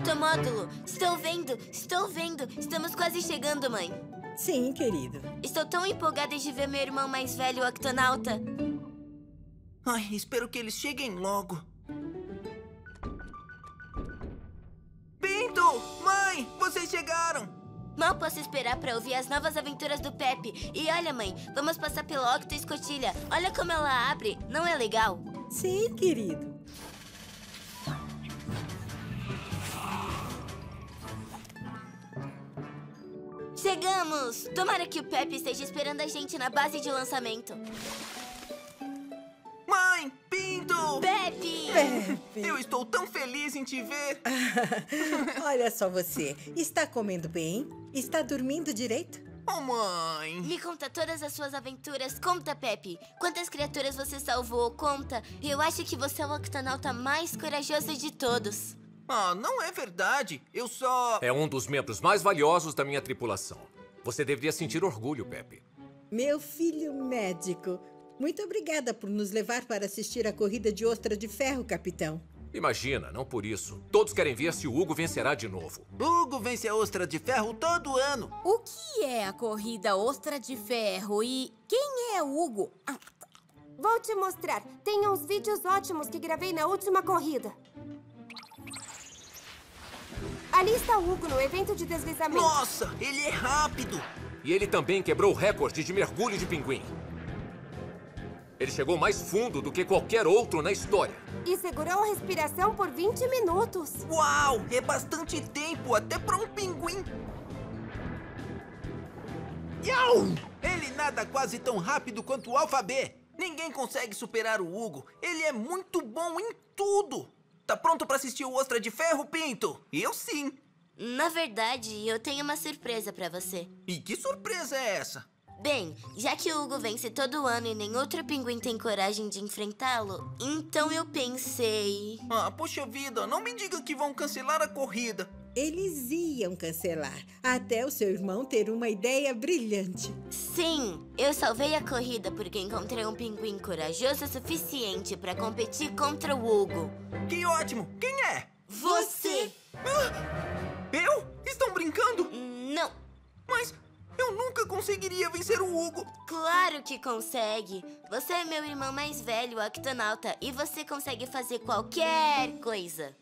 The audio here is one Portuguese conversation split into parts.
octomódulo. Estou vendo, estou vendo. Estamos quase chegando, mãe. Sim, querido. Estou tão empolgada de ver meu irmão mais velho, o octonauta. Ai, espero que eles cheguem logo. Pinto! Mãe, vocês chegaram! Mal posso esperar para ouvir as novas aventuras do Pepe. E olha, mãe, vamos passar pela Octo Escotilha. Olha como ela abre. Não é legal? Sim, querido. Chegamos! Tomara que o Pepe esteja esperando a gente na base de lançamento. Mãe, Pinto! Pepe! Pepe. Eu estou tão feliz em te ver. Olha só você. Está comendo bem? Está dormindo direito? Oh, mãe. Me conta todas as suas aventuras. Conta, Pepe. Quantas criaturas você salvou? Conta. Eu acho que você é o octonauta mais corajoso de todos. Ah, não é verdade. Eu só... É um dos membros mais valiosos da minha tripulação. Você deveria sentir orgulho, Pepe. Meu filho médico. Muito obrigada por nos levar para assistir a corrida de ostra de ferro, capitão. Imagina, não por isso. Todos querem ver se o Hugo vencerá de novo. Hugo vence a ostra de ferro todo ano. O que é a corrida ostra de ferro e quem é o Hugo? Ah, Vou te mostrar. Tem uns vídeos ótimos que gravei na última corrida. Ali está o Hugo no evento de deslizamento. Nossa, ele é rápido. E ele também quebrou o recorde de mergulho de pinguim. Ele chegou mais fundo do que qualquer outro na história. E segurou a respiração por 20 minutos. Uau, é bastante tempo até para um pinguim. Iau! Ele nada quase tão rápido quanto o alfabe. Ninguém consegue superar o Hugo. Ele é muito bom em tudo. Tá pronto para assistir o Ostra de Ferro, Pinto? Eu sim. Na verdade, eu tenho uma surpresa pra você. E que surpresa é essa? Bem, já que o Hugo vence todo ano e nem outro pinguim tem coragem de enfrentá-lo, então eu pensei. Ah, poxa vida, não me diga que vão cancelar a corrida. Eles iam cancelar, até o seu irmão ter uma ideia brilhante. Sim, eu salvei a corrida porque encontrei um pinguim corajoso o suficiente pra competir contra o Hugo. Que ótimo! Quem é? Você! Eu? Estão brincando? Não, Mas eu nunca conseguiria vencer o Hugo. claro que consegue. Você é meu irmão mais velho, o Octonauta, e você consegue fazer qualquer coisa.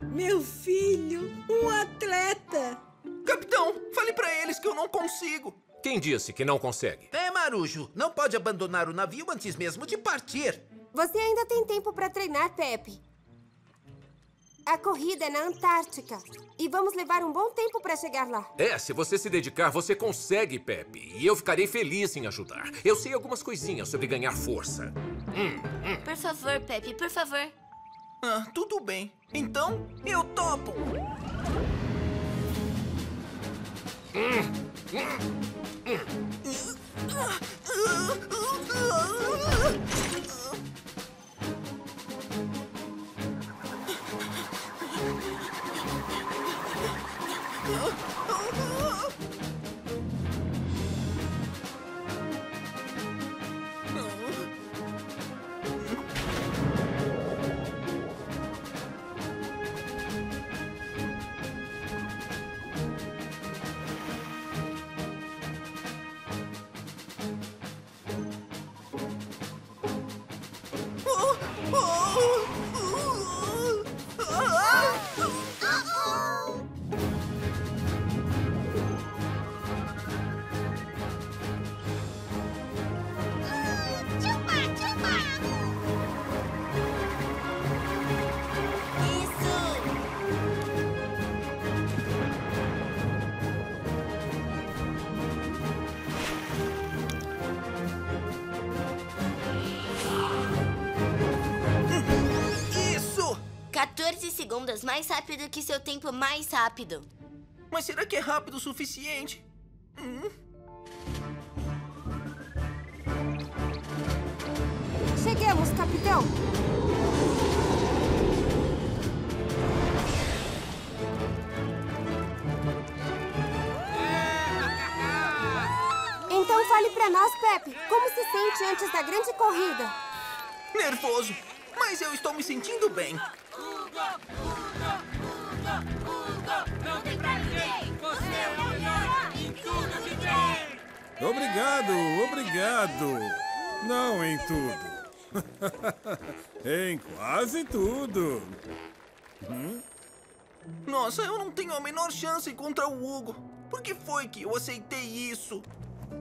Meu filho, um atleta! Capitão, fale pra eles que eu não consigo. Quem disse que não consegue? É, Marujo, não pode abandonar o navio antes mesmo de partir. Você ainda tem tempo para treinar, Pepe. A corrida é na Antártica. E vamos levar um bom tempo para chegar lá. É, se você se dedicar, você consegue, Pepe. E eu ficarei feliz em ajudar. Eu sei algumas coisinhas sobre ganhar força. Por favor, Pepe, por favor. Ah, tudo bem. Então, eu topo. Mais rápido que seu tempo mais rápido. Mas será que é rápido o suficiente? Hum? Chegamos, capitão. Então fale pra nós, Pepe, como se sente antes da grande corrida? Nervoso, mas eu estou me sentindo bem. Obrigado, obrigado. Não em tudo. em quase tudo. Nossa, eu não tenho a menor chance contra o Hugo. Por que foi que eu aceitei isso?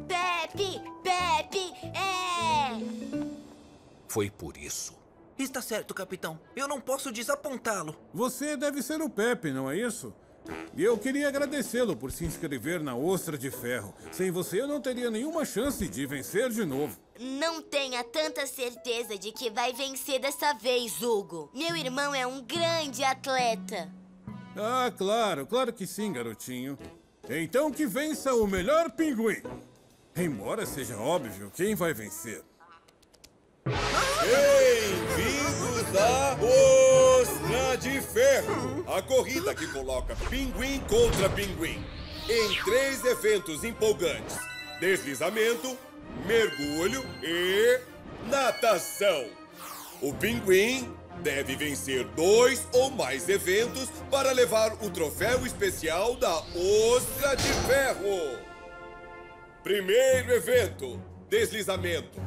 Pepe! Pepe! É! Foi por isso. Está certo, capitão. Eu não posso desapontá-lo. Você deve ser o Pepe, não é isso? E eu queria agradecê-lo por se inscrever na Ostra de Ferro. Sem você, eu não teria nenhuma chance de vencer de novo. Não tenha tanta certeza de que vai vencer dessa vez, Hugo. Meu irmão é um grande atleta. Ah, claro, claro que sim, garotinho. Então que vença o melhor pinguim. Embora seja óbvio quem vai vencer. Bem-vindos à De Ferro, a corrida que coloca pinguim contra pinguim em três eventos empolgantes: deslizamento, mergulho e natação. O pinguim deve vencer dois ou mais eventos para levar o troféu especial da Ostra de Ferro. Primeiro evento: deslizamento.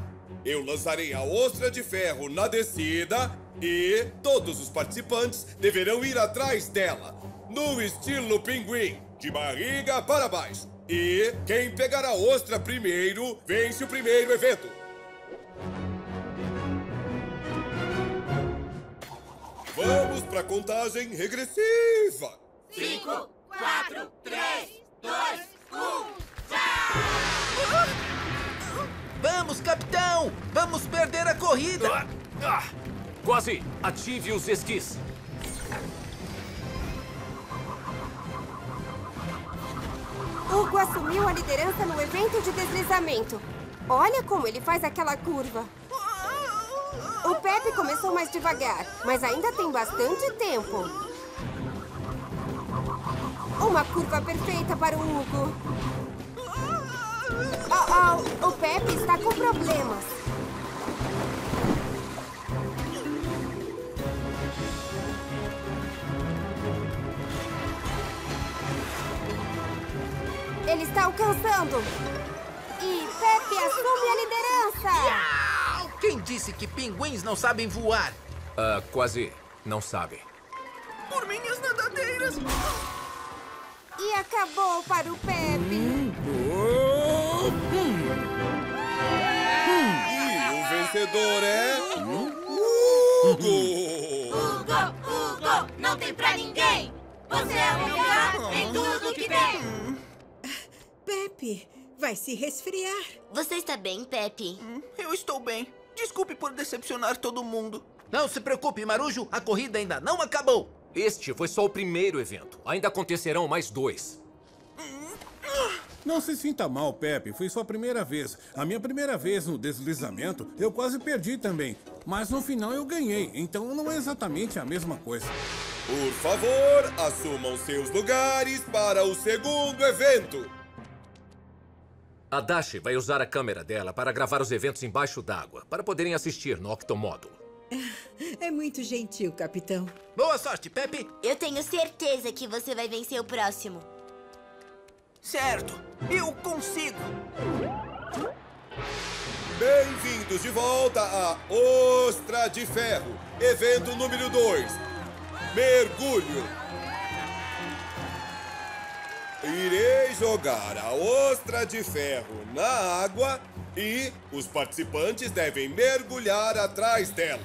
Eu lançarei a ostra de ferro na descida e todos os participantes deverão ir atrás dela, no estilo pinguim, de barriga para baixo. E quem pegar a ostra primeiro vence o primeiro evento. Vamos para a contagem regressiva. Cinco, quatro, três, dois, um, Vamos, capitão! Vamos perder a corrida! Ah, ah, quase! Ative os esquis. Hugo assumiu a liderança no evento de deslizamento. Olha como ele faz aquela curva. O Pepe começou mais devagar, mas ainda tem bastante tempo. Uma curva perfeita para o Hugo. Oh, oh, o Pepe está com problemas. Ele está alcançando. E Pepe assume a liderança. Quem disse que pinguins não sabem voar? Ah, quase não sabem. Por minhas nadadeiras! E acabou para o Pepe. E o vencedor é. Hugo! Hugo, Hugo, não tem pra ninguém! Você é o melhor em tudo que tem! Pepe, vai se resfriar. Você está bem, Pepe? Eu estou bem. Desculpe por decepcionar todo mundo. Não se preocupe, Marujo. A corrida ainda não acabou. Este foi só o primeiro evento. Ainda acontecerão mais dois. Não se sinta mal, Pepe. Foi sua primeira vez. A minha primeira vez no deslizamento, eu quase perdi também. Mas no final eu ganhei, então não é exatamente a mesma coisa. Por favor, assumam seus lugares para o segundo evento. A Dashi vai usar a câmera dela para gravar os eventos embaixo d'água, para poderem assistir no octomódulo. É muito gentil, capitão. Boa sorte, Pepe. Eu tenho certeza que você vai vencer o próximo. Certo, eu consigo. Bem-vindos de volta a Ostra de Ferro, evento número 2. Mergulho. Irei jogar a ostra de ferro na água e os participantes devem mergulhar atrás dela.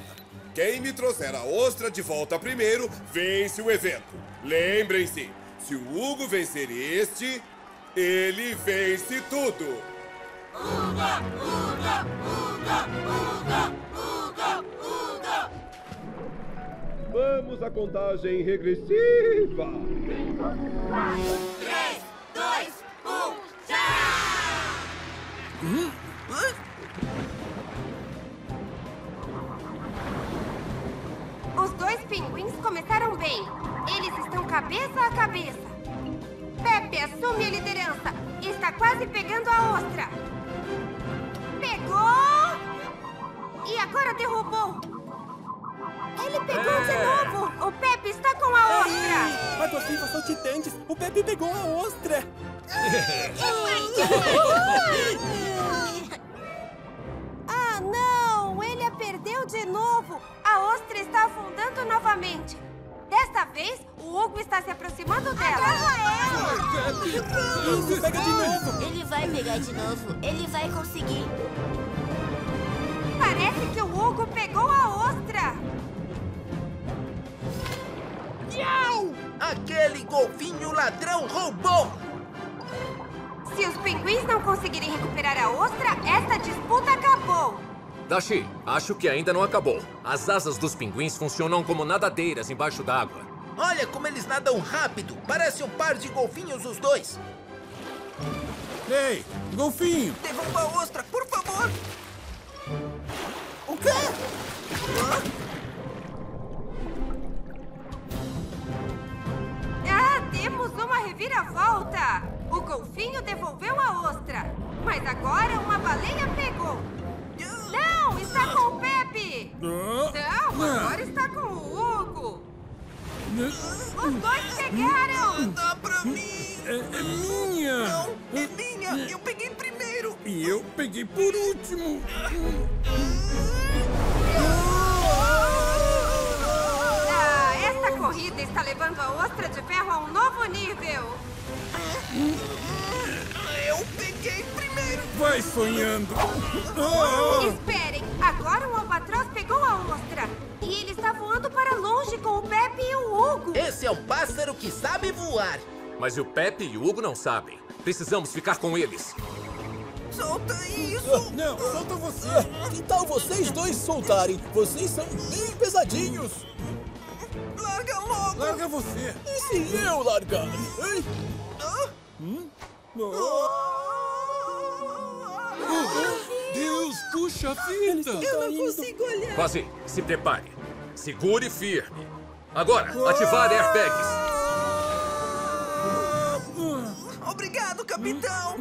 Quem me trouxer a ostra de volta primeiro vence o evento. Lembrem-se, se o Hugo vencer este, ele vence tudo. Vamos à contagem regressiva. Três, dois, um, já! Os dois pinguins começaram bem. Eles estão cabeça a cabeça. Pepe assume a liderança está quase pegando a ostra. Pegou! E agora derrubou. Ele pegou de novo. O Pepe está com a ostra. Águas vivas saltitantes! O Pepe pegou a ostra! Ah, não! Ele a perdeu de novo! A ostra está afundando novamente. Desta vez, o Hugo está se aproximando dela. Isso, pega de novo! Ele vai pegar de novo. Ele vai conseguir. Parece que o Hugo pegou a ostra. Aquele golfinho ladrão roubou! Se os pinguins não conseguirem recuperar a ostra, esta disputa acabou. Dashi, acho que ainda não acabou. As asas dos pinguins funcionam como nadadeiras embaixo d'água. Olha como eles nadam rápido! Parece um par de golfinhos os dois! Ei, golfinho! Derruba a ostra, por favor! O quê? Ah, reviravolta! O golfinho devolveu a ostra, mas agora uma baleia pegou. Não, está com o Pepe! Ah, Não, agora está com o Hugo! Os dois pegaram! Dá pra mim! É, é minha! Não, é minha! Eu peguei primeiro! E eu peguei por último! Corrida está levando a ostra de ferro a um novo nível! Eu peguei primeiro! Vai sonhando! Ah, Esperem, agora o albatroz pegou a ostra! E ele está voando para longe com o Pepe e o Hugo! Esse é um pássaro que sabe voar! Mas o Pepe e o Hugo não sabem. Precisamos ficar com eles. Solta isso! Não, solta você! Que tal vocês dois soltarem? Vocês são bem pesadinhos! Larga logo! larga você! E se eu largar? Hein? Deus, puxa vida! Eu não consigo olhar. Quase, se prepare. Segure firme. Agora, ativar airbags. Obrigado, capitão!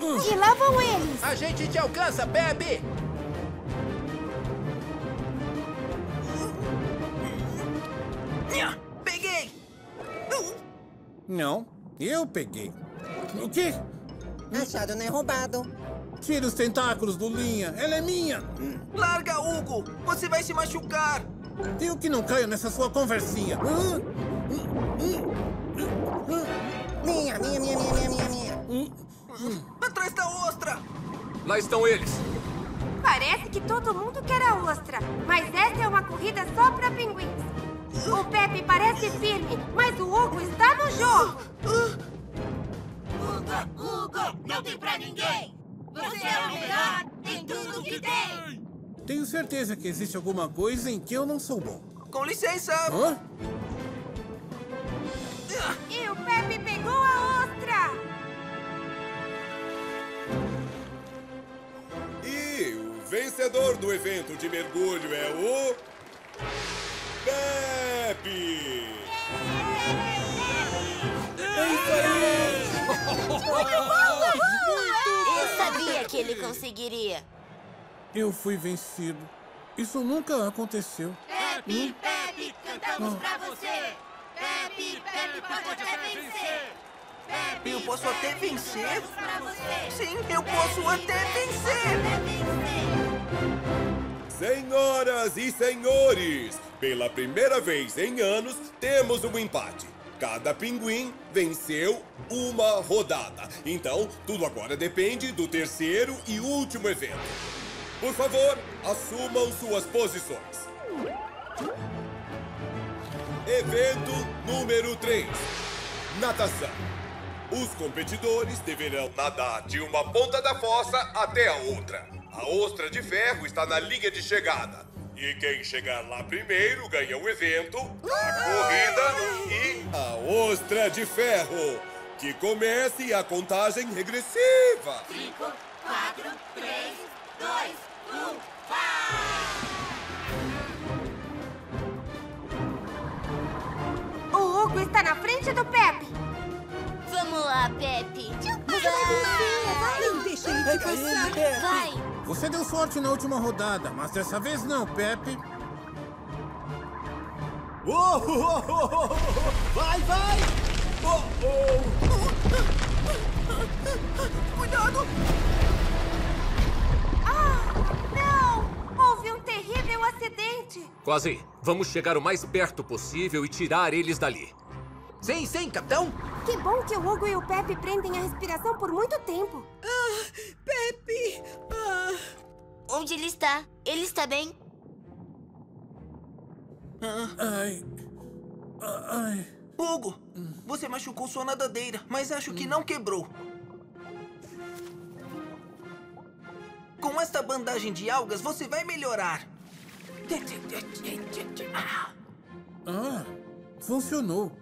E lá vão eles! A gente te alcança, Pepe! Peguei! Não, eu peguei. O quê? Achado não é roubado. Tira os tentáculos do Linha, ela é minha! Larga, Hugo! Você vai se machucar! Eu que não caio nessa sua conversinha! Minha, minha, minha, minha, minha, minha, minha. Atrás da ostra! Lá estão eles. Parece que todo mundo quer a ostra, mas essa é uma corrida só para pinguins. O Pepe parece firme, mas o Hugo está no jogo. Hugo, Hugo, não tem pra ninguém! Você é o melhor em tudo que tem! Tenho certeza que existe alguma coisa em que eu não sou bom. Com licença! Hã? E o Pepe pegou a ostra. E o vencedor do evento de mergulho é o. Pepe! Eu sabia que ele conseguiria. Eu fui vencido. Isso nunca aconteceu. Pepe, Pepe, cantamos pra você! Pepe, Pepe pode até vencer! Pepe, Eu posso até vencer? cantamos pra você! Sim, eu posso até vencer! Senhoras e senhores, pela primeira vez em anos, temos um empate. Cada pinguim venceu uma rodada. Então, tudo agora depende do terceiro e último evento. Por favor, assumam suas posições. Evento número 3: Natação. Os competidores deverão nadar de uma ponta da fossa até a outra. A ostra de ferro está na linha de chegada. E quem chegar lá primeiro ganha o evento, a corrida e a ostra de ferro. Que comece a contagem regressiva. 5, 4, 3, 2, 1, O Hugo está na frente do Pepe. Vamos lá, Pepe. Não deixa ele te passar. Vai. Você deu sorte na última rodada, mas dessa vez não, Pepe. Oh, oh, oh, oh, oh. Vai, vai! Oh, Cuidado! Ah, não! Houve um terrível acidente. Quase. Vamos chegar o mais perto possível e tirar eles dali. Sim, sim, capitão. Que bom que o Hugo e o Pepe prendem a respiração por muito tempo. Ah, Pepe! Ah. Onde ele está? Ele está bem? Ai. Ai. Hugo, você machucou sua nadadeira, mas acho que não quebrou. Com esta bandagem de algas, você vai melhorar. Ah, funcionou.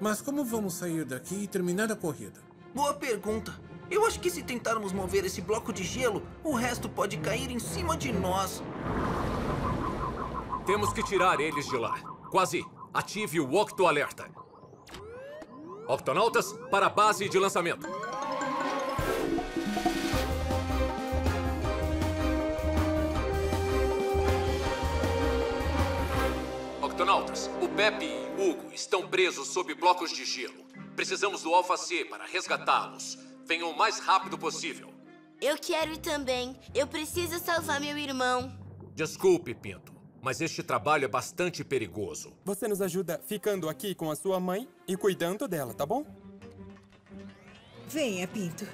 Mas como vamos sair daqui e terminar a corrida? Boa pergunta. Eu acho que se tentarmos mover esse bloco de gelo, o resto pode cair em cima de nós. Temos que tirar eles de lá. Quase. Ative o Octo Alerta. Octonautas, para a base de lançamento. Octonautas, o Pepe e Hugo estão presos sob blocos de gelo. Precisamos do Alpha C para resgatá-los. Venham o mais rápido possível. Eu quero ir também. Eu preciso salvar meu irmão. Desculpe, Pinto, mas este trabalho é bastante perigoso. Você nos ajuda ficando aqui com a sua mãe e cuidando dela, tá bom? Venha, Pinto.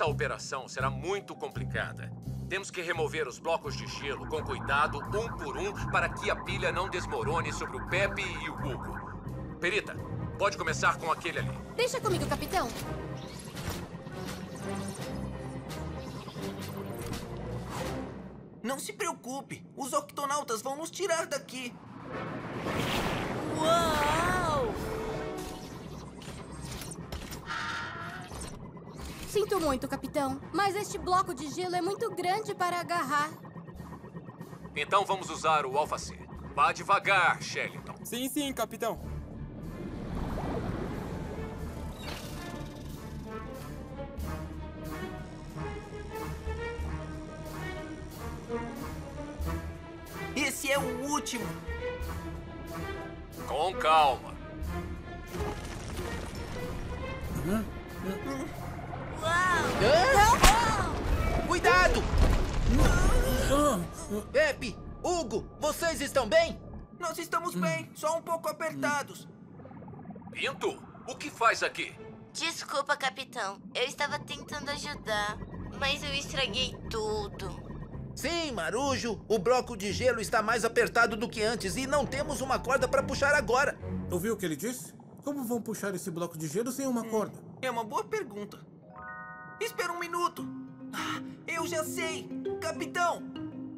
Essa operação será muito complicada. Temos que remover os blocos de gelo com cuidado, um por um, para que a pilha não desmorone sobre o Pepe e o Hugo. Perita, pode começar com aquele ali. Deixa comigo, capitão. Não se preocupe, os octonautas vão nos tirar daqui. Uau! Sinto muito, capitão, mas este bloco de gelo é muito grande para agarrar. Então vamos usar o Alpha C. Vá devagar, Shellington. Sim, sim, capitão. Esse é o último. Com calma. Cuidado! Pepe, Hugo, vocês estão bem? Nós estamos bem, só um pouco apertados. Pinto, o que faz aqui? Desculpa, capitão. Eu estava tentando ajudar, mas eu estraguei tudo. Sim, Marujo, o bloco de gelo está mais apertado do que antes e não temos uma corda para puxar agora. Ouviu o que ele disse? Como vão puxar esse bloco de gelo sem uma corda? É uma boa pergunta. Espera um minuto. Ah, eu já sei. Capitão,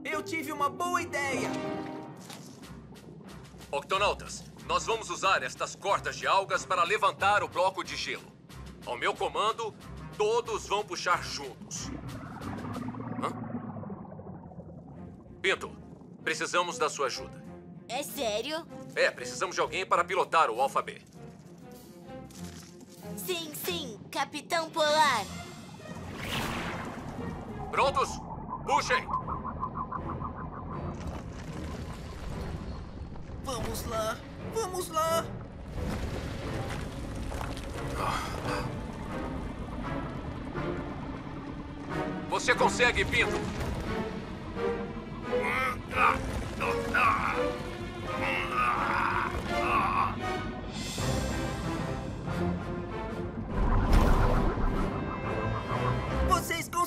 eu tive uma boa ideia. Octonautas, nós vamos usar estas cordas de algas para levantar o bloco de gelo. Ao meu comando, todos vão puxar juntos. Hã? Pinto, precisamos da sua ajuda. É sério? É, precisamos de alguém para pilotar o Alpha B. Sim, sim, Capitão Polar. Prontos? Puxem! Vamos lá, vamos lá. Você consegue, Pinto!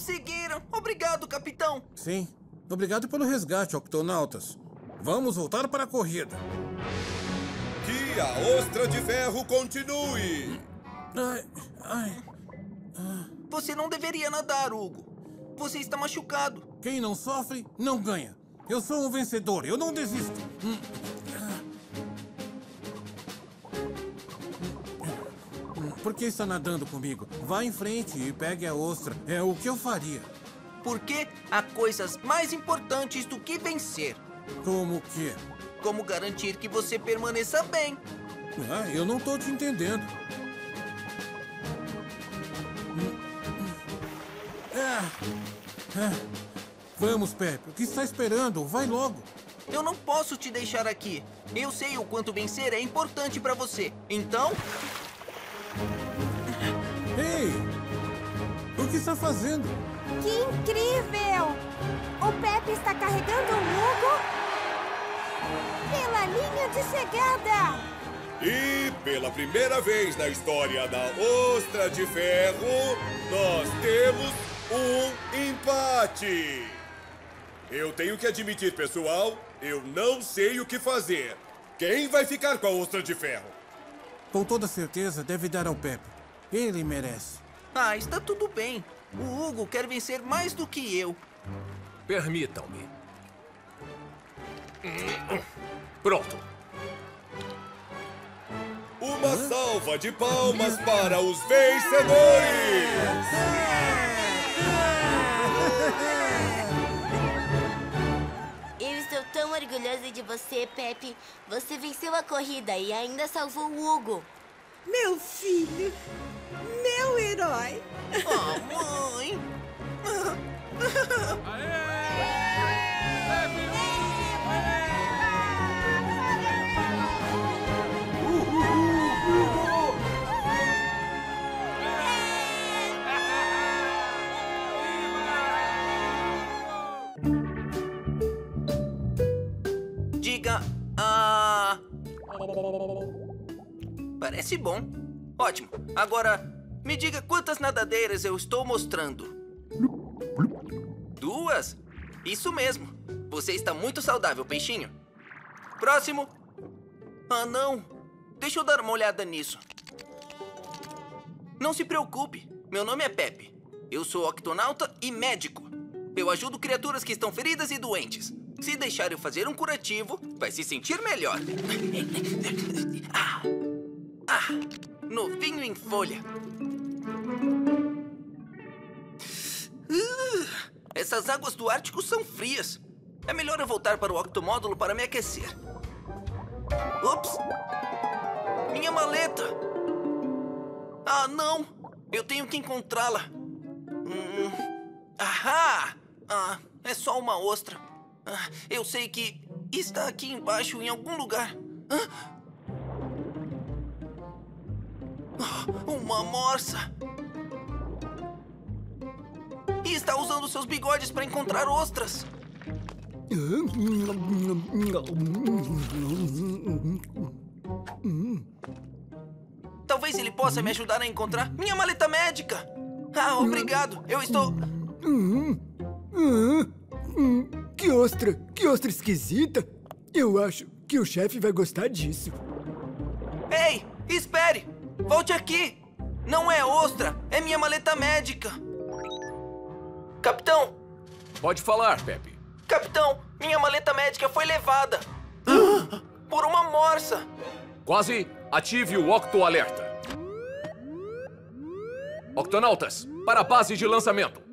Conseguiram! Obrigado, capitão! Sim. Obrigado pelo resgate, octonautas. Vamos voltar para a corrida. Que a ostra de ferro continue! Ai, ai. Você não deveria nadar, Hugo. Você está machucado. Quem não sofre, não ganha. Eu sou um vencedor, eu não desisto. Hum. Por que está nadando comigo? Vá em frente e pegue a ostra. É o que eu faria. Porque há coisas mais importantes do que vencer. Como que? Como garantir que você permaneça bem. Ah, eu não tô te entendendo. Ah, ah. Vamos, Pepe. O que está esperando? Vai logo. Eu não posso te deixar aqui. Eu sei o quanto vencer é importante para você. Então... Ei! O que está fazendo? Que incrível! O Pepe está carregando o Hugo pela linha de chegada. E pela primeira vez na história da Ostra de Ferro, nós temos um empate. Eu tenho que admitir, pessoal, eu não sei o que fazer. Quem vai ficar com a ostra de ferro? Com toda certeza, deve dar ao Pepe. Ele merece. Ah, está tudo bem. O Hugo quer vencer mais do que eu. Permitam-me. Pronto. Uma salva de palmas para os vencedores! Orgulhosa de você, Pepe. Você venceu a corrida e ainda salvou o Hugo. Meu filho, meu herói. Oh, mãe. Diga, Parece bom. Ótimo. Agora, me diga quantas nadadeiras eu estou mostrando. Duas? Isso mesmo. Você está muito saudável, peixinho. Próximo. Ah, não. Deixa eu dar uma olhada nisso. Não se preocupe. Meu nome é Pepe. Eu sou octonauta e médico. Eu ajudo criaturas que estão feridas e doentes. Se deixar eu fazer um curativo, vai se sentir melhor. Ah, novinho em folha. Uh, essas águas do Ártico são frias. É melhor eu voltar para o octomódulo para me aquecer. Ups! Minha maleta! Ah, não! Eu tenho que encontrá-la. Hum, ahá! Ah, é só uma ostra. Ah, eu sei que está aqui embaixo em algum lugar. Ah! Uma morsa! E está usando seus bigodes para encontrar ostras. Talvez ele possa me ajudar a encontrar minha maleta médica. Ah, obrigado. Eu estou. Que ostra, que ostra esquisita. Eu acho que o chefe vai gostar disso. Ei, espere! Volte aqui! Não é ostra, é minha maleta médica. Capitão! Pode falar, Pepe. Capitão, minha maleta médica foi levada. Por uma morsa. Quase ative o Octo Alerta. Octonautas, para a base de lançamento.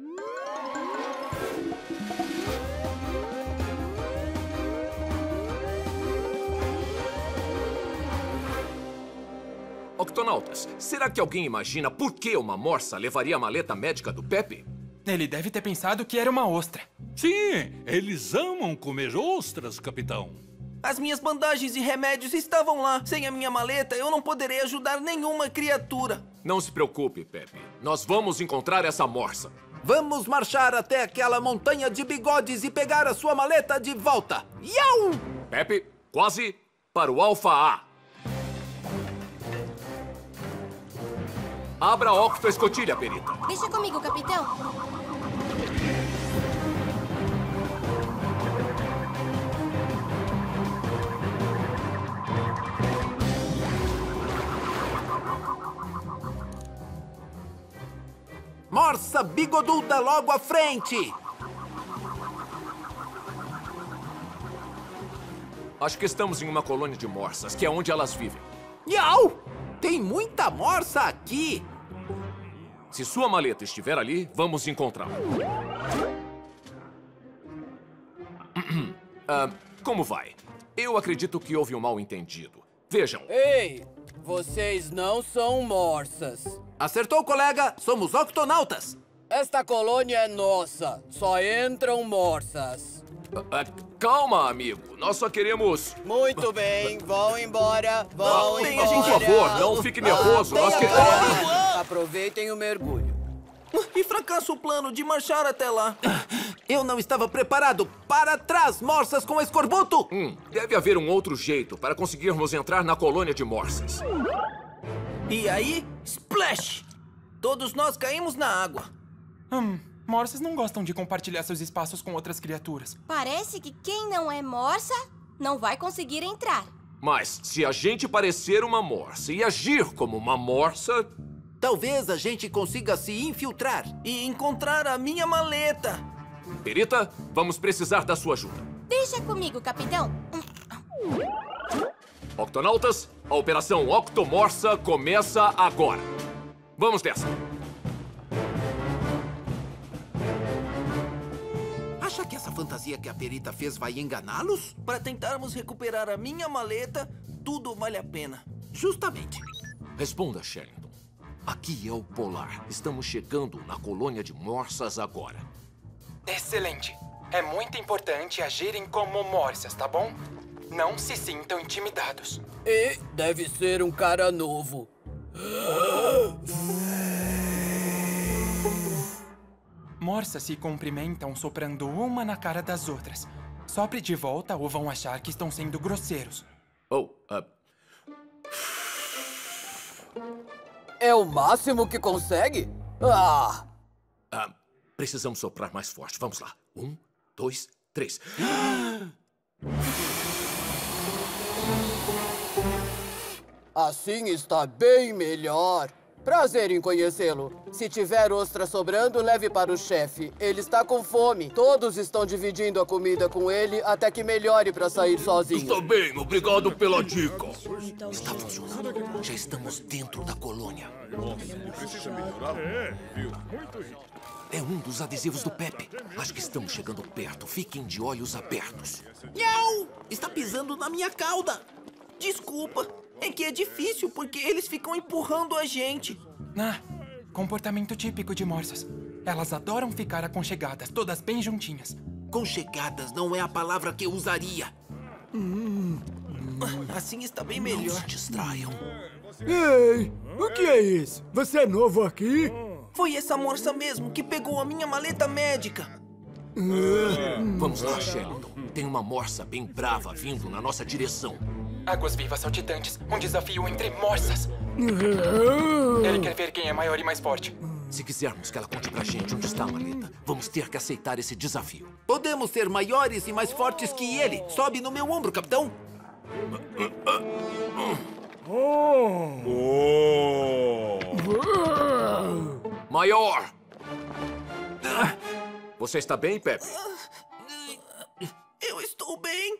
Octonautas, será que alguém imagina por que uma morsa levaria a maleta médica do Pepe? Ele deve ter pensado que era uma ostra. Sim, eles amam comer ostras, capitão. As minhas bandagens e remédios estavam lá. Sem a minha maleta, eu não poderei ajudar nenhuma criatura. Não se preocupe, Pepe. Nós vamos encontrar essa morsa. Vamos marchar até aquela montanha de bigodes e pegar a sua maleta de volta. Iau! Pepe, quase para o Alfa A. Abra a octo escotilha, perita. Deixa comigo, capitão. Morsa bigoduda logo à frente! Acho que estamos em uma colônia de morsas, que é onde elas vivem. Iau! Tem muita morsa aqui. Se sua maleta estiver ali, vamos encontrá-la. Ah, como vai? Eu acredito que houve um mal-entendido. Vejam, Ei, vocês não são morsas. Acertou, colega. Somos octonautas. Esta colônia é nossa. Só entram morsas. Ah, calma, amigo. Nós só queremos... Muito bem, vão embora, vão Não, embora. por favor, não fique nervoso. Nós que... Aproveitem o mergulho. E fracassa o plano de marchar até lá. Eu não estava preparado. Para trás, morsas com escorbuto. Hum, deve haver um outro jeito para conseguirmos entrar na colônia de morsas. E aí, splash! Todos nós caímos na água. Hum, morsas não gostam de compartilhar seus espaços com outras criaturas. Parece que quem não é morsa não vai conseguir entrar. Mas se a gente parecer uma morsa e agir como uma morsa... Talvez a gente consiga se infiltrar. E encontrar a minha maleta. Perita, vamos precisar da sua ajuda. Deixa comigo, capitão. Octonautas, a Operação Octomorsa começa agora. Vamos nessa. Fantasia que a perita fez vai enganá-los? Para tentarmos recuperar a minha maleta, tudo vale a pena. Justamente. Responda, Shellington. Aqui é o Polar. Estamos chegando na colônia de morsas agora. Excelente. É muito importante agirem como morsas, tá bom? Não se sintam intimidados. E deve ser um cara novo. Morsas se cumprimentam soprando uma na cara das outras. Sopre de volta ou vão achar que estão sendo grosseiros. Oh, ah, É o máximo que consegue? Ah! ah, precisamos soprar mais forte. Vamos lá. Um, dois, três. Assim está bem melhor. Prazer em conhecê-lo. Se tiver ostra sobrando, leve para o chefe. Ele está com fome. Todos estão dividindo a comida com ele até que melhore para sair sozinho. Está bem, obrigado pela dica. Está funcionando. Já estamos dentro da colônia. É um dos adesivos do Pepe. Acho que estamos chegando perto. Fiquem de olhos abertos. Nhau! Está pisando na minha cauda. Desculpa. É que é difícil porque eles ficam empurrando a gente. Ah, comportamento típico de morsas. Elas adoram ficar aconchegadas, todas bem juntinhas. Conchegadas não é a palavra que eu usaria. Assim está bem melhor. Não se distraiam. Ei, o que é isso? Você é novo aqui? Foi essa morsa mesmo que pegou a minha maleta médica. Vamos lá, Shellington. Tem uma morsa bem brava vindo na nossa direção. Águas vivas saltitantes, um desafio entre morsas. Ele quer ver quem é maior e mais forte. Se quisermos que ela conte pra gente onde está a maleta, vamos ter que aceitar esse desafio. Podemos ser maiores e mais fortes que ele. Sobe no meu ombro, capitão. Maior! Você está bem, Pepe? Eu estou bem.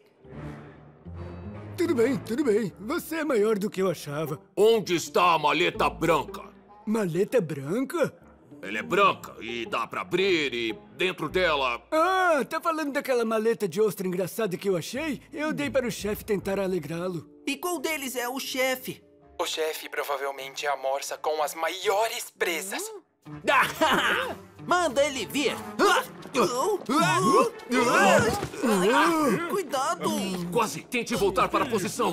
Tudo bem, tudo bem. Você é maior do que eu achava. Onde está a maleta branca? Maleta branca? Ela é branca e dá pra abrir e dentro dela... Ah, tá falando daquela maleta de ostra engraçada que eu achei? Eu dei para o chefe tentar alegrá-lo. E qual deles é o chefe? O chefe provavelmente é a morsa com as maiores presas. Manda ele vir. Cuidado! Quase! Tente voltar para a posição.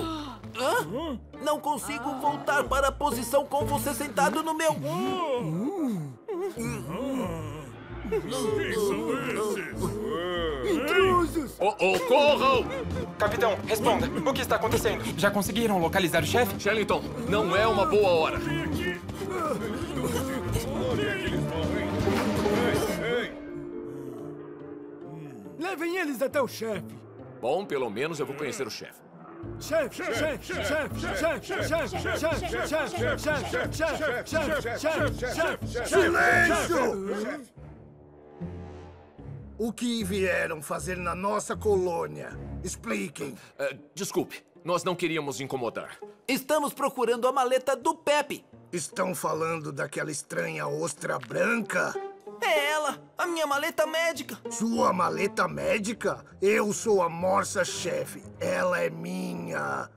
Hã? Não consigo voltar para a posição com você sentado no meu. Intrusos! Oh, oh, corram! Capitão, responda. O que está acontecendo? Já conseguiram localizar o chefe? Shellington, não é uma boa hora. Levem eles até o chefe. Bom, pelo menos eu vou conhecer o chefe. Chefe, chefe, chefe, chefe, chefe, chefe, chefe, chefe, chefe, chefe, chefe, chefe, chefe, Silêncio! O que vieram fazer na nossa colônia? Expliquem. É, desculpe, nós não queríamos incomodar. Estamos procurando a maleta do Pepe. Estão falando daquela estranha ostra branca? É ela, a minha maleta médica. Sua maleta médica? Eu sou a Morsa Chefe. Ela é minha.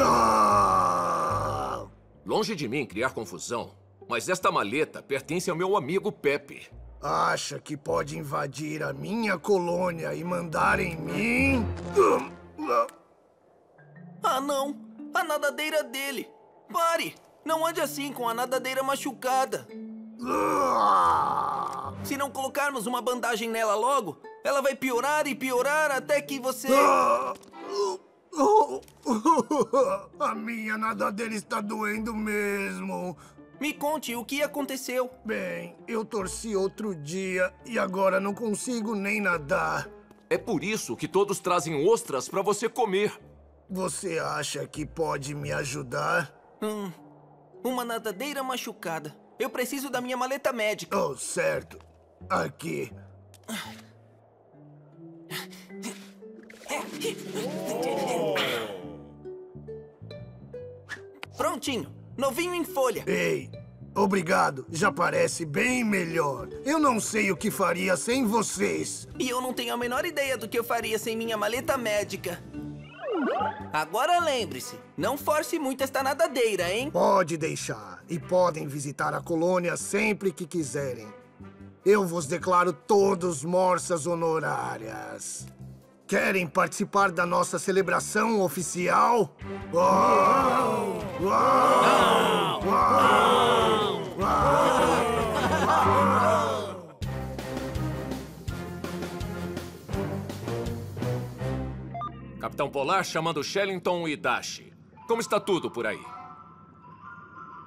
Ah! Longe de mim criar confusão, mas esta maleta pertence ao meu amigo Pepe. Acha que pode invadir a minha colônia e mandar em mim? Ah, não! A nadadeira dele! Pare! Não ande assim com a nadadeira machucada. Se não colocarmos uma bandagem nela logo, ela vai piorar e piorar até que você... A minha nadadeira está doendo mesmo. Me conte o que aconteceu. Bem, eu torci outro dia e agora não consigo nem nadar. É por isso que todos trazem ostras para você comer. Você acha que pode me ajudar? Hum, uma nadadeira machucada. Eu preciso da minha maleta médica. Oh, certo. Aqui. Prontinho. Novinho em folha. Ei, obrigado. Já parece bem melhor. Eu não sei o que faria sem vocês. E eu não tenho a menor ideia do que eu faria sem minha maleta médica. Agora lembre-se, não force muito esta nadadeira, hein? Pode deixar. E podem visitar a colônia sempre que quiserem. Eu vos declaro todos morsas honorárias. Querem participar da nossa celebração oficial? Uau! Uau! Uau! Capitão Polar chamando Shellington e Dashi. Como está tudo por aí?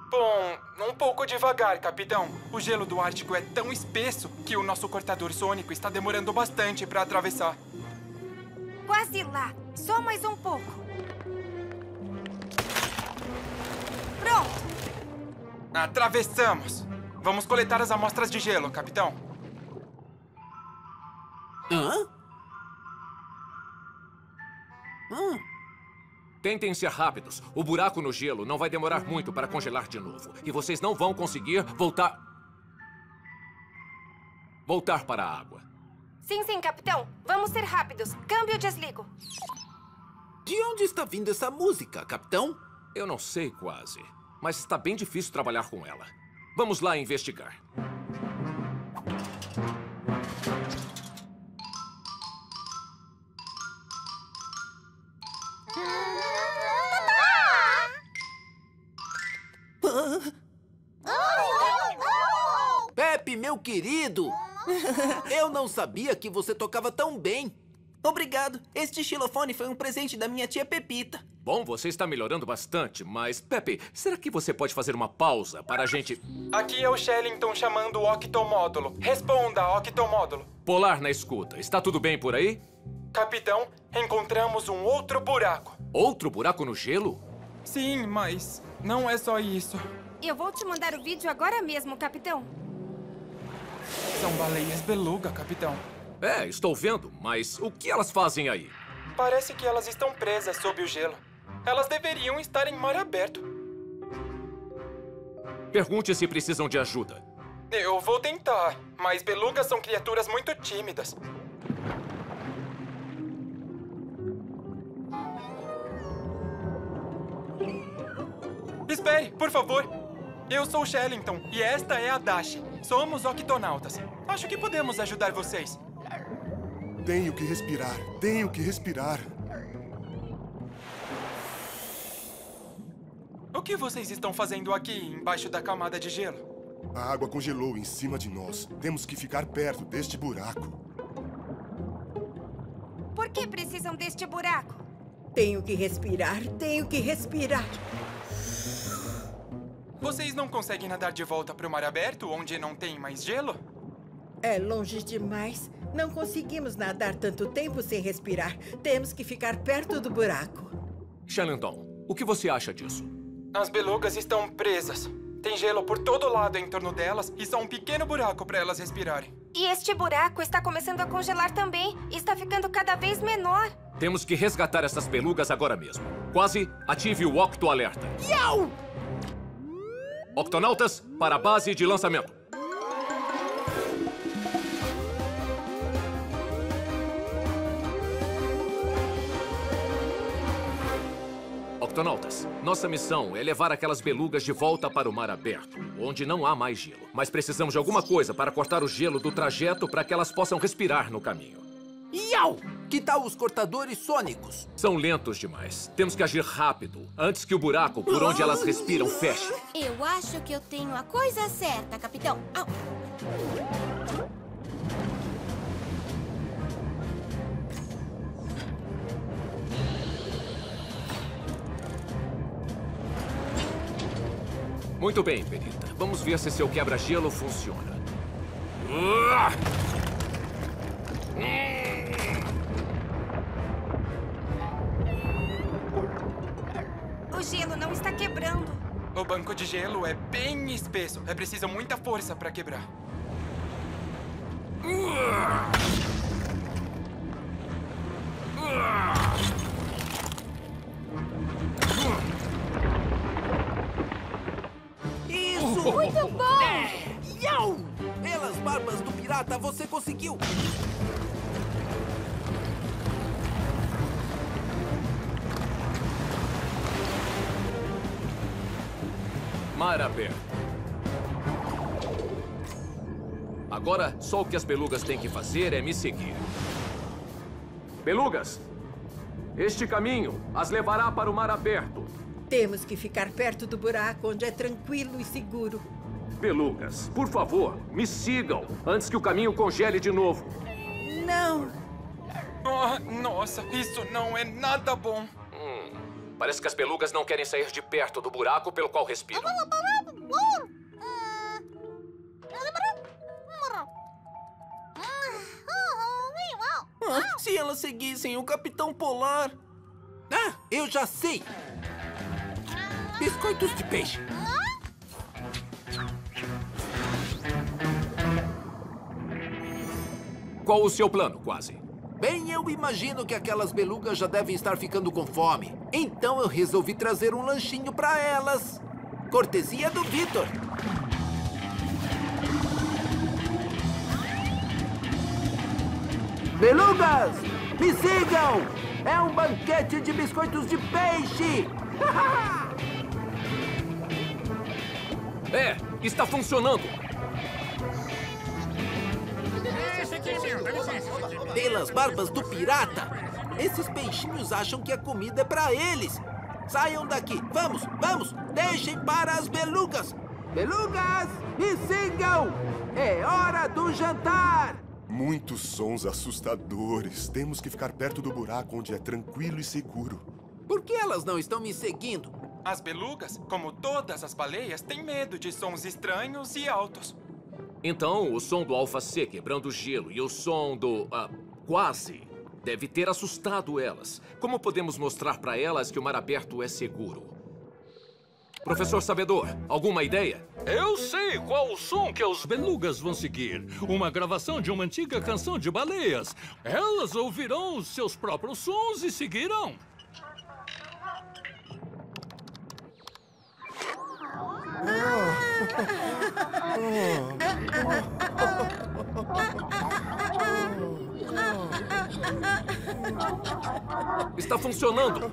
Bom, um pouco devagar, capitão. O gelo do Ártico é tão espesso que o nosso cortador sônico está demorando bastante para atravessar. Quase lá. Só mais um pouco. Pronto. Atravessamos. Vamos coletar as amostras de gelo, capitão. Hã? Hum. Tentem ser rápidos. O buraco no gelo não vai demorar muito para congelar de novo. E vocês não vão conseguir voltar... Voltar para a água. Sim, sim, capitão. Vamos ser rápidos. Câmbio desligo. De onde está vindo essa música, capitão? Eu não sei quase. Mas está bem difícil trabalhar com ela. Vamos lá investigar. Pepe, meu querido! Eu não sabia que você tocava tão bem. Obrigado. Este xilofone foi um presente da minha tia Pepita. Bom, você está melhorando bastante, mas... Pepe, será que você pode fazer uma pausa para a gente... Aqui é o Shellington chamando o octomódulo. Responda, octomódulo. Polar na escuta. Está tudo bem por aí? Capitão, encontramos um outro buraco. Outro buraco no gelo? Sim, mas não é só isso. Eu vou te mandar o vídeo agora mesmo, capitão. São baleias beluga, capitão. É, estou vendo, mas o que elas fazem aí? Parece que elas estão presas sob o gelo. Elas deveriam estar em mar aberto. Pergunte se precisam de ajuda. Eu vou tentar, mas belugas são criaturas muito tímidas. Espere, por favor. Eu sou o Shellington e esta é a Dash. Somos octonautas. Acho que podemos ajudar vocês. Tenho que respirar. Tenho que respirar. O que vocês estão fazendo aqui, embaixo da camada de gelo? A água congelou em cima de nós. Temos que ficar perto deste buraco. Por que precisam deste buraco? Tenho que respirar, tenho que respirar. Vocês não conseguem nadar de volta para o mar aberto, onde não tem mais gelo? É longe demais. Não conseguimos nadar tanto tempo sem respirar. Temos que ficar perto do buraco. Shellington, o que você acha disso? As belugas estão presas. Tem gelo por todo lado em torno delas e só um pequeno buraco para elas respirarem. E este buraco está começando a congelar também. Está ficando cada vez menor. Temos que resgatar essas belugas agora mesmo. Quase ative o Octo Alerta. Octonautas, para a base de lançamento. Octonautas, nossa missão é levar aquelas belugas de volta para o mar aberto, onde não há mais gelo. Mas precisamos de alguma coisa para cortar o gelo do trajeto para que elas possam respirar no caminho. Iau! Que tal os cortadores sônicos? São lentos demais. Temos que agir rápido, antes que o buraco por onde elas respiram feche. Eu acho que eu tenho a coisa certa, capitão. Au. Muito bem, Perita. Vamos ver se seu quebra-gelo funciona. Ah! O gelo não está quebrando. O banco de gelo é bem espesso. É preciso muita força para quebrar. Isso! Muito bom! Iau! Pelas barbas do pirata, você conseguiu! Mar aberto. Agora, só o que as belugas têm que fazer é me seguir. Belugas, este caminho as levará para o mar aberto. Temos que ficar perto do buraco onde é tranquilo e seguro. Belugas, por favor, me sigam antes que o caminho congele de novo. Não! Oh, nossa, isso não é nada bom. Parece que as belugas não querem sair de perto do buraco pelo qual respiram. Ah, se elas seguissem o Capitão Polar... Ah, eu já sei! Biscoitos de peixe. Qual o seu plano, quase? Bem, eu imagino que aquelas belugas já devem estar ficando com fome. Então eu resolvi trazer um lanchinho para elas. Cortesia do Vitor. Belugas, me sigam! É um banquete de biscoitos de peixe! É, está funcionando. Pelas barbas do pirata! Esses peixinhos acham que a comida é para eles! Saiam daqui! Vamos, vamos! Deixem para as belugas! Belugas, me sigam! É hora do jantar! Muitos sons assustadores. Temos que ficar perto do buraco onde é tranquilo e seguro. Por que elas não estão me seguindo? As belugas, como todas as baleias, têm medo de sons estranhos e altos. Então, o som do Alfa C quebrando gelo e o som do. ah, quase. Deve ter assustado elas. Como podemos mostrar para elas que o mar aberto é seguro? Professor Sabedor, alguma ideia? Eu sei qual o som que os belugas vão seguir. Uma gravação de uma antiga canção de baleias. Elas ouvirão os seus próprios sons e seguirão. Está funcionando.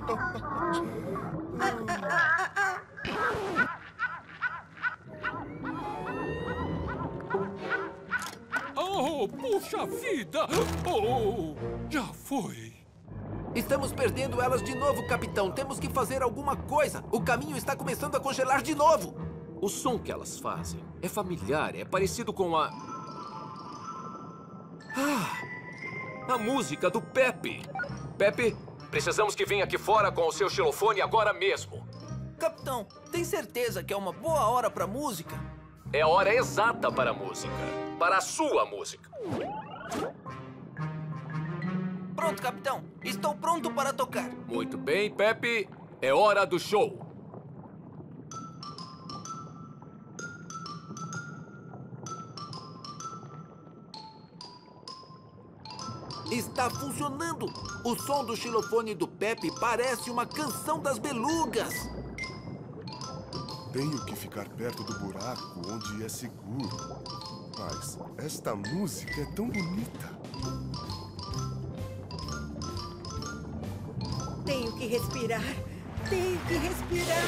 Oh, puxa vida! Oh, já foi. Estamos perdendo elas de novo, capitão. Temos que fazer alguma coisa. O caminho está começando a congelar de novo. O som que elas fazem é familiar, é parecido com a. Ah! A música do Pepe. Pepe, precisamos que venha aqui fora com o seu xilofone agora mesmo. Capitão, tem certeza que é uma boa hora pra música? É a hora exata para a música. Para a sua música. Pronto, capitão. Estou pronto para tocar. Muito bem, Pepe. É hora do show. Está funcionando! O som do xilofone do Pepe parece uma canção das belugas! Tenho que ficar perto do buraco onde é seguro. Mas esta música é tão bonita. Tenho que respirar. Tenho que respirar.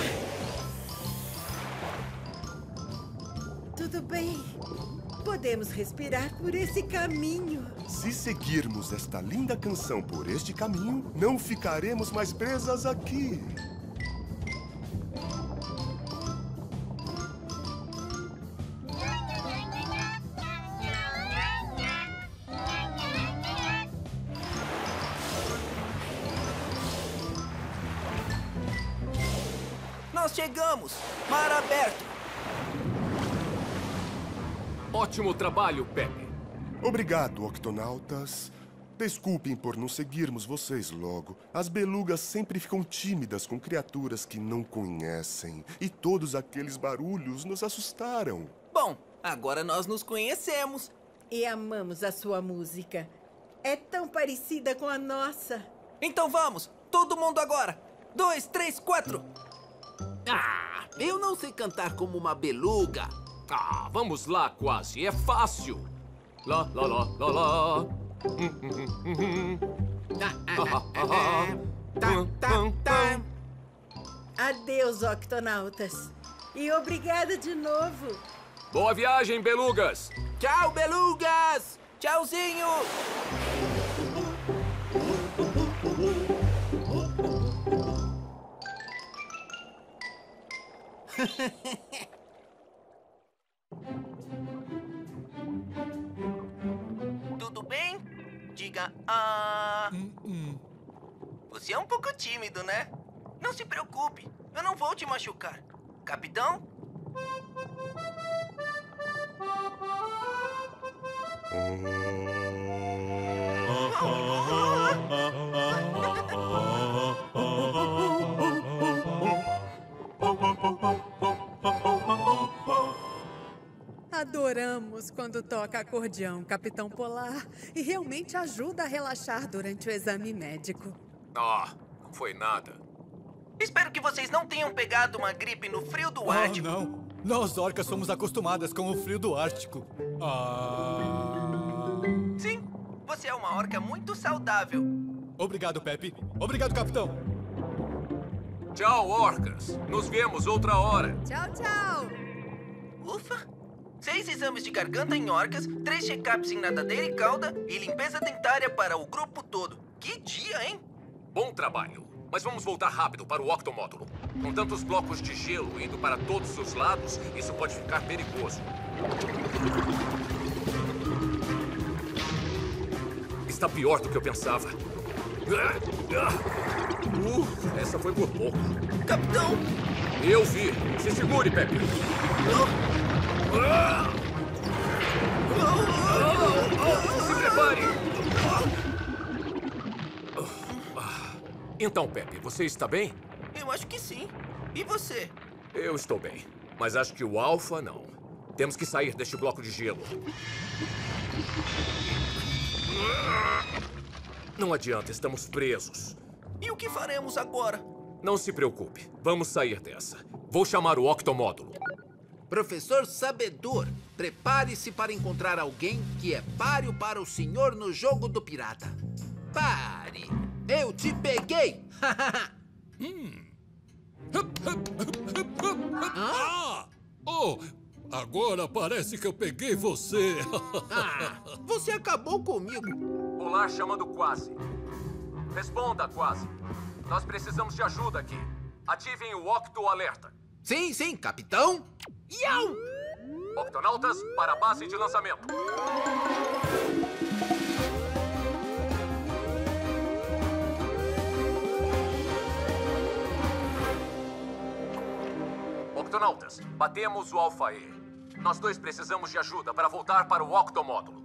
Tudo bem. Podemos respirar por esse caminho. Se seguirmos esta linda canção por este caminho, não ficaremos mais presas aqui. Nós chegamos! Mar aberto! Ótimo trabalho, Pepe. Obrigado, octonautas. Desculpem por não seguirmos vocês logo. As belugas sempre ficam tímidas com criaturas que não conhecem. E todos aqueles barulhos nos assustaram. Bom, agora nós nos conhecemos. E amamos a sua música. É tão parecida com a nossa. Então vamos! Todo mundo agora! Dois, três, quatro! Ah, eu não sei cantar como uma beluga. Ah, vamos lá, quase. É fácil. Lá, lá, lá, lá, lá. Adeus, octonautas. E obrigada de novo. Boa viagem, belugas. Tchau, belugas! Tchauzinho! Tudo Diga ah. Você é um pouco tímido, né? Não se preocupe, eu não vou te machucar. Capitão? Adoramos quando toca acordeão, Capitão Polar, e realmente ajuda a relaxar durante o exame médico. Ah, não foi nada. Espero que vocês não tenham pegado uma gripe no frio do Oh, Ártico. não. Nós orcas somos acostumadas com o frio do Ártico. Ah... Sim, você é uma orca muito saudável. Obrigado, Pepe. Obrigado, capitão. Tchau, orcas. Nos vemos outra hora. Tchau, tchau. Ufa! Seis exames de garganta em orcas, três check-ups em nadadeira e cauda e limpeza dentária para o grupo todo. Que dia, hein? Bom trabalho. Mas vamos voltar rápido para o octomódulo. Com tantos blocos de gelo indo para todos os lados, isso pode ficar perigoso. Está pior do que eu pensava. Uh, essa foi por pouco. Capitão! Eu vi. Se segure, Pepe. Se prepare. Então, Pepe, você está bem? Eu acho que sim. E você? Eu estou bem. Mas acho que o Alpha não. Temos que sair deste bloco de gelo. Não adianta, estamos presos. E o que faremos agora? Não se preocupe. Vamos sair dessa. Vou chamar o octomódulo. Professor Sabedor, prepare-se para encontrar alguém que é páreo para o senhor no jogo do pirata. Pare! Eu te peguei! Ah! Oh, agora parece que eu peguei você. Ah, você acabou comigo. Olá, chamando Quase. Responda, Quase. Nós precisamos de ajuda aqui. Ativem o Octo Alerta. Sim, sim, capitão. Iau! Octonautas, para a base de lançamento. Octonautas, batemos o Alpha E. Nós dois precisamos de ajuda para voltar para o octomódulo.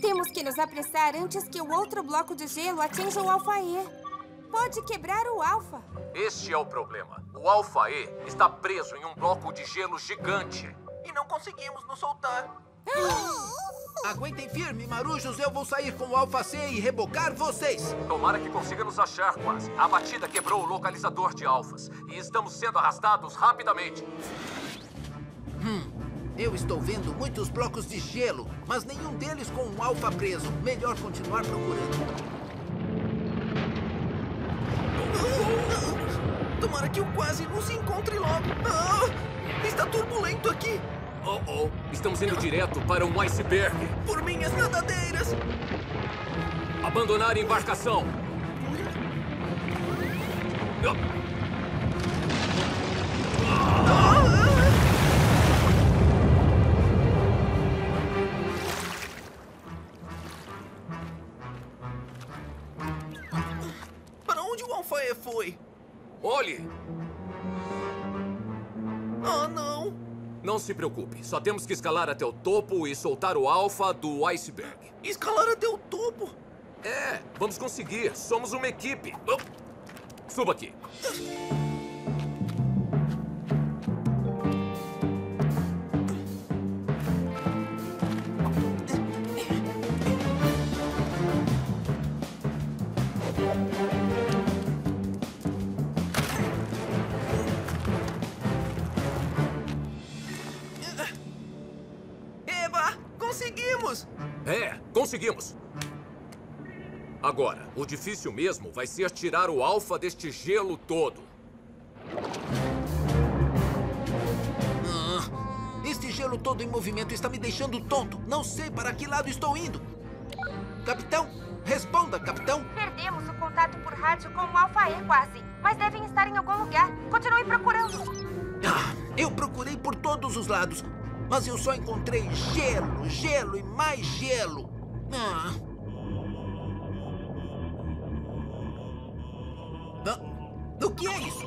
Temos que nos apressar antes que o outro bloco de gelo atinja o Alfa E. Pode quebrar o Alfa. Este é o problema. O Alpha E está preso em um bloco de gelo gigante. E não conseguimos nos soltar. Aguentem firme, marujos. Eu vou sair com o Alfa C e rebocar vocês. Tomara que consiga nos achar, quase. A batida quebrou o localizador de alfas. E estamos sendo arrastados rapidamente. Hum, eu estou vendo muitos blocos de gelo, mas nenhum deles com um alfa preso. Melhor continuar procurando. Tomara que o quase não se encontre logo. Ah, está turbulento aqui. Oh, oh. Estamos indo direto para um iceberg. Por minhas nadadeiras. Abandonar a embarcação. Para onde o Alfaê foi? Olhe! Oh, não! Não se preocupe. Só temos que escalar até o topo e soltar o alfa do iceberg. Escalar até o topo? É, vamos conseguir. Somos uma equipe. Oh. Suba aqui. É, conseguimos. Agora, o difícil mesmo vai ser tirar o alfa deste gelo todo. Ah, este gelo todo em movimento está me deixando tonto. Não sei para que lado estou indo. Capitão, responda, capitão. Perdemos o contato por rádio com o Alfa E quase. Mas devem estar em algum lugar. Continue procurando. Ah, eu procurei por todos os lados, mas eu só encontrei gelo, gelo e mais gelo. Ah. O que é isso?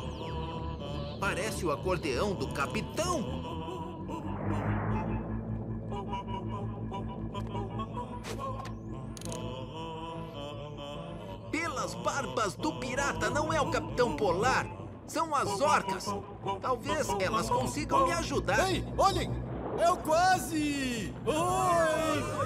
Parece o acordeão do capitão. Pelas barbas do pirata, não é o Capitão Polar. São as orcas. Talvez elas consigam me ajudar. Ei, olhem! É o quase! Oi!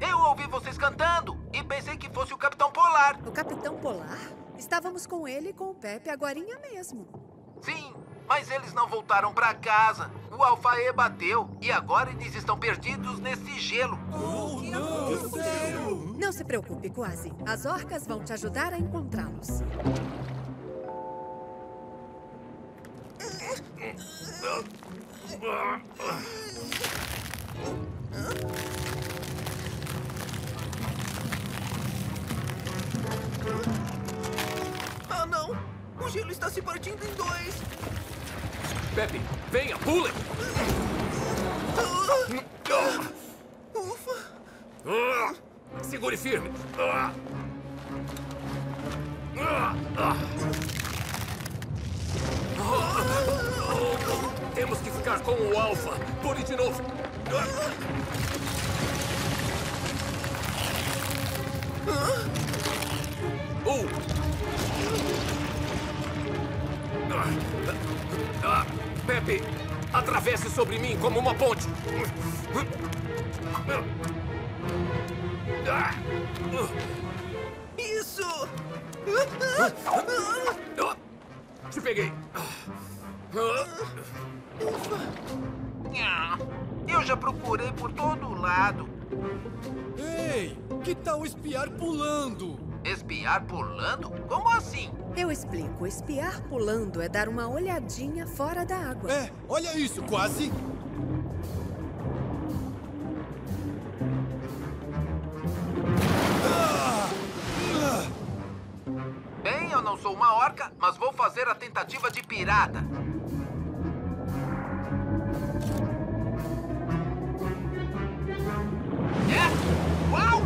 Eu ouvi vocês cantando e pensei que fosse o Capitão Polar. O Capitão Polar? Estávamos com ele e com o Pepe agorinha mesmo. Sim, mas eles não voltaram para casa. O Alfaê bateu e agora eles estão perdidos nesse gelo. Oh, não! Sério? Não se preocupe, Quase. As orcas vão te ajudar a encontrá-los. Ah, não! O gelo está se partindo em dois! Pepe, venha, pule! Ufa! Segure firme! Ah. Oh, Temos que ficar com o Alfa. Pule de novo. Um. Ah, ah, Pepe, atravesse sobre mim como uma ponte. Ah. Isso! Ah, Te peguei. Ah, Eu já procurei por todo lado. Ei, que tal espiar pulando? Espiar pulando? Como assim? Eu explico. Espiar pulando é dar uma olhadinha fora da água. É, olha isso, quase. Bem, eu não sou uma orca, mas vou fazer a tentativa de pirata. É? Uau!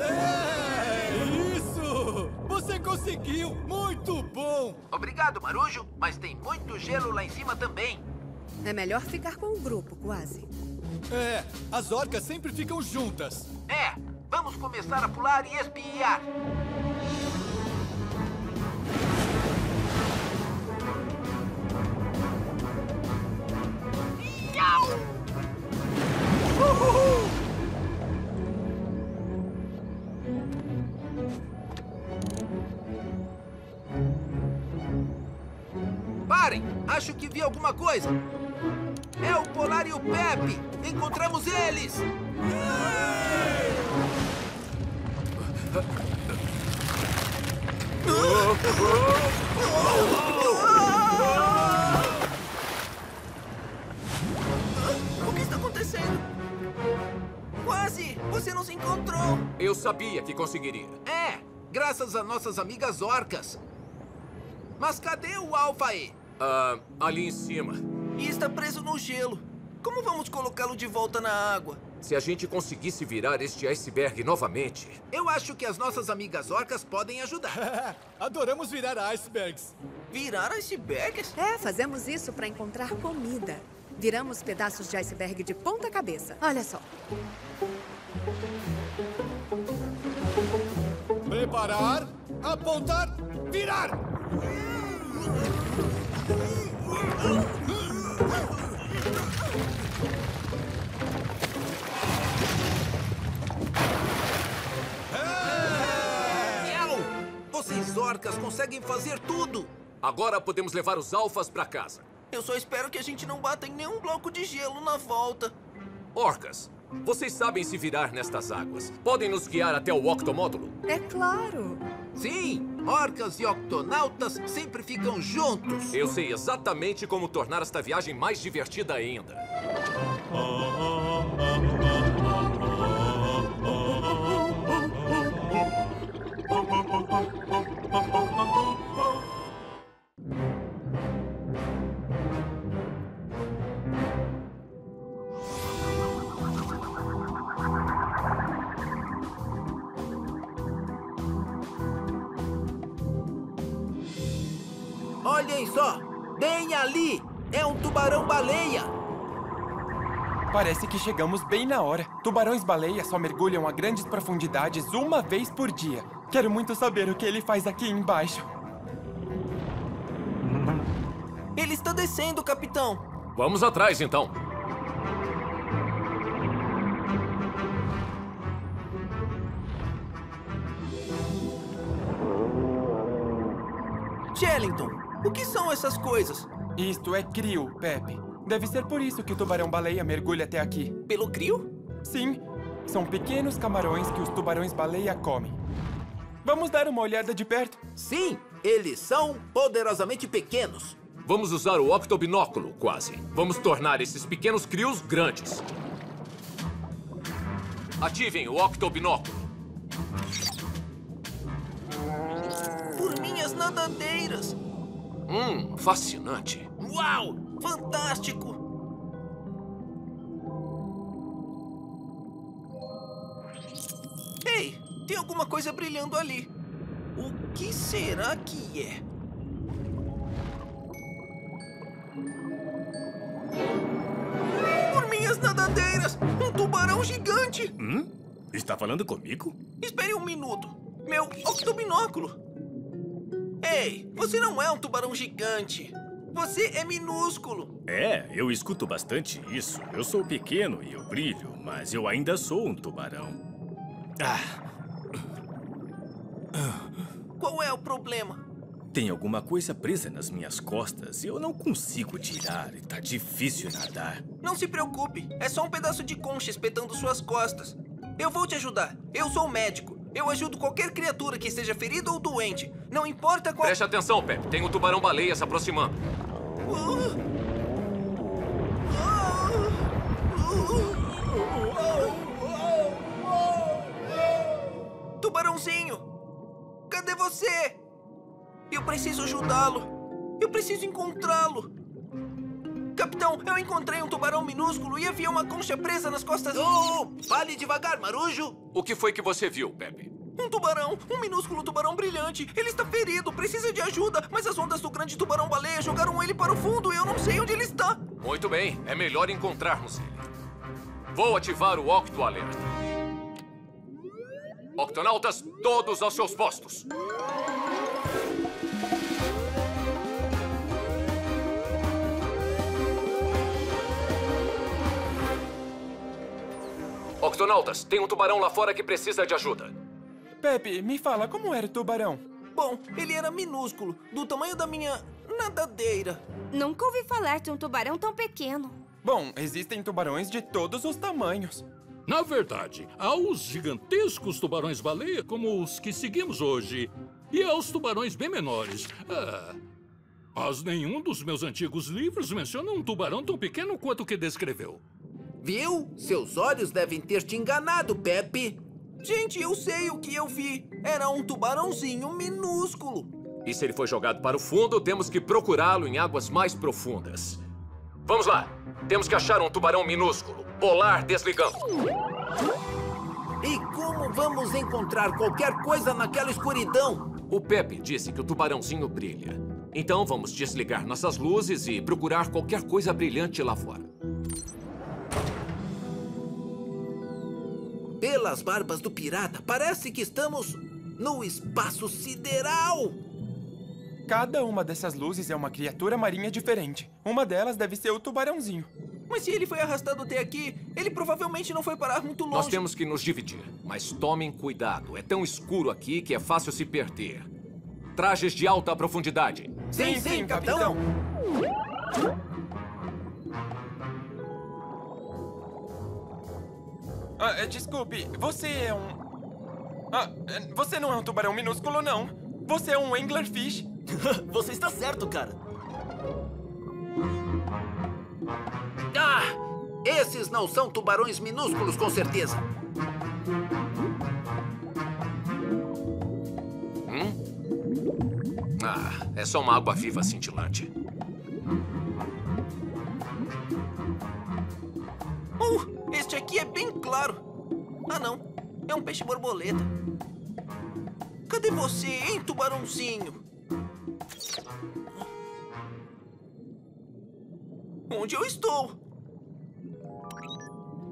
É, isso! Você conseguiu! Muito bom! Obrigado, Marujo, mas tem muito gelo lá em cima também. É melhor ficar com o grupo, Quase. É, as orcas sempre ficam juntas. É, vamos começar a pular e espiar. Iau! Parem! Acho que vi alguma coisa. É o Polar e o Pepe! Encontramos eles! O que está acontecendo? Quase! Você nos encontrou! Eu sabia que conseguiria. É, graças a nossas amigas orcas. Mas cadê o Alphae? Ah, ali em cima. E está preso no gelo. Como vamos colocá-lo de volta na água? Se a gente conseguisse virar este iceberg novamente. Eu acho que as nossas amigas orcas podem ajudar. Adoramos virar icebergs. Virar icebergs? É, fazemos isso para encontrar comida. Viramos pedaços de iceberg de ponta cabeça. Olha só. Preparar, apontar, virar! Vocês orcas conseguem fazer tudo! Agora podemos levar os alfas para casa. Eu só espero que a gente não bata em nenhum bloco de gelo na volta. Orcas, vocês sabem se virar nestas águas. Podem nos guiar até o octomódulo? É claro. Sim, orcas e octonautas sempre ficam juntos. Eu sei exatamente como tornar esta viagem mais divertida ainda. Olhem só! Bem ali! É um tubarão-baleia! Parece que chegamos bem na hora. Tubarões-baleia só mergulham a grandes profundidades uma vez por dia. Quero muito saber o que ele faz aqui embaixo. Ele está descendo, capitão. Vamos atrás, então. Shellington, o que são essas coisas? Isto é crio, Pepe. Deve ser por isso que o tubarão-baleia mergulha até aqui. Pelo crio? Sim. São pequenos camarões que os tubarões-baleia comem. Vamos dar uma olhada de perto? Sim, eles são poderosamente pequenos. Vamos usar o octobinóculo, quase. Vamos tornar esses pequenos crios grandes. Ativem o octobinóculo. Por minhas nadadeiras. Hum, fascinante. Uau! Fantástico! Ei, tem alguma coisa brilhando ali. O que será que é? Por minhas nadadeiras! Um tubarão gigante! Hum? Está falando comigo? Espere um minuto. Meu octobinóculo. Ei, você não é um tubarão gigante. Você é minúsculo. É, eu escuto bastante isso. Eu sou pequeno e eu brilho, mas eu ainda sou um tubarão. Ah, Qual é o problema? tem alguma coisa presa nas minhas costas e eu não consigo tirar e tá difícil nadar. Não se preocupe. É só um pedaço de concha espetando suas costas. Eu vou te ajudar. Eu sou médico. Eu ajudo qualquer criatura que esteja ferida ou doente. Não importa qual... Preste atenção, Pepe. Tem um tubarão-baleia se aproximando. Tubarãozinho! Cadê você? Eu preciso ajudá-lo. Eu preciso encontrá-lo. Capitão, eu encontrei um tubarão minúsculo e havia uma concha presa nas costas... Oh! Fale devagar, marujo! O que foi que você viu, Pepe? Um tubarão, um minúsculo tubarão brilhante. Ele está ferido, precisa de ajuda, mas as ondas do grande tubarão-baleia jogaram ele para o fundo e eu não sei onde ele está. Muito bem, é melhor encontrarmos ele. Vou ativar o Octo Alerta. Octonautas, todos aos seus postos. Octonautas, tem um tubarão lá fora que precisa de ajuda. Pepe, me fala, como era o tubarão? Bom, ele era minúsculo, do tamanho da minha nadadeira. Nunca ouvi falar de um tubarão tão pequeno. Bom, existem tubarões de todos os tamanhos. Na verdade, há os gigantescos tubarões-baleia, como os que seguimos hoje, e há os tubarões bem menores. Ah, mas nenhum dos meus antigos livros menciona um tubarão tão pequeno quanto o que descreveu. Viu? Seus olhos devem ter te enganado, Pepe. Gente, eu sei o que eu vi. Era um tubarãozinho minúsculo. E se ele foi jogado para o fundo, temos que procurá-lo em águas mais profundas. Vamos lá. Temos que achar um tubarão minúsculo. Polar desligando. E como vamos encontrar qualquer coisa naquela escuridão? O Pepe disse que o tubarãozinho brilha. Então vamos desligar nossas luzes e procurar qualquer coisa brilhante lá fora. Pelas barbas do pirata, parece que estamos no espaço sideral. Cada uma dessas luzes é uma criatura marinha diferente. Uma delas deve ser o tubarãozinho. Mas se ele foi arrastado até aqui, ele provavelmente não foi parar muito longe. Nós temos que nos dividir, mas tomem cuidado. É tão escuro aqui que é fácil se perder. Trajes de alta profundidade. Sim, sim, sim capitão. Ah, desculpe, você é um... Ah, você não é um tubarão minúsculo, não. Você é um anglerfish. você está certo, cara. Ah! Esses não são tubarões minúsculos, com certeza. Hum? Ah, é só uma água viva cintilante. Uh, este aqui é bem claro. Ah, não. É um peixe borboleta. Cadê você, hein, tubarãozinho? Onde eu estou?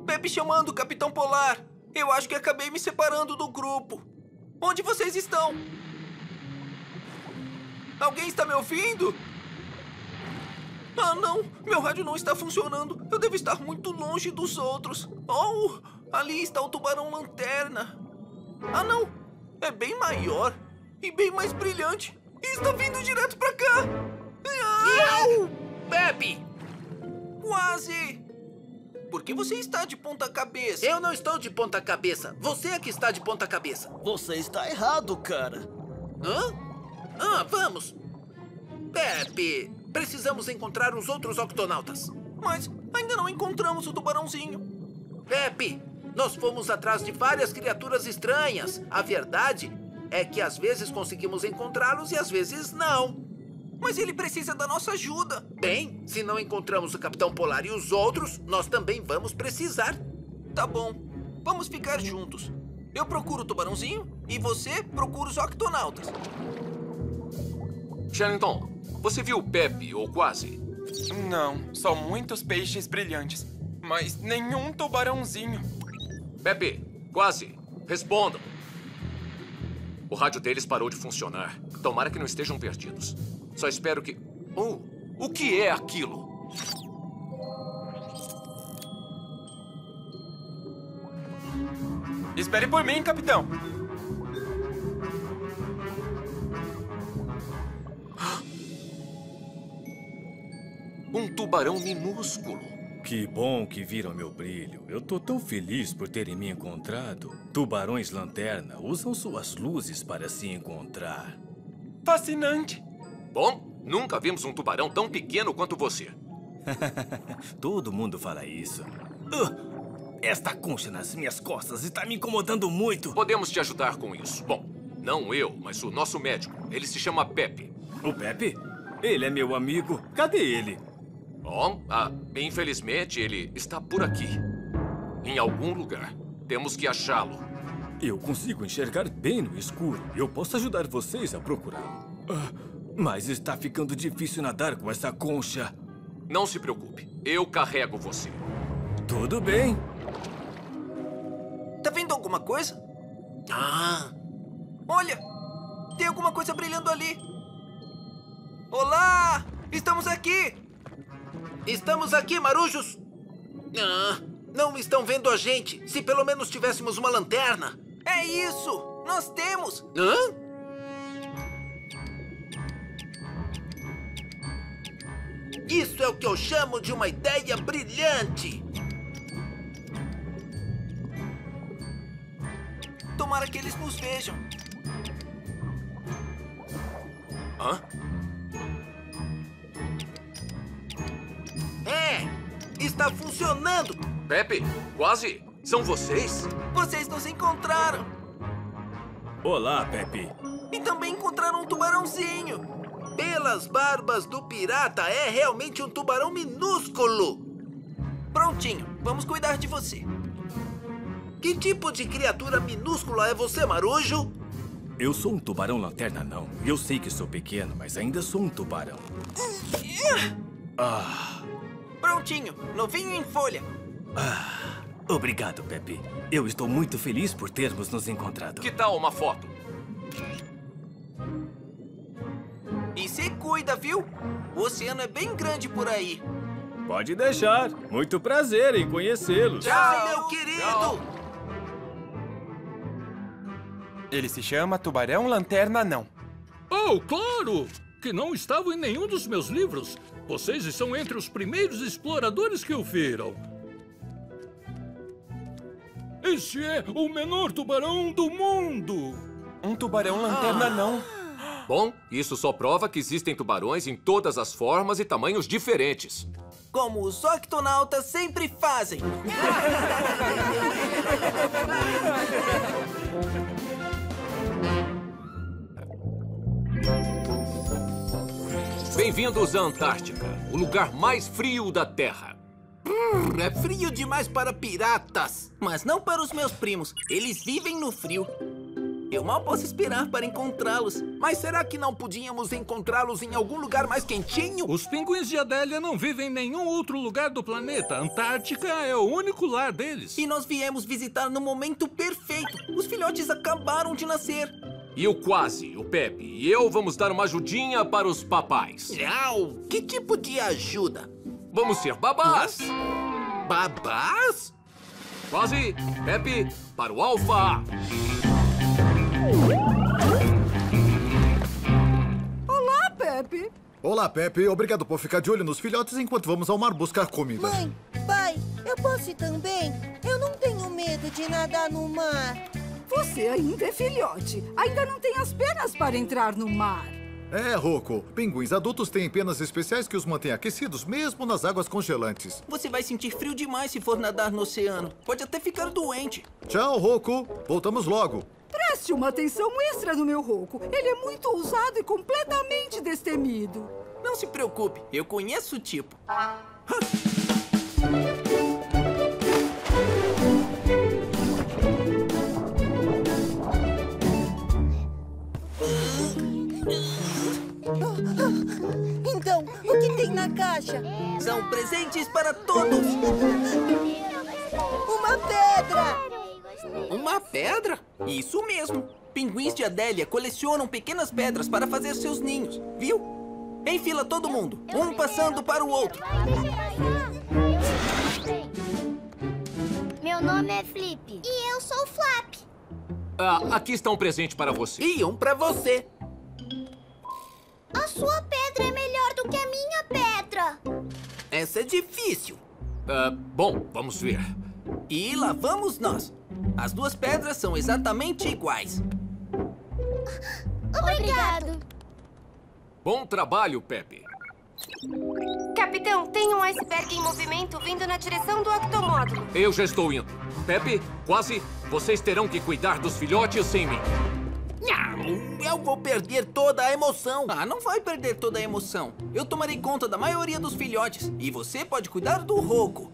Pepe chamando, Capitão Polar. Eu acho que acabei me separando do grupo. Onde vocês estão? Alguém está me ouvindo? Ah, não! Meu rádio não está funcionando. Eu devo estar muito longe dos outros. Oh, ali está o tubarão lanterna. Ah, não! É bem maior e bem mais brilhante. E está vindo direto pra cá. Ah! Pepe! Quase! Por que você está de ponta cabeça? Eu não estou de ponta cabeça. Você é que está de ponta cabeça. Você está errado, cara. Hã? Ah, vamos. Pepe, precisamos encontrar os outros octonautas. Mas ainda não encontramos o tubarãozinho. Pepe, nós fomos atrás de várias criaturas estranhas. A verdade é que às vezes conseguimos encontrá-los e às vezes não. Mas ele precisa da nossa ajuda. Bem, se não encontramos o Capitão Polar e os outros, nós também vamos precisar. Tá bom. Vamos ficar juntos. Eu procuro o tubarãozinho e você procura os octonautas. Sherrington, você viu o Pepe, ou quase? Não, só muitos peixes brilhantes. Mas nenhum tubarãozinho. Pepe, quase. Respondam. O rádio deles parou de funcionar. Tomara que não estejam perdidos. Só espero que... Oh, o que é aquilo? Espere por mim, capitão. Um tubarão minúsculo. Que bom que viram meu brilho. Eu tô tão feliz por terem me encontrado. Tubarões lanterna usam suas luzes para se encontrar. Fascinante. Bom, nunca vimos um tubarão tão pequeno quanto você. Todo mundo fala isso. Uh, esta concha nas minhas costas está me incomodando muito. Podemos te ajudar com isso. Bom, não eu, mas o nosso médico. Ele se chama Pepe. O Pepe? Ele é meu amigo. Cadê ele? Bom, ah, infelizmente ele está por aqui. Em algum lugar. Temos que achá-lo. Eu consigo enxergar bem no escuro. Eu posso ajudar vocês a procurá-lo. Ah, mas está ficando difícil nadar com essa concha. Não se preocupe. Eu carrego você. Tudo bem. Tá vendo alguma coisa? Ah! Olha! Tem alguma coisa brilhando ali. Olá! Estamos aqui! Estamos aqui, marujos! Ah, não estão vendo a gente. Se pelo menos tivéssemos uma lanterna. É isso! Nós temos! Hã? Isso é o que eu chamo de uma ideia brilhante! Tomara que eles nos vejam. Hã? Está funcionando! Pepe, quase. São vocês? Vocês nos encontraram! Olá, Pepe. E também encontraram um tubarãozinho. Pelas barbas do pirata, é realmente um tubarão minúsculo. Prontinho, vamos cuidar de você. Que tipo de criatura minúscula é você, Marujo? Eu sou um tubarão lanterna, não. Eu sei que sou pequeno, mas ainda sou um tubarão. Ah, Prontinho, novinho em folha. ah, obrigado, Pepe. Eu estou muito feliz por termos nos encontrado. Que tal uma foto? E se cuida, viu? O oceano é bem grande por aí. Pode deixar. Muito prazer em conhecê-los. Tchau, meu querido! Ele se chama Tubarão Lanterna Não. Oh, claro! Que não estavam em nenhum dos meus livros. Vocês estão entre os primeiros exploradores que o viram. Este é o menor tubarão do mundo! Um tubarão lanterna não. Bom, isso só prova que existem tubarões em todas as formas e tamanhos diferentes. Como os octonautas sempre fazem. Bem-vindos à Antártica, o lugar mais frio da Terra. Hum, é frio demais para piratas. Mas não para os meus primos. Eles vivem no frio. Eu mal posso esperar para encontrá-los. Mas será que não podíamos encontrá-los em algum lugar mais quentinho? Os pinguins de Adélia não vivem em nenhum outro lugar do planeta. A Antártica é o único lar deles. E nós viemos visitar no momento perfeito. Os filhotes acabaram de nascer. E o Quase, o Pepe e eu vamos dar uma ajudinha para os papais. Au! Que tipo de ajuda? Vamos ser babás. Babás? Quase, Pepe, para o Alfa. Olá, Pepe. Olá, Pepe. Obrigado por ficar de olho nos filhotes enquanto vamos ao mar buscar comida. Mãe, pai, eu posso ir também? Eu não tenho medo de nadar no mar. Você ainda é filhote. Ainda não tem as pernas para entrar no mar. É, Rocco. Pinguins adultos têm penas especiais que os mantêm aquecidos mesmo nas águas congelantes. Você vai sentir frio demais se for nadar no oceano. Pode até ficar doente. Tchau, Rocco. Voltamos logo. Preste uma atenção extra no meu rouco. Ele é muito ousado e completamente destemido. Não se preocupe, eu conheço o tipo. Então, o que tem na caixa? São presentes para todos. Uma pedra! Uma pedra? Isso mesmo. Pinguins de Adélia colecionam pequenas pedras para fazer seus ninhos, viu? Em fila todo mundo, um passando para o outro. Meu nome é Flip. E eu sou Flap. Ah, aqui está um presente para você. E um para você. A sua pedra é melhor do que a minha pedra. Essa é difícil. Ah, bom, vamos ver. E lá vamos nós. As duas pedras são exatamente iguais. Obrigado. Bom trabalho, Pepe. Capitão, tem um iceberg em movimento vindo na direção do octomódulo. Eu já estou indo. Pepe, quase, vocês terão que cuidar dos filhotes sem mim. Eu vou perder toda a emoção. Ah, não vai perder toda a emoção. Eu tomarei conta da maioria dos filhotes. E você pode cuidar do Roco.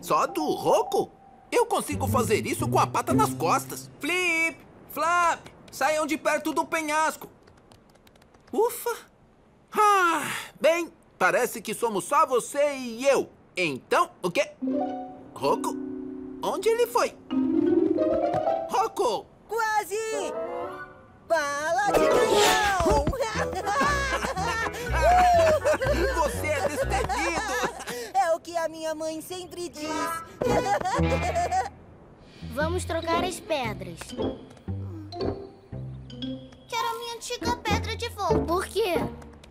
Só do Roco? Eu consigo fazer isso com a pata nas costas. Flip! Flap! Saiam de perto do penhasco. Ufa! Ah, bem, parece que somos só você e eu. Então, o quê? Roco? Onde ele foi? Roco! Quase! Bala de canhão! Você é destemido! É o que a minha mãe sempre diz. Vamos trocar as pedras. Quero a minha antiga pedra de volta. Por quê?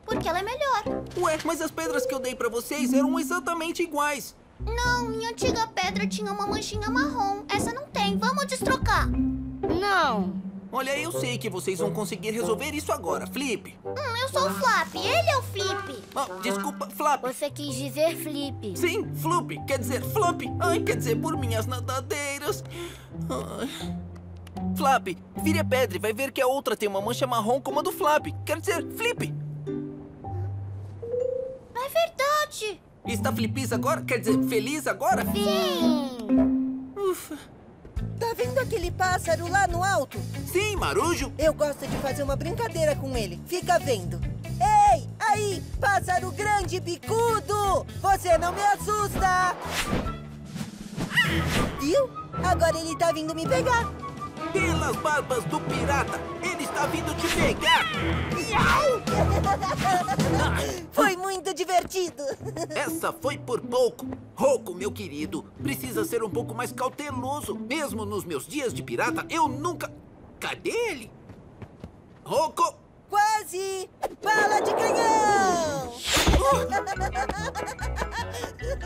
porque ela é melhor. Ué, mas as pedras que eu dei pra vocês eram exatamente iguais. Não, minha antiga pedra tinha uma manchinha marrom. Essa não tem. Vamos destrocar. Não. Olha, eu sei que vocês vão conseguir resolver isso agora, Flip. Hum, eu sou o Flap. Ele é o Flip. Oh, desculpa, Flap. Você quis dizer Flip. Sim, Floop, quer dizer Flop. Ai, quer dizer por minhas nadadeiras. Ai. Flap, vire a pedra e vai ver que a outra tem uma mancha marrom como a do Flap. Quer dizer, Flip. É verdade. Está feliz agora? Quer dizer, feliz agora? Sim. Ufa. Tá vendo aquele pássaro lá no alto? Sim, Marujo. Eu gosto de fazer uma brincadeira com ele. Fica vendo. Ei, aí, pássaro grande e bicudo! Você não me assusta! Viu? Agora ele tá vindo me pegar. Pelas barbas do pirata, ele está vindo te pegar. Foi muito divertido. Essa foi por pouco. Roco, meu querido, precisa ser um pouco mais cauteloso. Mesmo nos meus dias de pirata, eu nunca... Cadê ele? Roco! Quase! Bala de canhão!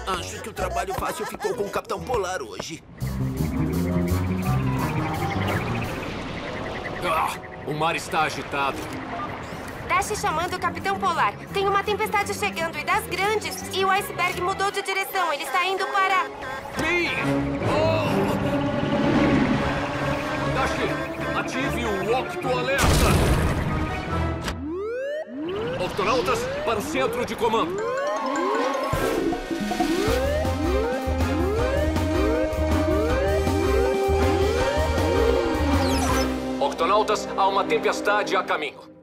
Acho que o trabalho fácil ficou com o Capitão Polar hoje. Ah, o mar está agitado. Dash chamando o Capitão Polar. Tem uma tempestade chegando e das grandes. E o iceberg mudou de direção. Ele está indo para... Sim! Oh! Dashi, ative o Octo Alerta! Octonautas, para o centro de comando. Octonautas, há uma tempestade a caminho.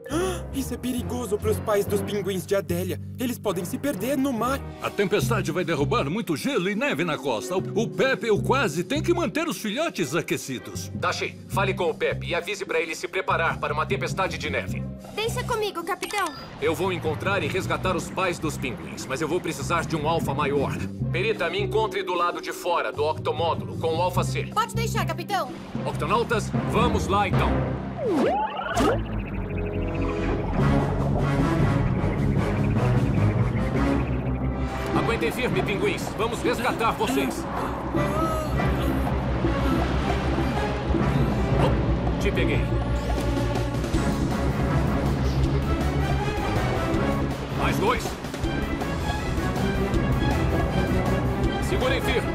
Isso é perigoso para os pais dos pinguins de Adélia. Eles podem se perder no mar. A tempestade vai derrubar muito gelo e neve na costa. O Pepe e o Quase têm que manter os filhotes aquecidos. Dashi, fale com o Pepe e avise para ele se preparar para uma tempestade de neve. Deixa comigo, capitão. Eu vou encontrar e resgatar os pais dos pinguins, mas eu vou precisar de um alfa maior. Perita, me encontre do lado de fora do octomódulo com o alfa C. Pode deixar, capitão. Octonautas, vamos lá então. Aguentem firme, pinguins. Vamos resgatar vocês. Oh, te peguei. Mais dois. Segurem firme.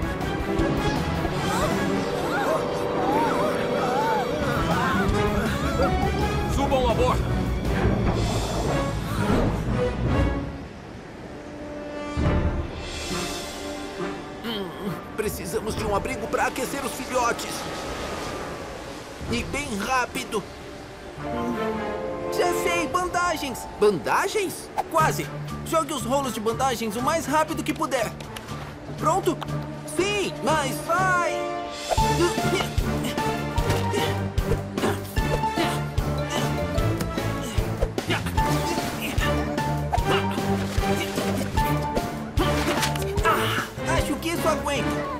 Subam a bordo. Precisamos de um abrigo para aquecer os filhotes. E bem rápido. Já sei, bandagens. Bandagens? Quase. Jogue os rolos de bandagens o mais rápido que puder. Pronto? Sim, mas vai. Acho que isso aguenta.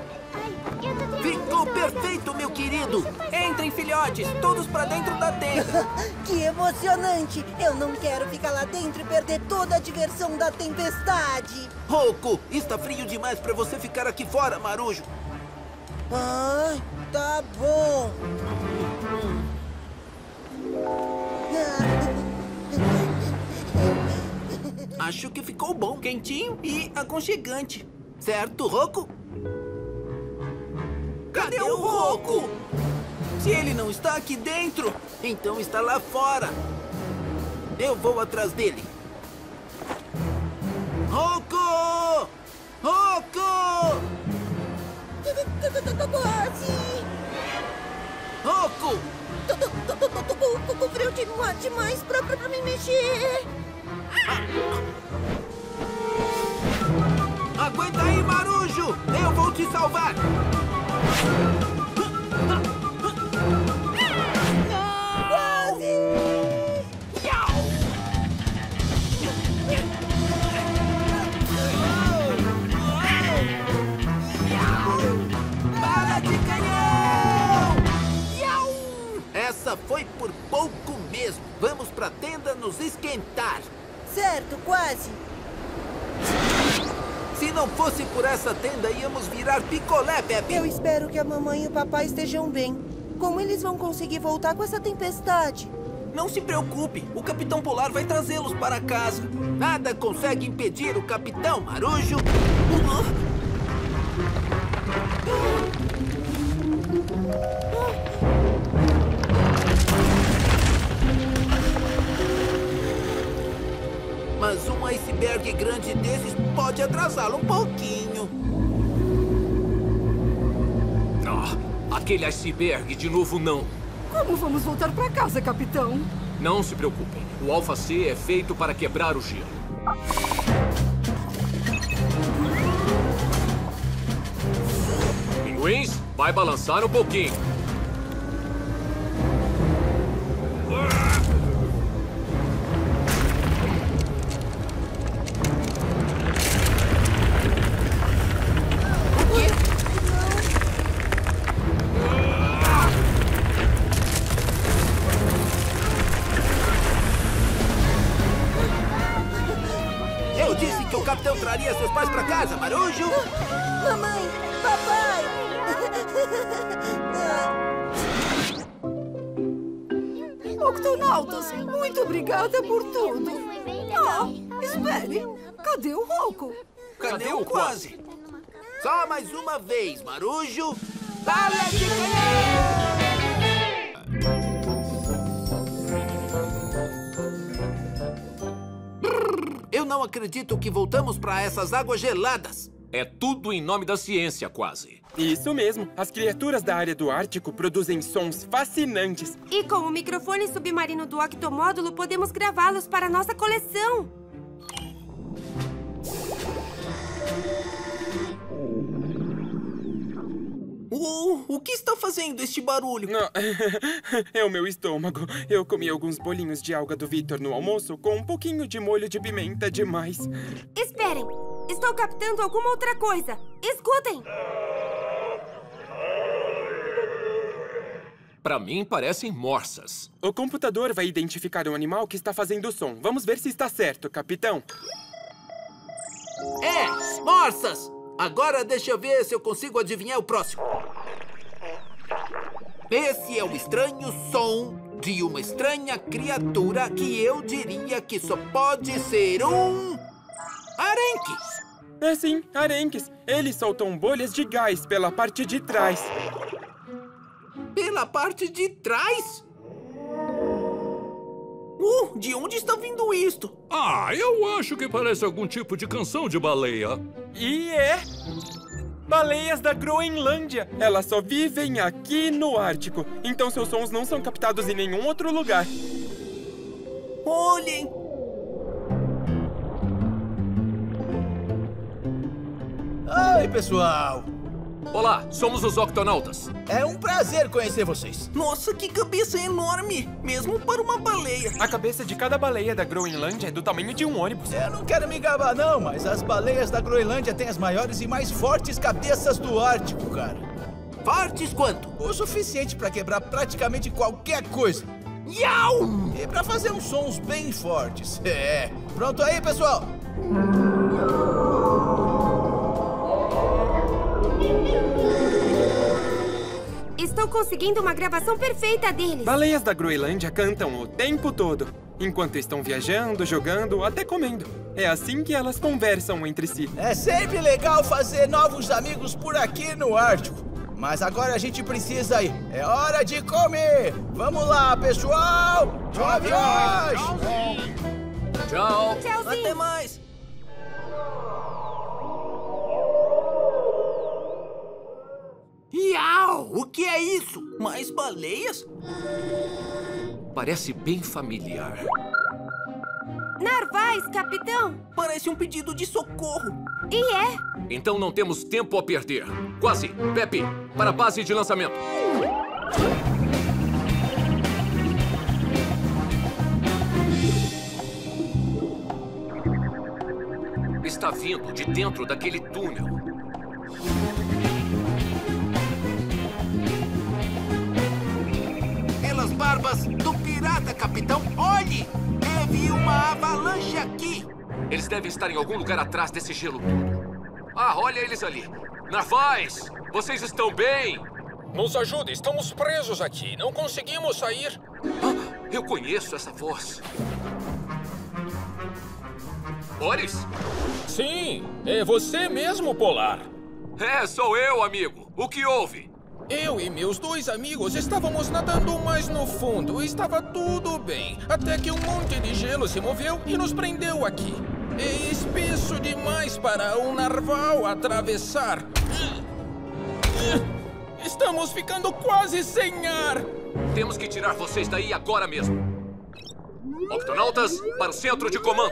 Perfeito, meu querido. Entrem, filhotes, todos pra dentro da tenda. que emocionante! Eu não quero ficar lá dentro e perder toda a diversão da tempestade. Roco, está frio demais pra você ficar aqui fora, Marujo. Ai, tá bom. Acho que ficou bom, quentinho e aconchegante. Certo, Roco? Cadê o Roco? Se ele não está aqui dentro, então está lá fora. Eu vou atrás dele. Roco! Roco! Quase! Roco! Tô com frio demais pra, pra, pra me mexer. Aguenta aí, Marujo! Eu vou te salvar! Essa foi por pouco mesmo. Vamos pra tenda nos esquentar. Certo, quase. Se não fosse por essa tenda, íamos virar picolé, Pepe. Eu espero que a mamãe e o papai estejam bem. Como eles vão conseguir voltar com essa tempestade? Não se preocupe, o Capitão Polar vai trazê-los para casa. Nada consegue impedir o Capitão Marujo. Mas um iceberg grande desses pode atrasá-lo um pouquinho. Ah, aquele iceberg de novo não. Como vamos voltar para casa, capitão? Não se preocupem. O Alpha C é feito para quebrar o gelo. Pinguins, vai balançar um pouquinho. Eu Marujo. Bala de canhão! Eu não acredito que voltamos para essas águas geladas. É tudo em nome da ciência, quase. Isso mesmo. As criaturas da área do Ártico produzem sons fascinantes. E com o microfone submarino do octomódulo, podemos gravá-los para nossa coleção. Uh, o que está fazendo este barulho? Não, é o meu estômago. Eu comi alguns bolinhos de alga do Victor no almoço com um pouquinho de molho de pimenta demais. Esperem! Estou captando alguma outra coisa. Escutem! Para mim, parecem morsas. O computador vai identificar um animal que está fazendo som. Vamos ver se está certo, capitão. É, morsas! Agora deixa eu ver se eu consigo adivinhar o próximo. Esse é o estranho som de uma estranha criatura que eu diria que só pode ser um... Arenque! É sim, arenques. Eles soltam bolhas de gás pela parte de trás. Pela parte de trás? Uh, de onde está vindo isto? Ah, eu acho que parece algum tipo de canção de baleia. E é! Baleias da Groenlândia. Elas só vivem aqui no Ártico. Então seus sons não são captados em nenhum outro lugar. Olhem! Oi, pessoal! Olá, somos os Octonautas. É um prazer conhecer vocês. Nossa, que cabeça enorme! Mesmo para uma baleia. A cabeça de cada baleia da Groenlândia é do tamanho de um ônibus. Eu não quero me gabar, não, mas as baleias da Groenlândia têm as maiores e mais fortes cabeças do Ártico, cara. Fortes quanto? O suficiente para quebrar praticamente qualquer coisa. Iau! E para fazer uns sons bem fortes. É. Pronto aí, pessoal? Estou conseguindo uma gravação perfeita deles. Baleias da Groenlândia cantam o tempo todo, enquanto estão viajando, jogando, até comendo. É assim que elas conversam entre si. É sempre legal fazer novos amigos por aqui no Ártico. Mas agora a gente precisa ir. É hora de comer! Vamos lá, pessoal! Tchau! Tchau! Tchauzinho! Até mais! Iau! O que é isso? Mais baleias? Parece bem familiar. Narvais, capitão! Parece um pedido de socorro. E é! Então não temos tempo a perder. Quase, Pepe, para a base de lançamento. Está vindo de dentro daquele túnel. Barbas do pirata, capitão, olhe! Teve uma avalanche aqui. Eles devem estar em algum lugar atrás desse gelo todo. Ah, olha eles ali. Narvais, vocês estão bem? Nos ajude, estamos presos aqui. Não conseguimos sair. Ah, eu conheço essa voz. Boris? Sim, é você mesmo, Polar. É, sou eu, amigo. O que houve? Eu e meus dois amigos estávamos nadando mais no fundo. Estava tudo bem. Até que um monte de gelo se moveu e nos prendeu aqui. É espesso demais para um narval atravessar. Estamos ficando quase sem ar. Temos que tirar vocês daí agora mesmo. Octonautas, para o centro de comando.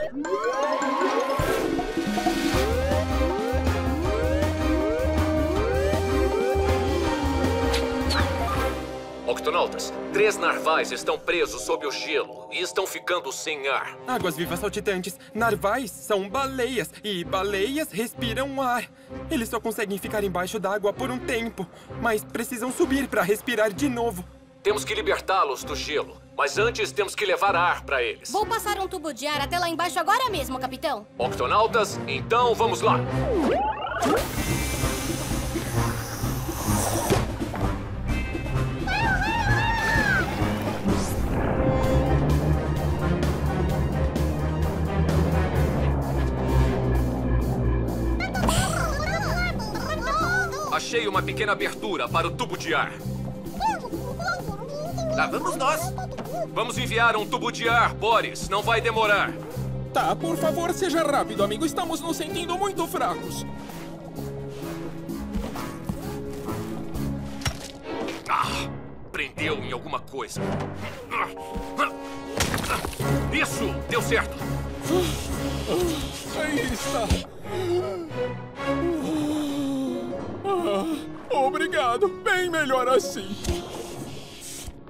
Octonautas, três narvais estão presos sob o gelo e estão ficando sem ar. Águas vivas saltitantes. Narvais são baleias e baleias respiram ar. Eles só conseguem ficar embaixo d'água por um tempo, mas precisam subir para respirar de novo. Temos que libertá-los do gelo, mas antes temos que levar ar para eles. Vou passar um tubo de ar até lá embaixo agora mesmo, capitão. Octonautas, então vamos lá. Achei uma pequena abertura para o tubo de ar. Lá vamos nós. Vamos enviar um tubo de ar, Boris. Não vai demorar. Tá, por favor, seja rápido, amigo. Estamos nos sentindo muito fracos. Ah, prendeu em alguma coisa. Isso, deu certo. Aí está. Ah, obrigado. Bem melhor assim.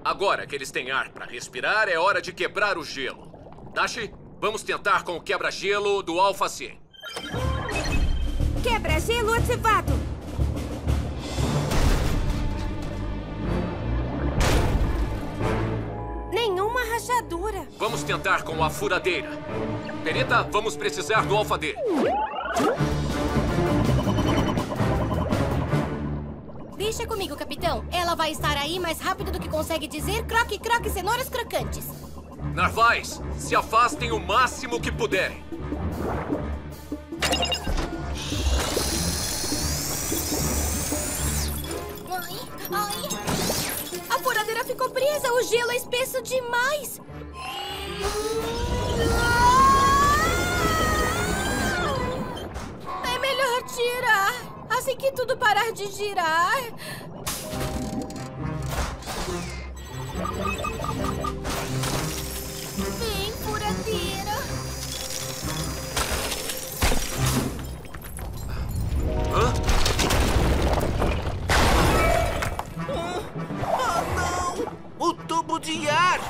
Agora que eles têm ar para respirar, é hora de quebrar o gelo. Dashi, vamos tentar com o quebra-gelo do Alpha 100. Quebra-gelo ativado. Nenhuma rachadura. Vamos tentar com a furadeira. Perita, vamos precisar do Alpha D. Deixa comigo, capitão. Ela vai estar aí mais rápido do que consegue dizer croque, croque, cenouras crocantes. Narvais, se afastem o máximo que puderem. Ai, ai. A furadeira ficou presa. O gelo é espesso demais. É melhor tirar. Assim que tudo parar de girar. Vem, furadeira. Hã? Ah, não! O tubo de ar!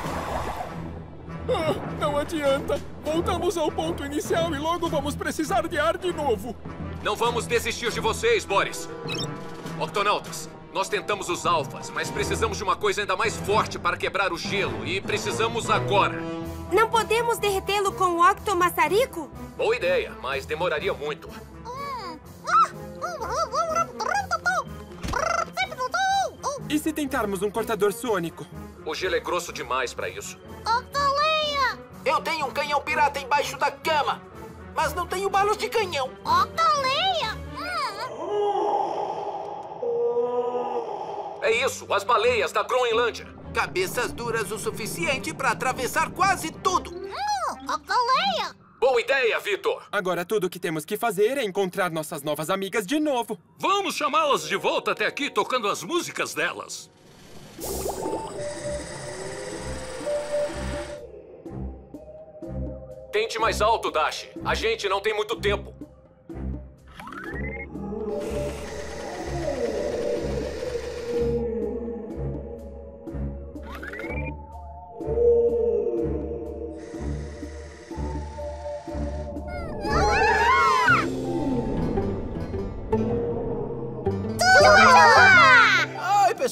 Ah, não adianta. Voltamos ao ponto inicial e logo vamos precisar de ar de novo. Não vamos desistir de vocês, Boris. Octonautas, nós tentamos os alfas, mas precisamos de uma coisa ainda mais forte para quebrar o gelo e precisamos agora. Não podemos derretê-lo com o octomaçarico? Boa ideia, mas demoraria muito. E se tentarmos um cortador sônico? O gelo é grosso demais para isso. Octoleia! Eu tenho um canhão pirata embaixo da cama, mas não tenho balas de canhão. Octoleia! É isso, as baleias da Groenlândia. Cabeças duras o suficiente para atravessar quase tudo. Hum, Octoleia! Boa ideia, Vitor! Agora tudo o que temos que fazer é encontrar nossas novas amigas de novo. Vamos chamá-las de volta até aqui tocando as músicas delas. Tente mais alto, Dashi. A gente não tem muito tempo.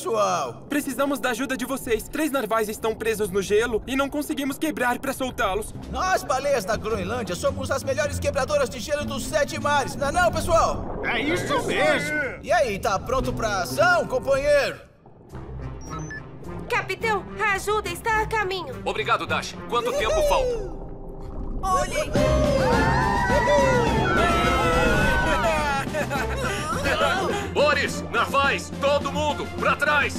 Pessoal? Precisamos da ajuda de vocês. Três narvais estão presos no gelo e não conseguimos quebrar para soltá-los. Nós, baleias da Groenlândia, somos as melhores quebradoras de gelo dos sete mares, não é não, pessoal? É isso mesmo! E aí, tá pronto pra ação, companheiro? Capitão, a ajuda está a caminho. Obrigado, Dash. Quanto tempo falta? Olhem! Boris, Narvais, todo mundo, pra trás!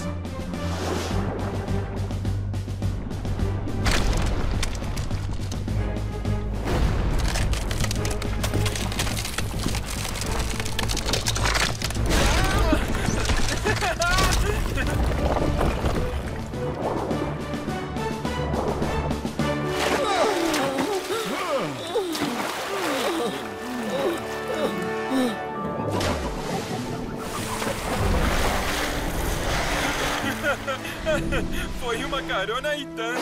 Foi uma carona e tanto.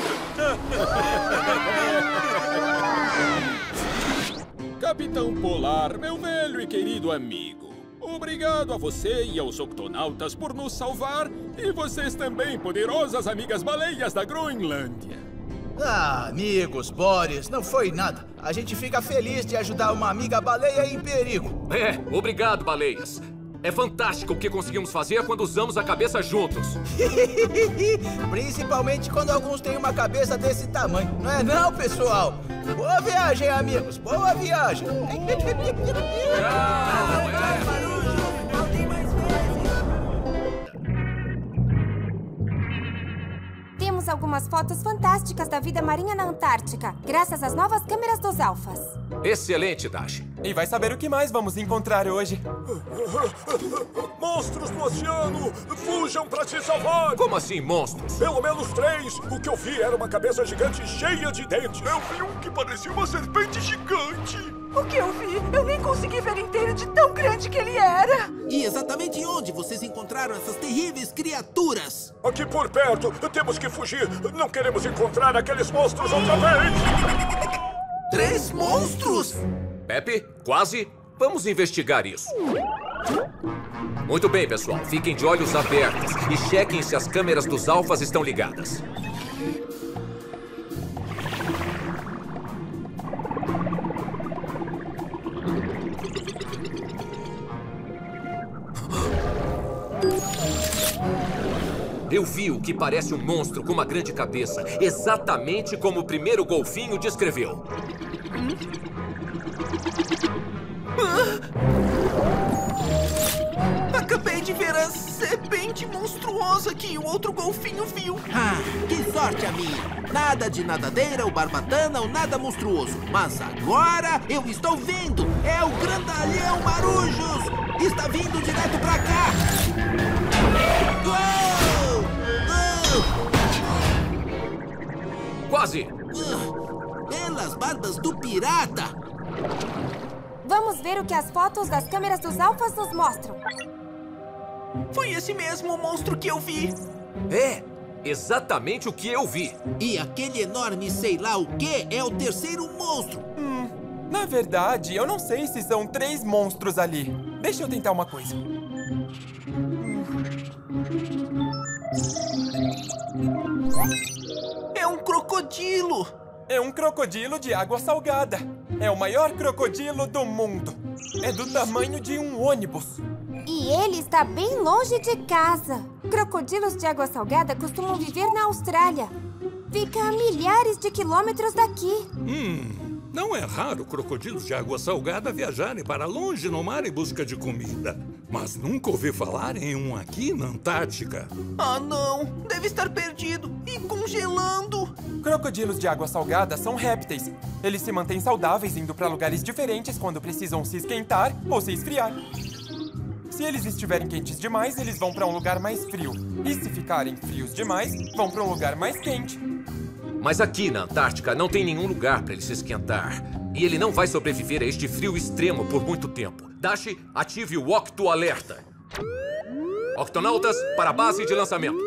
Capitão Polar, meu velho e querido amigo. Obrigado a você e aos octonautas por nos salvar e vocês também, poderosas amigas baleias da Groenlândia. Ah, amigos, Boris, não foi nada. A gente fica feliz de ajudar uma amiga baleia em perigo. É, obrigado, baleias. É fantástico o que conseguimos fazer quando usamos a cabeça juntos. Principalmente quando alguns têm uma cabeça desse tamanho. Não é não, pessoal? Boa viagem, amigos. Boa viagem. Temos algumas fotos fantásticas da vida marinha na Antártica, graças às novas câmeras dos alfas. Excelente, Dash. E vai saber o que mais vamos encontrar hoje. Monstros do oceano! Fujam pra se salvar! Como assim, monstros? Pelo menos três! O que eu vi era uma cabeça gigante cheia de dentes. Eu vi um que parecia uma serpente gigante. O que eu vi? Eu nem consegui ver inteiro de tão grande que ele era. E exatamente onde vocês encontraram essas terríveis criaturas? Aqui por perto. Temos que fugir. Não queremos encontrar aqueles monstros outra vez. Três monstros? Pepe, quase. Vamos investigar isso. Muito bem, pessoal. Fiquem de olhos abertos e chequem se as câmeras dos alfas estão ligadas. Eu vi o que parece um monstro com uma grande cabeça, exatamente como o primeiro golfinho descreveu. Ah! Acabei de ver a serpente monstruosa que o outro golfinho viu. Ah, que sorte a minha. Nada de nadadeira ou barbatana ou nada monstruoso. Mas agora eu estou vendo. É o grandalhão Marujos. Está vindo direto pra cá. Uou! Quase! Ah, pelas barbas do pirata! Vamos ver o que as fotos das câmeras dos alfas nos mostram. Foi esse mesmo monstro que eu vi. É, exatamente o que eu vi. E aquele enorme sei lá o que é o terceiro monstro. Hum, na verdade, eu não sei se são três monstros ali. Deixa eu tentar uma coisa. É um crocodilo! É um crocodilo de água salgada. É o maior crocodilo do mundo. É do tamanho de um ônibus. E ele está bem longe de casa. Crocodilos de água salgada costumam viver na Austrália. Fica a milhares de quilômetros daqui. Hum, não é raro crocodilos de água salgada viajarem para longe no mar em busca de comida. Mas nunca ouvi falar em um aqui na Antártica. Ah, não! Deve estar perdido e congelando! Crocodilos de água salgada são répteis. Eles se mantêm saudáveis indo para lugares diferentes quando precisam se esquentar ou se esfriar. Se eles estiverem quentes demais, eles vão para um lugar mais frio. E se ficarem frios demais, vão para um lugar mais quente. Mas aqui na Antártica não tem nenhum lugar para ele se esquentar. E ele não vai sobreviver a este frio extremo por muito tempo. Dash, ative o Octo Alerta. Octonautas, para a base de lançamento.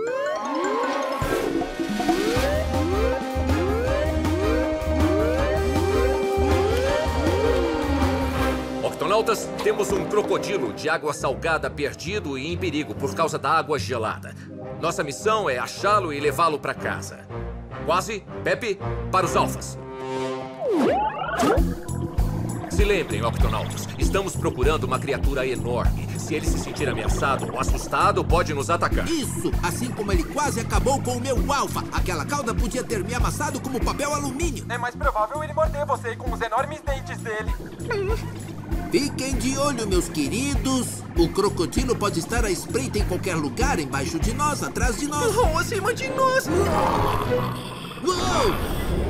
Octonautas, temos um crocodilo de água salgada perdido e em perigo por causa da água gelada. Nossa missão é achá-lo e levá-lo para casa. Quase, Pepe, para os alfas. Se lembrem, octonautas, estamos procurando uma criatura enorme. Se ele se sentir ameaçado ou assustado, pode nos atacar. Isso! Assim como ele quase acabou com o meu alfa. Aquela cauda podia ter me amassado como papel alumínio. É mais provável ele morder você com os enormes dentes dele. Fiquem de olho, meus queridos. O crocodilo pode estar à espreita em qualquer lugar, embaixo de nós, atrás de nós. Ou acima de nós. Uou!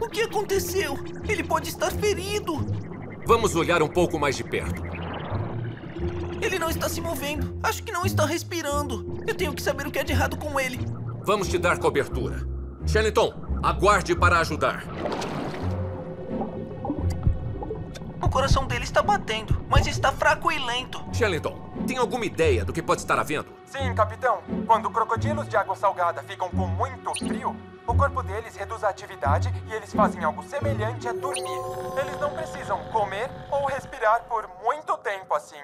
O que aconteceu? Ele pode estar ferido. Vamos olhar um pouco mais de perto. Ele não está se movendo. Acho que não está respirando. Eu tenho que saber o que é de errado com ele. Vamos te dar cobertura. Shellington, aguarde para ajudar. O coração dele está batendo, mas está fraco e lento. Shellington, tem alguma ideia do que pode estar havendo? Sim, capitão. Quando crocodilos de água salgada ficam com muito frio, o corpo deles reduz a atividade e eles fazem algo semelhante a dormir. Eles não precisam comer ou respirar por muito tempo assim.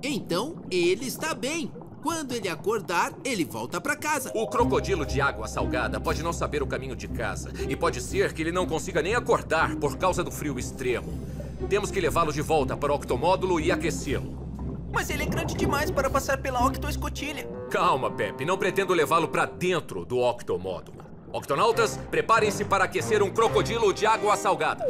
Então, ele está bem. Quando ele acordar, ele volta para casa. O crocodilo de água salgada pode não saber o caminho de casa. E pode ser que ele não consiga nem acordar por causa do frio extremo. Temos que levá-lo de volta para o octomódulo e aquecê-lo. Mas ele é grande demais para passar pela octoescotilha. Calma, Pepe. Não pretendo levá-lo para dentro do octomódulo. Octonautas, preparem-se para aquecer um crocodilo de água salgada.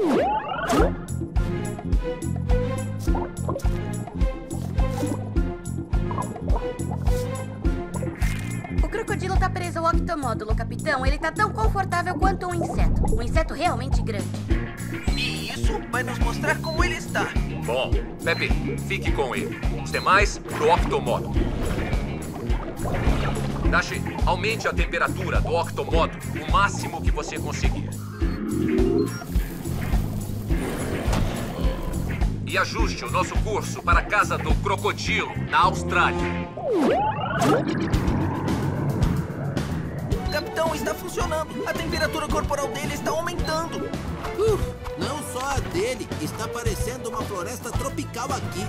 Crocodilo tá preso ao octomódulo, capitão. Ele tá tão confortável quanto um inseto. Um inseto realmente grande. E isso vai nos mostrar como ele está. Bom, Pepe, fique com ele. Os demais, pro octomódulo. Dashi, aumente a temperatura do octomódulo o máximo que você conseguir. E ajuste o nosso curso para a casa do crocodilo, na Austrália. Capitão, está funcionando. A temperatura corporal dele está aumentando. Uh, não só a dele. Está parecendo uma floresta tropical aqui.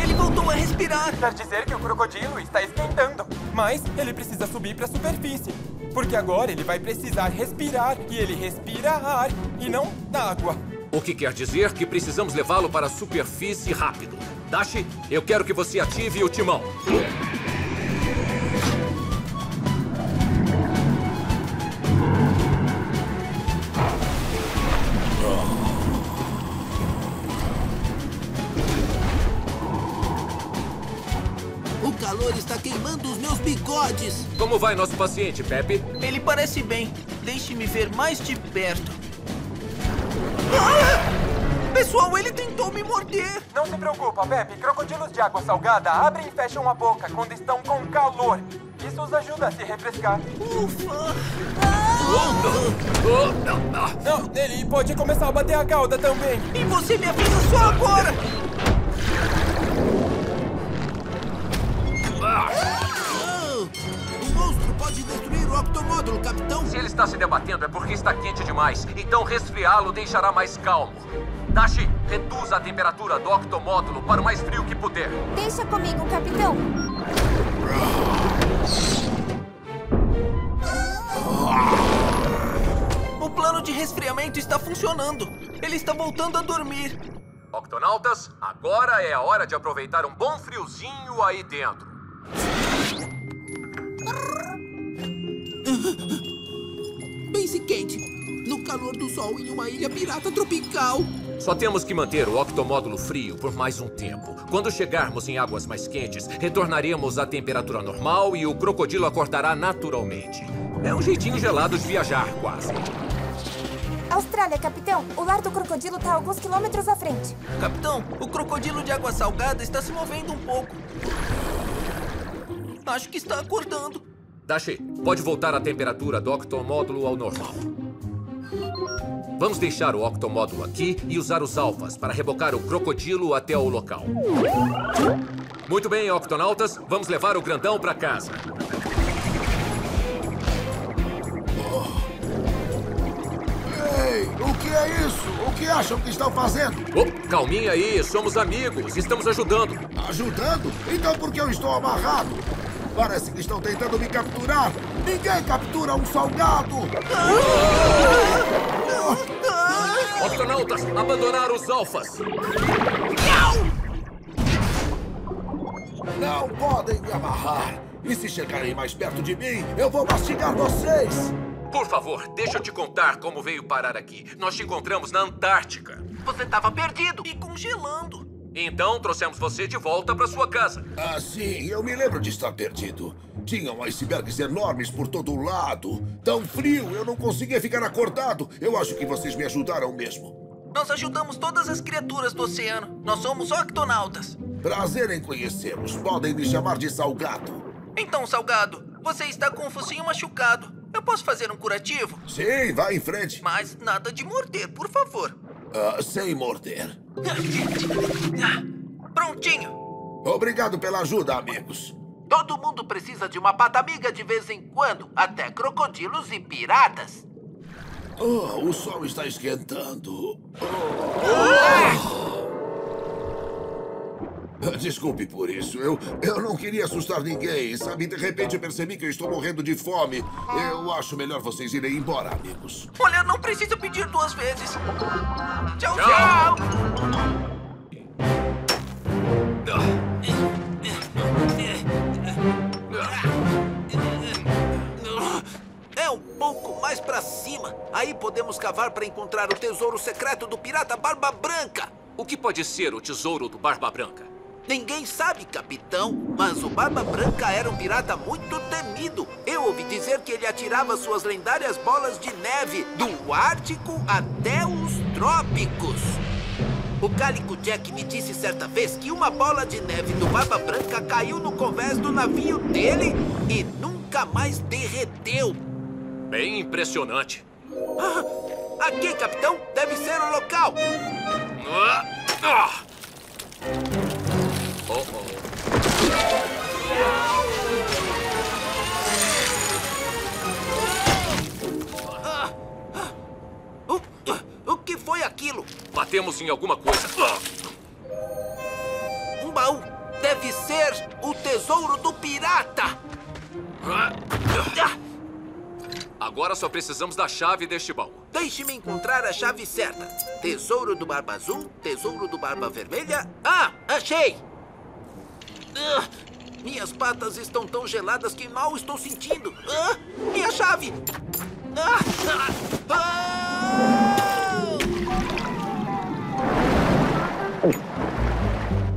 Ele voltou a respirar. Quer dizer que o crocodilo está esquentando. Mas ele precisa subir para a superfície. Porque agora ele vai precisar respirar. E ele respira ar e não água. O que quer dizer que precisamos levá-lo para a superfície rápido. Dashi, eu quero que você ative o timão. Os meus bigodes. Como vai nosso paciente, Pepe? Ele parece bem. Deixe-me ver mais de perto. Ah! Pessoal, ele tentou me morder. Não se preocupa, Pepe. Crocodilos de água salgada abrem e fecham a boca quando estão com calor. Isso os ajuda a se refrescar. Ufa! Não, ele pode começar a bater a cauda também. E você me avisa só agora! Oh, o monstro pode destruir o octomódulo, capitão. Se ele está se debatendo é porque está quente demais. Então resfriá-lo deixará mais calmo. Dashi, reduza a temperatura do octomódulo para o mais frio que puder. Deixa comigo, capitão. O plano de resfriamento está funcionando. Ele está voltando a dormir. Octonautas, agora é a hora de aproveitar um bom friozinho aí dentro. Calor do sol em uma ilha pirata tropical. Só temos que manter o octomódulo frio por mais um tempo. Quando chegarmos em águas mais quentes, retornaremos à temperatura normal e o crocodilo acordará naturalmente. É um jeitinho gelado de viajar, quase. Austrália, capitão. O lar do crocodilo está alguns quilômetros à frente. Capitão, o crocodilo de água salgada está se movendo um pouco. Acho que está acordando. Dashi, pode voltar a temperatura do octomódulo ao normal. Vamos deixar o octomódulo aqui e usar os alfas para rebocar o crocodilo até o local. Muito bem, octonautas, vamos levar o grandão pra casa. Ei, o que é isso? O que acham que estão fazendo? Oh, calminha aí, somos amigos, estamos ajudando. Ajudando? Então por que eu estou amarrado? Parece que estão tentando me capturar. Ninguém captura um salgado! Octonautas, abandonar os alfas. Não podem me amarrar. E se chegarem mais perto de mim, eu vou mastigar vocês. Por favor, deixa eu te contar como veio parar aqui. Nós te encontramos na Antártica. Você estava perdido e congelando. Então trouxemos você de volta para sua casa. Ah, sim, eu me lembro de estar perdido. Tinham icebergs enormes por todo lado. Tão frio, eu não conseguia ficar acordado. Eu acho que vocês me ajudaram mesmo. Nós ajudamos todas as criaturas do oceano. Nós somos octonautas. Prazer em conhecê-los. Podem me chamar de Salgado. Então, Salgado, você está com o focinho machucado. Eu posso fazer um curativo? Sim, vá em frente. Mas nada de morder, por favor. Ah, sem morder. Prontinho. Obrigado pela ajuda, amigos. Todo mundo precisa de uma pata amiga de vez em quando, até crocodilos e piratas. Oh, o sol está esquentando. Oh. Desculpe por isso. Eu, eu não queria assustar ninguém, sabe? De repente percebi que eu estou morrendo de fome. Eu acho melhor vocês irem embora, amigos. Olha, não precisa pedir duas vezes. Tchau, tchau. É um pouco mais pra cima. Aí podemos cavar para encontrar o tesouro secreto do pirata Barba Branca. O que pode ser o tesouro do Barba Branca? Ninguém sabe, capitão, mas o Barba Branca era um pirata muito temido. Eu ouvi dizer que ele atirava suas lendárias bolas de neve do Ártico até os trópicos. O Cálico Jack me disse certa vez que uma bola de neve do Barba Branca caiu no convés do navio dele e nunca mais derreteu. Bem impressionante. Ah, aqui, capitão, deve ser o local. Ah, ah. Oh, oh. Ah, ah, o, o que foi aquilo? Batemos em alguma coisa. Ah. Um baú. Deve ser o tesouro do pirata. Agora só precisamos da chave deste baú. Deixe-me encontrar a chave certa. Tesouro do Barba Azul, tesouro do Barba Vermelha. Ah, achei! Ah, minhas patas estão tão geladas que mal estou sentindo. Ah, minha chave! Ah, ah, ah.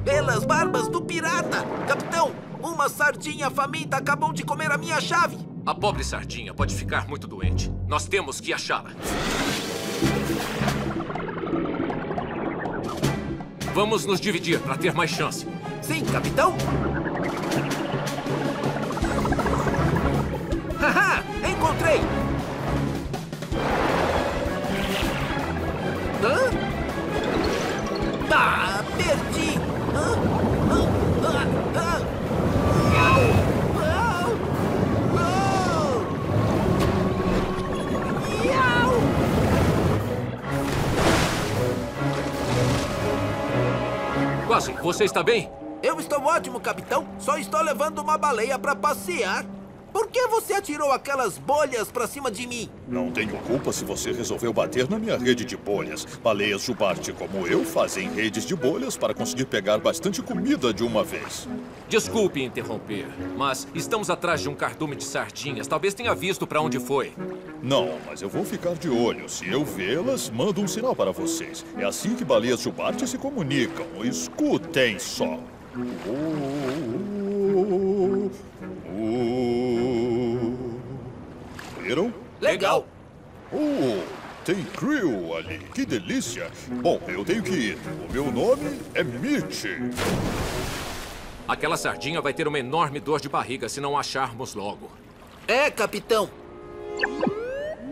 Pelas barbas do pirata! Capitão, uma sardinha faminta acabou de comer a minha chave. A pobre sardinha pode ficar muito doente. Nós temos que achá-la. Vamos nos dividir para ter mais chance. Sim, capitão. Haha! Encontrei! Hã? Ah, perdi! Quase, você está bem? Eu estou ótimo, capitão. Só estou levando uma baleia para passear. Por que você atirou aquelas bolhas para cima de mim? Não tenho culpa se você resolveu bater na minha rede de bolhas. Baleias jubarte como eu fazem redes de bolhas para conseguir pegar bastante comida de uma vez. Desculpe interromper, mas estamos atrás de um cardume de sardinhas. Talvez tenha visto para onde foi. Não, mas eu vou ficar de olho. Se eu vê-las, mando um sinal para vocês. É assim que baleias jubarte se comunicam. Escutem só. Oh, Viram? Legal. Oh, tem Krill ali. Que delícia. Bom, eu tenho que ir. O meu nome é Mitch. Aquela sardinha vai ter uma enorme dor de barriga se não acharmos logo. É, capitão.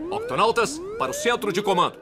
Octonautas, para o centro de comando.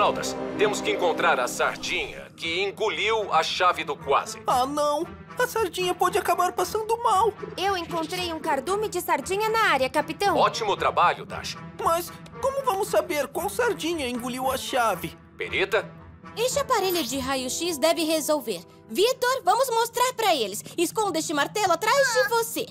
Astronautas, temos que encontrar a sardinha que engoliu a chave do quase. Ah, não! A sardinha pode acabar passando mal. Eu encontrei um cardume de sardinha na área, capitão. Ótimo trabalho, Dash. Mas como vamos saber qual sardinha engoliu a chave? Perita? Este aparelho de raio-x deve resolver. Vitor, vamos mostrar pra eles. Esconda este martelo atrás de você.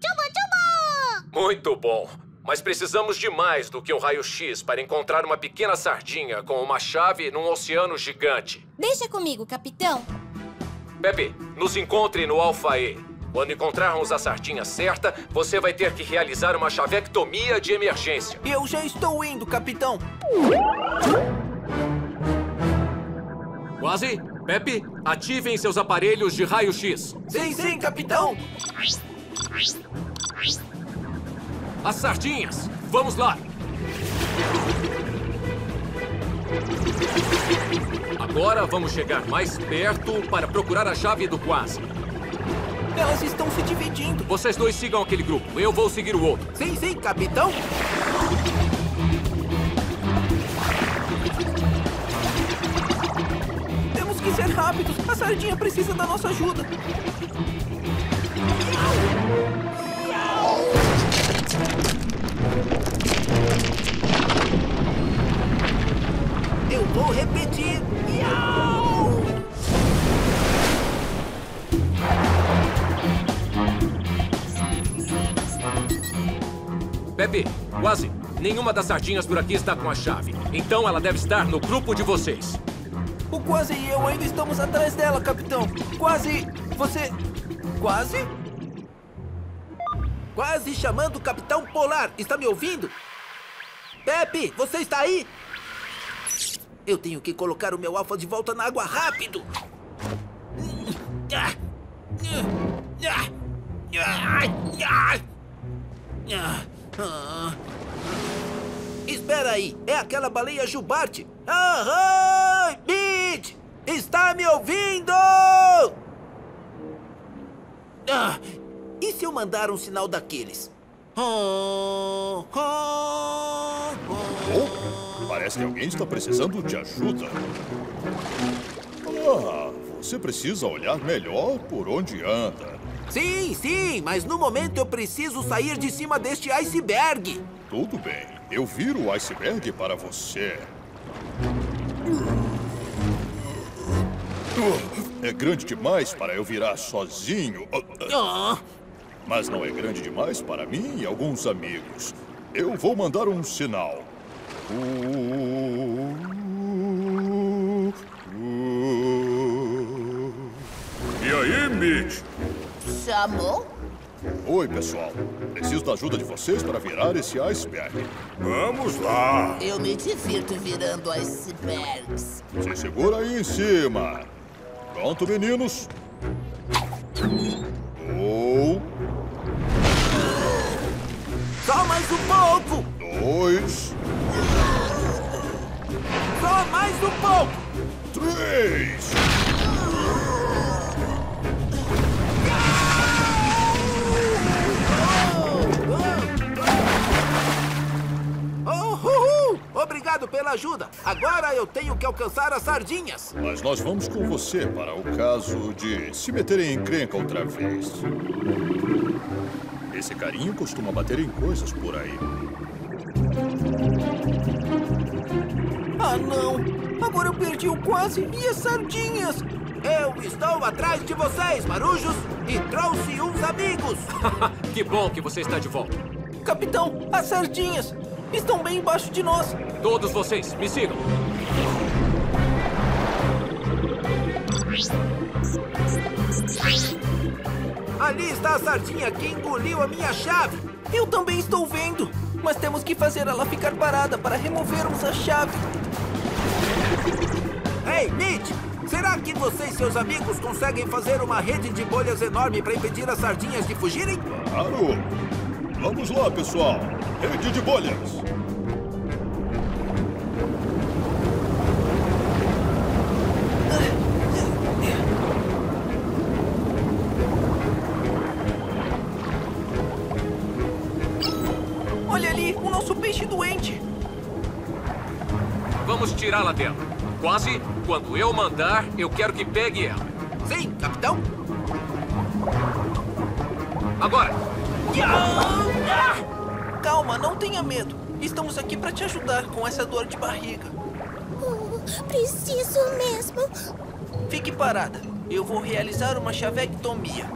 Tchuba, tchuba! Muito bom. Mas precisamos de mais do que um raio-x para encontrar uma pequena sardinha com uma chave num oceano gigante. Deixa comigo, capitão. Pepe, nos encontre no Alpha E. Quando encontrarmos a sardinha certa, você vai ter que realizar uma chavectomia de emergência. Eu já estou indo, capitão. Quase? Pepe, ativem seus aparelhos de raio-x. Sim, sim, capitão. As sardinhas! Vamos lá! Agora vamos chegar mais perto para procurar a chave do quase. Elas estão se dividindo. Vocês dois sigam aquele grupo. Eu vou seguir o outro. Sim, sim, capitão. Temos que ser rápidos. A sardinha precisa da nossa ajuda. Eu vou repetir. Miau! Pepe, quase. Nenhuma das sardinhas por aqui está com a chave. Então ela deve estar no grupo de vocês. O Quase e eu ainda estamos atrás dela, capitão. Quase. Você. Quase? Quase chamando o Capitão Polar. Está me ouvindo? Pepe, você está aí? Eu tenho que colocar o meu alfa de volta na água rápido. Espera aí, é aquela baleia jubarte. Aham! Mitch! Está me ouvindo? Ah, e se eu mandar um sinal daqueles? Oh, parece que alguém está precisando de ajuda. Ah, você precisa olhar melhor por onde anda. Sim, sim, mas no momento eu preciso sair de cima deste iceberg. Tudo bem, eu viro o iceberg para você. É grande demais para eu virar sozinho. Ah. Mas não é grande demais para mim e alguns amigos. Eu vou mandar um sinal. E aí, Mitch? Chamou? Oi, pessoal. Preciso da ajuda de vocês para virar esse iceberg. Vamos lá. Eu me divirto virando icebergs. Se segura aí em cima. Pronto, meninos? Um, Só mais um pouco! dois, Só mais um pouco! três. Oh! Obrigado pela ajuda. Agora eu tenho que alcançar as sardinhas. Mas nós vamos com você para o caso de se meter em encrenca outra vez. Esse carinho costuma bater em coisas por aí. Ah, não! Agora eu perdi o quase e as sardinhas! Eu estou atrás de vocês, marujos, e trouxe uns amigos! que bom que você está de volta. Capitão, as sardinhas estão bem embaixo de nós. Todos vocês, me sigam. Ali está a sardinha que engoliu a minha chave. Eu também estou vendo. Mas temos que fazer ela ficar parada para removermos a chave. Ei, Mitch! Será que você e seus amigos conseguem fazer uma rede de bolhas enorme para impedir as sardinhas de fugirem? Claro! Vamos lá, pessoal. Rede de bolhas. Tirá-la dela. Quase, quando eu mandar, eu quero que pegue ela. Sim, capitão. Agora! Calma, não tenha medo. Estamos aqui para te ajudar com essa dor de barriga. Oh, preciso mesmo. Fique parada. Eu vou realizar uma chavectomia.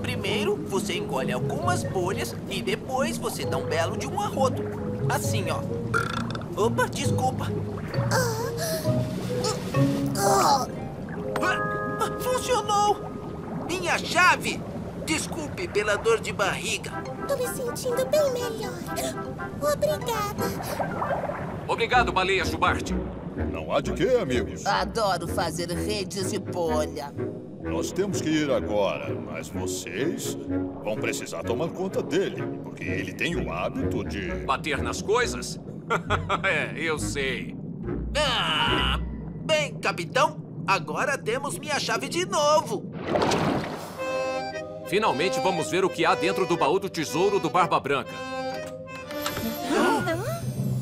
Primeiro, você engole algumas bolhas e depois você dá um belo de um arroto. Assim, ó. Opa, desculpa. Funcionou! Minha chave! Desculpe pela dor de barriga. tô me sentindo bem melhor. Obrigada. Obrigado, baleia Chubart. Não há de quê, amigos. Adoro fazer redes de bolha. Nós temos que ir agora, mas vocês vão precisar tomar conta dele, porque ele tem o hábito de. Bater nas coisas? é, eu sei. Ah, bem, capitão, agora temos minha chave de novo. Finalmente vamos ver o que há dentro do baú do tesouro do Barba Branca.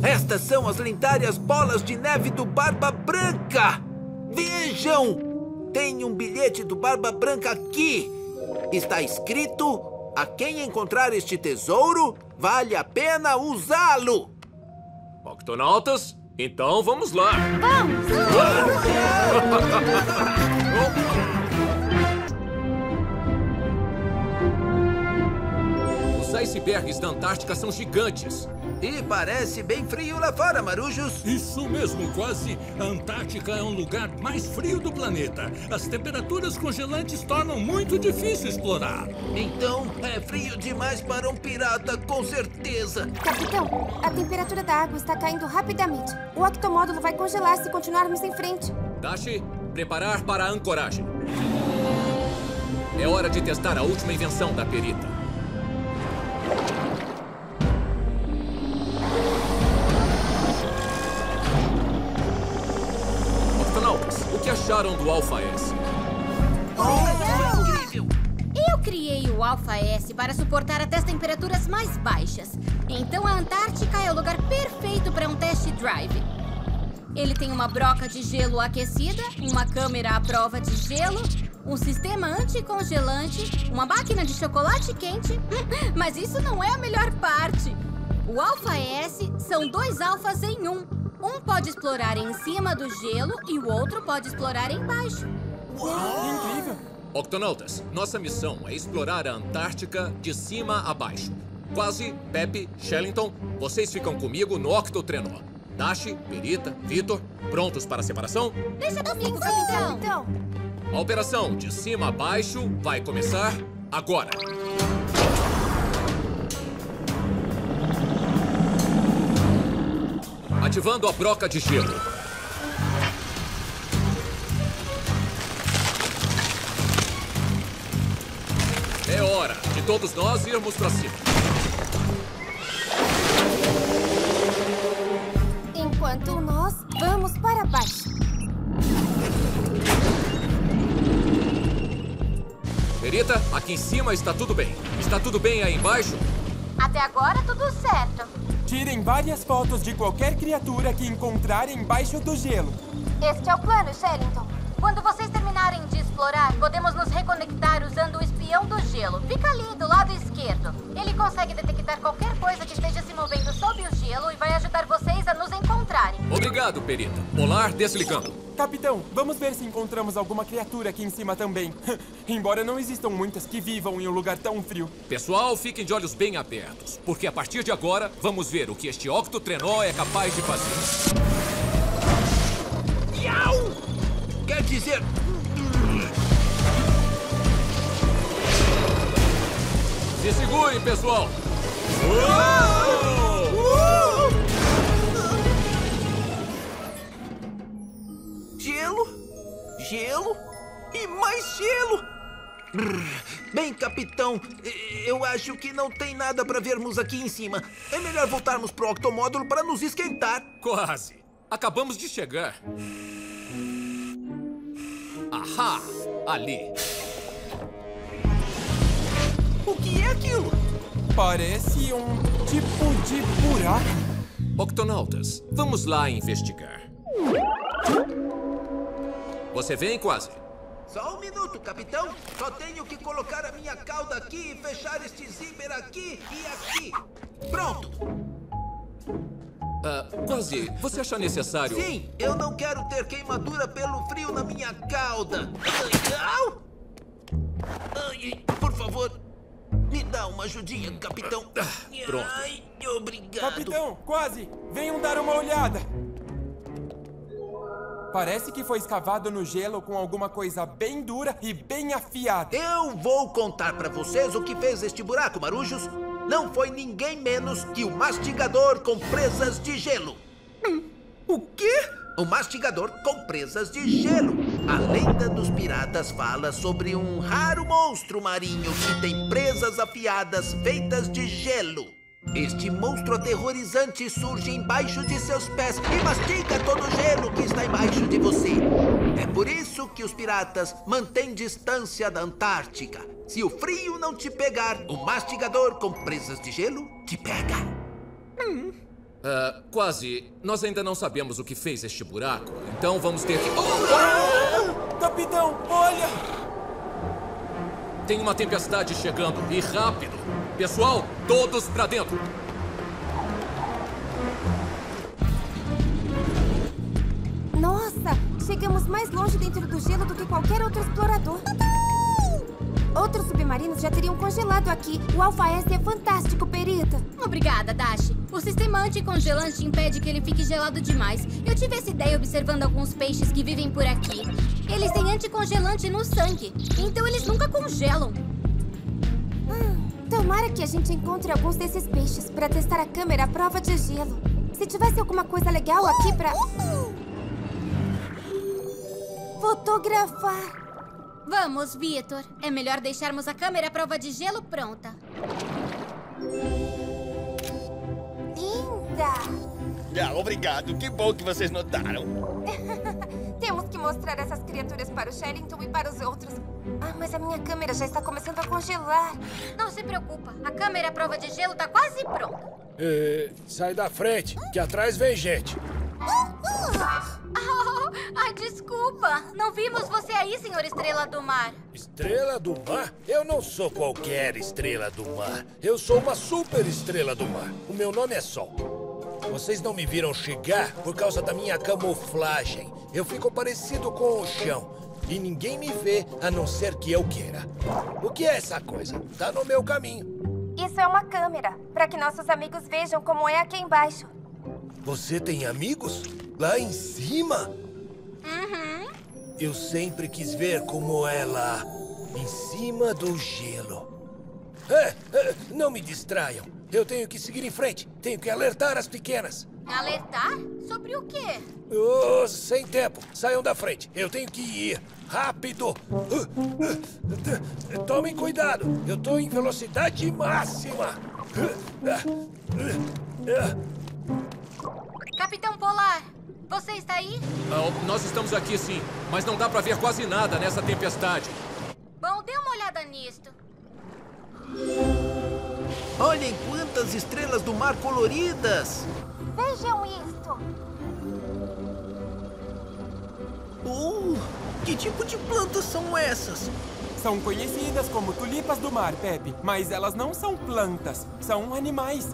Estas são as lendárias bolas de neve do Barba Branca! Vejam! Tem um bilhete do Barba Branca aqui. Está escrito: A quem encontrar este tesouro, vale a pena usá-lo. Octonautas, então vamos lá. Os icebergs da Antártica são gigantes. E parece bem frio lá fora, Marujos. Isso mesmo, quase. A Antártica é um lugar mais frio do planeta. As temperaturas congelantes tornam muito difícil explorar. Então é frio demais para um pirata, com certeza. Capitão, a temperatura da água está caindo rapidamente. O octomódulo vai congelar se continuarmos em frente. Dashi, preparar para a ancoragem. É hora de testar a última invenção da perita. Que acharam do Alpha S? Eu criei o Alpha S para suportar até as temperaturas mais baixas. Então a Antártica é o lugar perfeito para um test drive. Ele tem uma broca de gelo aquecida, uma câmera à prova de gelo, um sistema anticongelante, uma máquina de chocolate quente. Mas isso não é a melhor parte. O Alpha S são dois alfas em um. Um pode explorar em cima do gelo e o outro pode explorar embaixo. Incrível! Octonautas, nossa missão é explorar a Antártica de cima a baixo. Quase, Pepe, Shellington, vocês ficam comigo no Octotrenó. Dashi, Perita, Vitor, prontos para a separação? Deixa comigo, capitão. Então, A operação de cima a baixo vai começar agora. Ativando a broca de gelo. É hora de todos nós irmos para cima. enquanto nós vamos para baixo. Perita, aqui em cima está tudo bem. Está tudo bem aí embaixo? Até agora, tudo certo. Tirem várias fotos de qualquer criatura que encontrarem embaixo do gelo. Este é o plano, Shellington. Quando vocês terminarem de explorar, podemos nos reconectar usando o espião do gelo. Fica ali, do lado esquerdo. Ele consegue detectar qualquer coisa que esteja se movendo sob o gelo e vai ajudar vocês a nos encontrarem. Obrigado, Perita. Polar desligando. Capitão, vamos ver se encontramos alguma criatura aqui em cima também. Embora não existam muitas que vivam em um lugar tão frio. Pessoal, fiquem de olhos bem abertos, porque a partir de agora vamos ver o que este Octotrenó é capaz de fazer. Iau! Quer dizer. Se segurem, pessoal! Gelo, gelo e mais gelo. Bem, capitão, eu acho que não tem nada para vermos aqui em cima. É melhor voltarmos pro octomódulo para nos esquentar. Quase. Acabamos de chegar. Ahá! Ali. O que é aquilo? Parece um tipo de buraco. Octonautas, vamos lá investigar. Você vem, quase? Só um minuto, capitão. Só tenho que colocar a minha cauda aqui e fechar este zíper aqui e aqui. Pronto. Ah, quase, você acha necessário... Sim, eu não quero ter queimadura pelo frio na minha cauda. Ai, au! Ai, por favor, me dá uma ajudinha, capitão. Pronto. Ai, obrigado. Capitão, quase! Venham dar uma olhada! Parece que foi escavado no gelo com alguma coisa bem dura e bem afiada. Eu vou contar pra vocês o que fez este buraco, marujos. Não foi ninguém menos que o mastigador com presas de gelo. O quê? O mastigador com presas de gelo. A lenda dos piratas fala sobre um raro monstro marinho que tem presas afiadas feitas de gelo. Este monstro aterrorizante surge embaixo de seus pés e mastiga todo o gelo que está embaixo de você. É por isso que os piratas mantêm distância da Antártica. Se o frio não te pegar, o mastigador com presas de gelo te pega. Ah, quase, nós ainda não sabemos o que fez este buraco, então vamos ter que... Capitão, olha! Tem uma tempestade chegando, e rápido! Pessoal, todos pra dentro! Nossa, chegamos mais longe dentro do gelo do que qualquer outro explorador. Outros submarinos já teriam congelado aqui. O Alpha S é fantástico, Perita. Obrigada, Dash. O sistema anticongelante impede que ele fique gelado demais. Eu tive essa ideia observando alguns peixes que vivem por aqui. Eles têm anticongelante no sangue, então eles nunca congelam. Tomara que a gente encontre alguns desses peixes para testar a câmera à prova de gelo. Se tivesse alguma coisa legal aqui pra... Fotografar. Vamos, Vitor. É melhor deixarmos a câmera à prova de gelo pronta. Linda! Ah, obrigado. Que bom que vocês notaram. Temos que mostrar essas criaturas para o Shellington e para os outros. Ah, mas a minha câmera já está começando a congelar. Não se preocupa. A câmera à prova de gelo tá quase pronta. É, sai da frente, que atrás vem gente. Oh, ai, desculpa. Não vimos você aí, senhor Estrela do Mar. Estrela do mar? Eu não sou qualquer estrela do mar. Eu sou uma super estrela do mar. O meu nome é Sol. Vocês não me viram chegar por causa da minha camuflagem. Eu fico parecido com o chão. E ninguém me vê a não ser que eu queira. O que é essa coisa? Tá no meu caminho. Isso é uma câmera, para que nossos amigos vejam como é aqui embaixo. Você tem amigos? Lá em cima? Uhum. Eu sempre quis ver como é lá, em cima do gelo. É, é, não me distraiam. Eu tenho que seguir em frente. Tenho que alertar as pequenas. Alertar? Sobre o quê? Oh, sem tempo. Saiam da frente. Eu tenho que ir. Rápido. Tomem cuidado. Eu estou em velocidade máxima. Capitão Polar, você está aí? Ah, nós estamos aqui sim, mas não dá pra ver quase nada nessa tempestade. Bom, dê uma olhada nisto. Olhem quantas estrelas do mar coloridas! Vejam isto. Uh, que tipo de plantas são essas? São conhecidas como tulipas do mar, Pepe, mas elas não são plantas, são animais.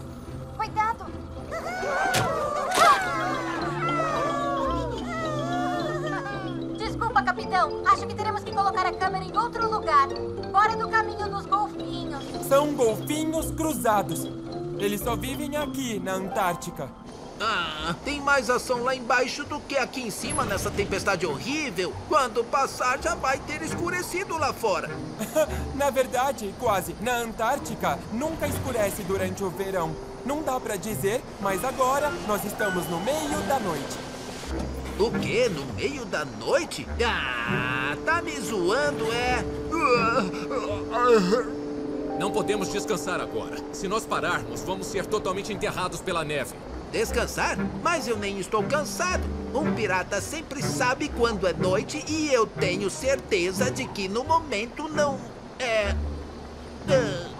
Cuidado. Desculpa, capitão. Acho que teremos que colocar a câmera em outro lugar. Fora do caminho dos golfinhos. São golfinhos cruzados. Eles só vivem aqui, na Antártica. Ah, tem mais ação lá embaixo do que aqui em cima nessa tempestade horrível. Quando passar, já vai ter escurecido lá fora. na verdade, quase, na Antártica nunca escurece durante o verão. Não dá pra dizer, mas agora nós estamos no meio da noite. O quê? No meio da noite? Ah, tá me zoando, é? Não podemos descansar agora. Se nós pararmos, vamos ser totalmente enterrados pela neve. Descansar? Mas eu nem estou cansado. Um pirata sempre sabe quando é noite e eu tenho certeza de que no momento não é. Ah.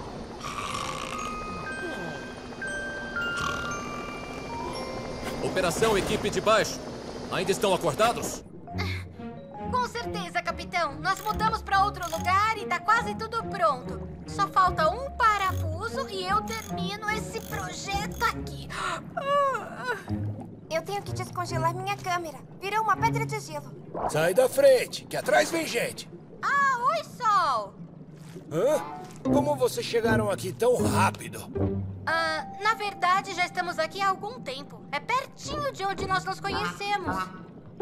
Operação Equipe de Baixo. Ainda estão acordados? Com certeza, capitão. Nós mudamos pra outro lugar e tá quase tudo pronto. Só falta um parafuso e eu termino esse projeto aqui. Eu tenho que descongelar minha câmera. Virou uma pedra de gelo. Sai da frente, que atrás vem gente. Ah, oi, Sol. Hã? Como vocês chegaram aqui tão rápido? Ah, na verdade, já estamos aqui há algum tempo. É pertinho de onde nós nos conhecemos.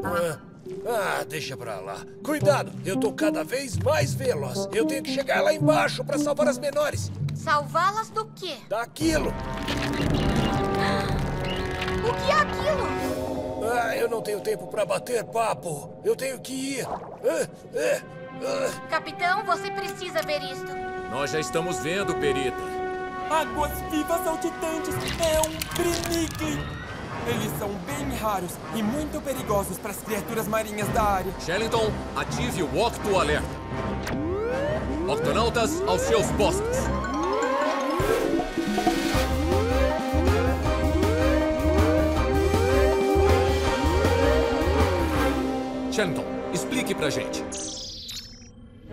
Ah, ah, deixa pra lá. Cuidado, eu tô cada vez mais veloz. Eu tenho que chegar lá embaixo pra salvar as menores. Salvá-las do quê? Daquilo. O que é aquilo? Ah, eu não tenho tempo pra bater papo. Eu tenho que ir. Ah, ah. Capitão, você precisa ver isto. Nós já estamos vendo, Perita. Águas vivas saltitantes é um brinicle. Eles são bem raros e muito perigosos para as criaturas marinhas da área. Shellington, ative o Octo Alerta. Octonautas, aos seus postos. Shellington, explique pra gente.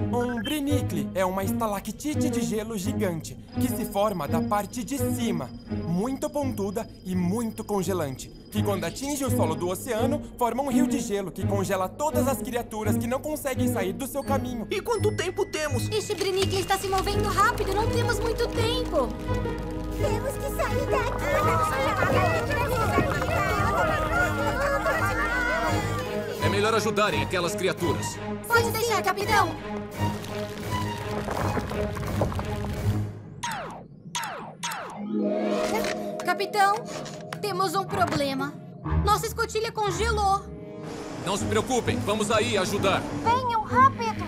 Um brinicle é uma estalactite de gelo gigante que se forma da parte de cima, muito pontuda e muito congelante, que quando atinge o solo do oceano, forma um rio de gelo que congela todas as criaturas que não conseguem sair do seu caminho. E quanto tempo temos? Este brinicle está se movendo rápido, não temos muito tempo. Temos que sair daqui. Melhor ajudarem aquelas criaturas. Pode deixar, capitão. Capitão, temos um problema. Nossa escotilha congelou. Não se preocupem, vamos aí ajudar. Venham rápido.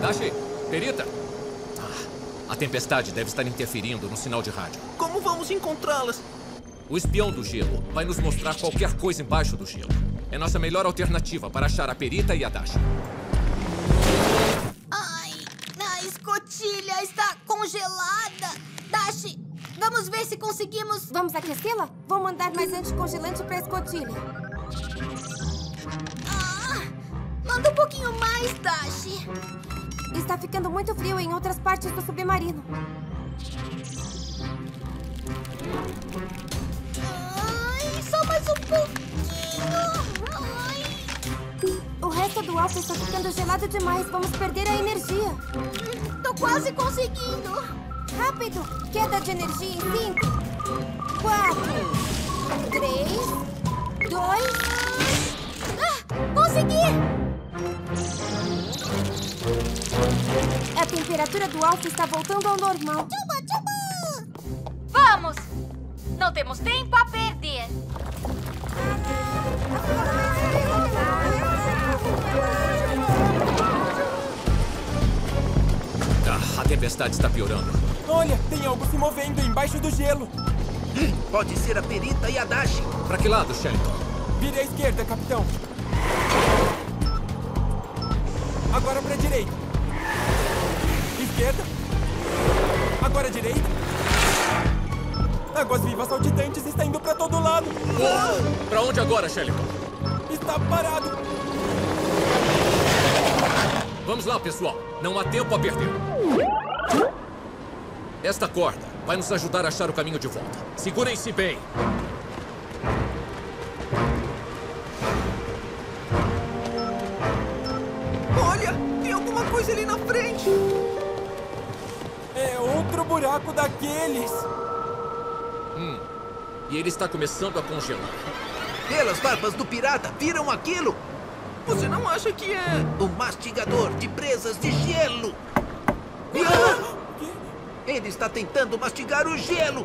Dashi, Perita. Ah, a tempestade deve estar interferindo no sinal de rádio. Como vamos encontrá-las? O espião do gelo vai nos mostrar qualquer coisa embaixo do gelo. É nossa melhor alternativa para achar a Perita e a Dashi. Ai, a escotilha está congelada. Dashi, vamos ver se conseguimos... Vamos aquecê-la? Vou mandar mais anticongelante pra escotilha. Ah, manda um pouquinho mais, Dashi. Está ficando muito frio em outras partes do submarino. Ai, só mais um pouquinho. Resto do alfa está ficando gelado demais. Vamos perder a energia. Tô quase conseguindo. Rápido! Queda de energia em 5, 4, 3, 2. Ah, consegui! A temperatura do alfa está voltando ao normal. Tchuba, tchuba! Vamos! Não temos tempo a perder. Ah, a tempestade está piorando. Olha, tem algo se movendo embaixo do gelo. Pode ser a Perita e a Dashi. Para que lado, Shellington? Vire à esquerda, capitão. Agora para a direita. Esquerda. Agora direita. Águas vivas saltitantes está indo para todo lado. Oh, para onde agora, Shellington? Está parado. Vamos lá, pessoal. Não há tempo a perder. Esta corda vai nos ajudar a achar o caminho de volta. Segurem-se bem. Olha, tem alguma coisa ali na frente. É outro buraco daqueles. Hum. E ele está começando a congelar. Pelas barbas do pirata, viram aquilo? Você não acha que é o mastigador de presas de gelo? Ah! Ele está tentando mastigar o gelo.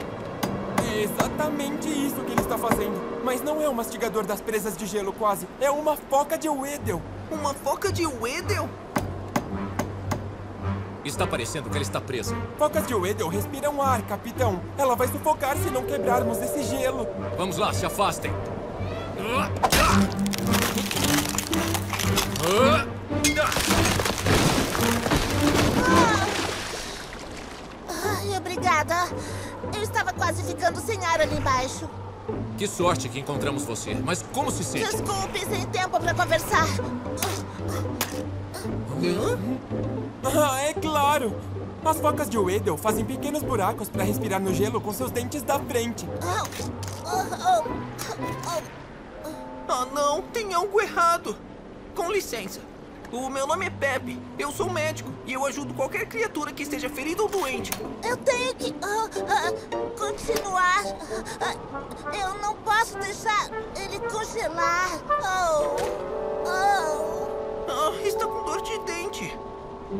É exatamente isso que ele está fazendo. Mas não é o mastigador das presas de gelo, quase. É uma foca de Wedel. Uma foca de Wedel? Está parecendo que ela está presa. Focas de Wedel respiram ar, capitão. Ela vai sufocar se não quebrarmos esse gelo. Vamos lá, se afastem. Ai, obrigada. Eu estava quase ficando sem ar ali embaixo. Que sorte que encontramos você. Mas como se sente? Desculpe, sem tempo pra conversar. Ah, é claro! As focas de Wedel fazem pequenos buracos para respirar no gelo com seus dentes da frente. Oh não, tem algo errado. Com licença. O meu nome é Pepe. Eu sou médico e eu ajudo qualquer criatura que esteja ferida ou doente. Eu tenho que ah, ah, continuar. Ah, eu não posso deixar ele congelar. Oh, oh. Ah, está com dor de dente.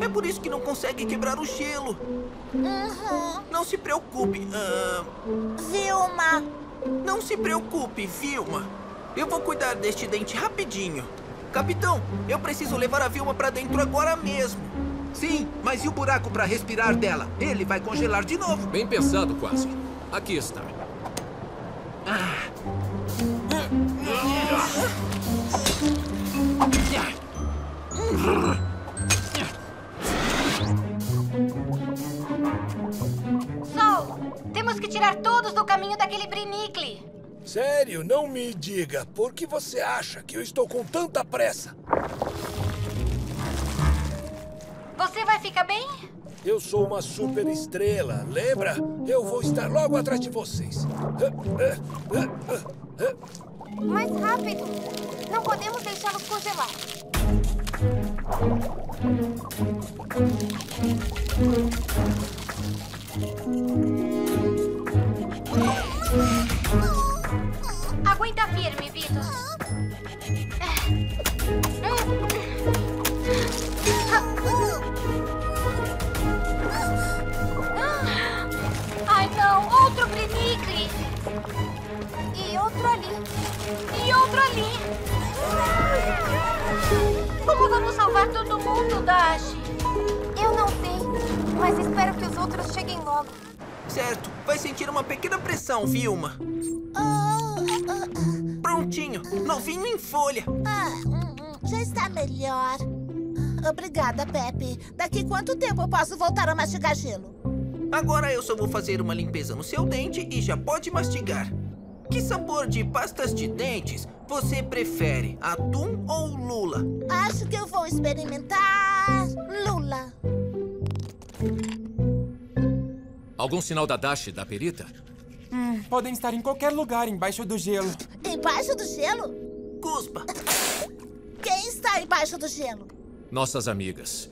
É por isso que não consegue quebrar o gelo. Uhum. Não se preocupe. ah, Vilma. Não se preocupe, Vilma. Eu vou cuidar deste dente rapidinho. Capitão, eu preciso levar a Vilma pra dentro agora mesmo. Sim, mas e o buraco para respirar dela? Ele vai congelar de novo. Bem pensado, quase. Aqui está. Sol, temos que tirar todos do caminho daquele Brinicle. Sério, não me diga. Por que você acha que eu estou com tanta pressa? Você vai ficar bem? Eu sou uma super estrela, lembra? Eu vou estar logo atrás de vocês. Mais rápido! Não podemos deixá-los congelar. Aguenta firme, Vitor. Ai, não! Outro Brinicle! E outro ali. E outro ali! Como vamos salvar todo mundo, Dash? Eu não sei, mas espero que os outros cheguem logo. Certo, vai sentir uma pequena pressão, Vilma. Prontinho, novinho em folha. Ah, hum, hum, já está melhor. Obrigada, Pepe. Daqui quanto tempo eu posso voltar a mastigar gelo? Agora eu só vou fazer uma limpeza no seu dente e já pode mastigar. Que sabor de pastas de dentes você prefere, atum ou lula? Acho que eu vou experimentar Lula. Algum sinal da Dash, da perita? Hum, podem estar em qualquer lugar embaixo do gelo. Embaixo do gelo? Cuspa. Quem está embaixo do gelo? Nossas amigas.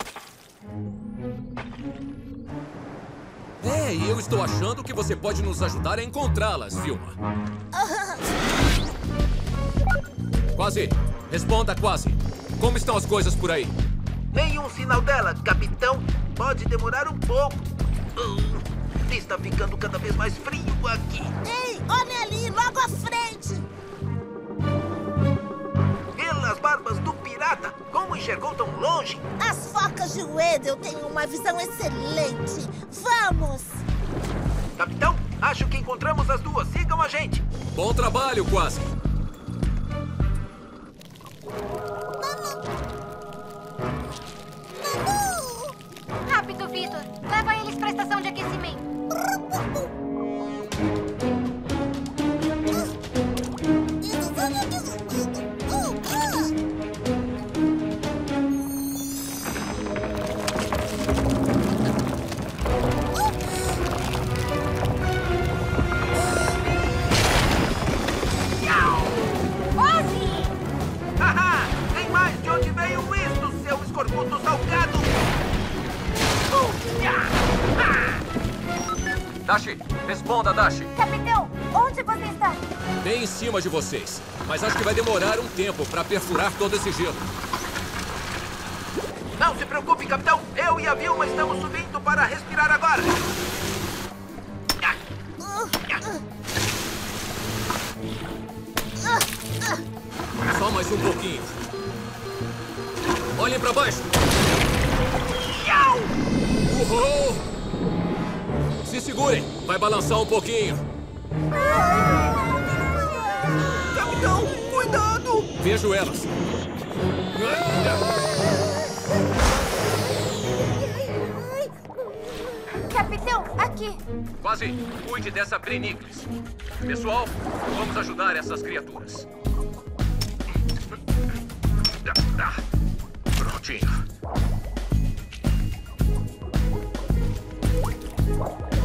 É, e eu estou achando que você pode nos ajudar a encontrá-las, Vilma. Quase. Responda, Quase. Como estão as coisas por aí? Nenhum sinal dela, capitão. Pode demorar um pouco. Uh, está ficando cada vez mais frio aqui. Ei, olha ali, logo à frente. Pelas barbas do pirata, como enxergou tão longe? As focas de Wedel têm uma visão excelente. Vamos! Capitão, acho que encontramos as duas. Sigam a gente. Bom trabalho, Quase. Rápido, Vitor. Leva eles pra estação de aquecimento. Haha! Tem mais de onde veio isto, seu escorbuto salgado! Dashi, responda, Dashi. Capitão, onde você está? Bem em cima de vocês. Mas acho que vai demorar um tempo para perfurar todo esse gelo. Não se preocupe, capitão. Eu e a Vilma estamos subindo para respirar agora. Só mais um pouquinho. Olhem para baixo. Uhul! Se segurem, vai balançar um pouquinho. Capitão, cuidado! Vejo elas. Capitão, aqui! Quase. Cuide dessa Brenicles. Pessoal, vamos ajudar essas criaturas. Prontinho. Eu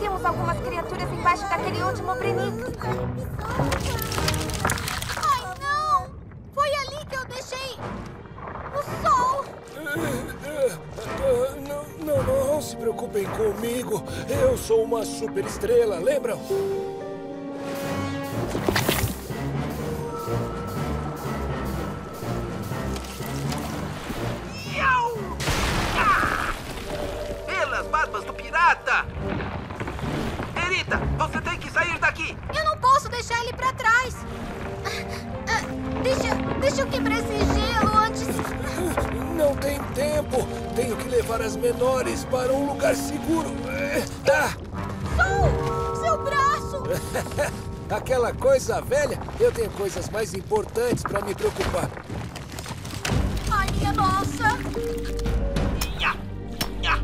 temos algumas criaturas embaixo daquele último Brenix. Ai, não! Foi ali que eu deixei o sol! Não, não, não se preocupem comigo. Eu sou uma super estrela, lembram? Coisa velha, eu tenho coisas mais importantes para me preocupar. Ai, minha nossa! Nha! Nha!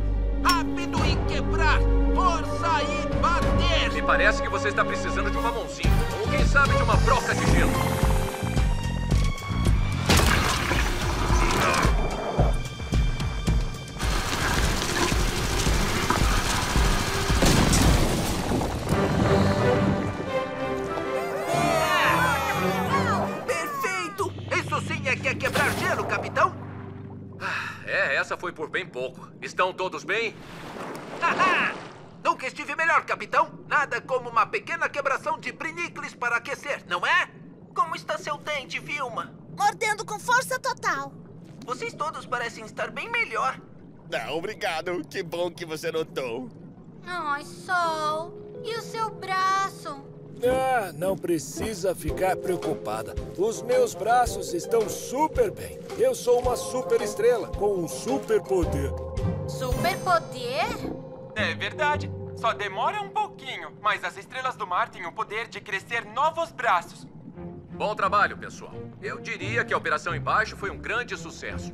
Rápido e quebrar! Força e bater! Me parece que você está precisando de uma mãozinha. Ou quem sabe de uma broca de gelo. Bem? Haha! Nunca estive melhor, capitão! Nada como uma pequena quebração de brinicles para aquecer, não é? Como está seu dente, Vilma? Mordendo com força total. Vocês todos parecem estar bem melhor. Não, obrigado. Que bom que você notou. Ai, Sol. E o seu braço? Ah, não precisa ficar preocupada. Os meus braços estão super bem. Eu sou uma super estrela com um super poder. Superpoder? É verdade. Só demora um pouquinho, mas as estrelas do mar têm o poder de crescer novos braços. Bom trabalho, pessoal. Eu diria que a operação embaixo foi um grande sucesso.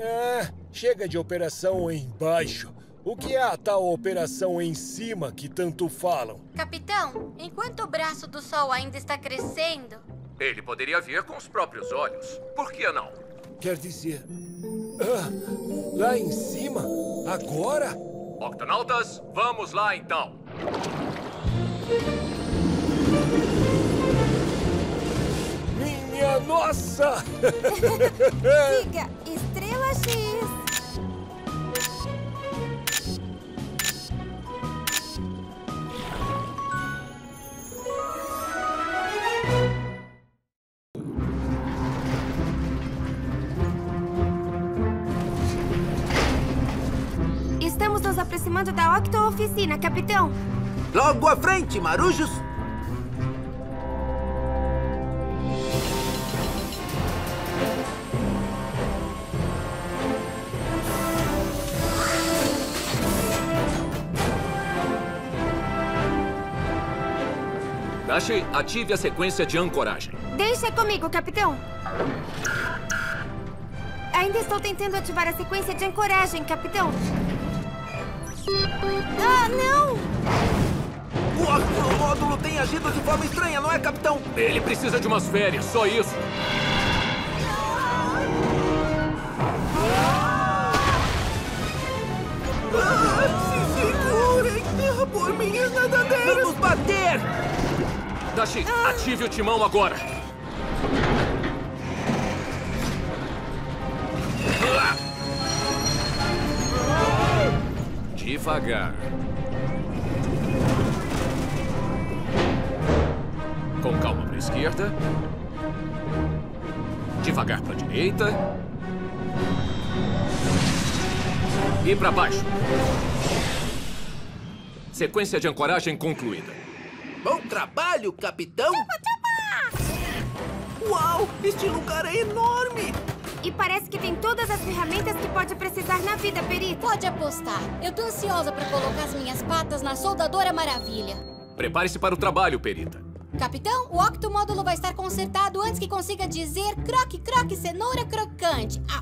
Ah, chega de operação embaixo. O que é a tal operação em cima que tanto falam? Capitão, enquanto o braço do Sol ainda está crescendo, Ele poderia ver com os próprios olhos. Por que não? Quer dizer. Ah, lá em cima? Agora? Octonautas, vamos lá então. Minha nossa! Diga, Estrela X. Estamos nos aproximando da Octo-Oficina, capitão. Logo à frente, marujos! Dashi, ative a sequência de ancoragem. Deixa comigo, capitão. Ainda estou tentando ativar a sequência de ancoragem, capitão. Ah, não! O astromódulo tem agido de forma estranha, não é, capitão? Ele precisa de umas férias, só isso. Se segurem por minhas nadadeiras! Vamos bater! Dashi, ative o timão agora. Devagar. Com calma para a esquerda. Devagar para a direita. E pra baixo. Sequência de ancoragem concluída. Bom trabalho, capitão! Uau! Este lugar é enorme! E parece que tem todas as ferramentas que pode precisar na vida, Perito. Pode apostar. Eu tô ansiosa pra colocar as minhas patas na soldadora maravilha. Prepare-se para o trabalho, Perita. Capitão, o octomódulo vai estar consertado antes que consiga dizer croque, croque, cenoura crocante. Ah,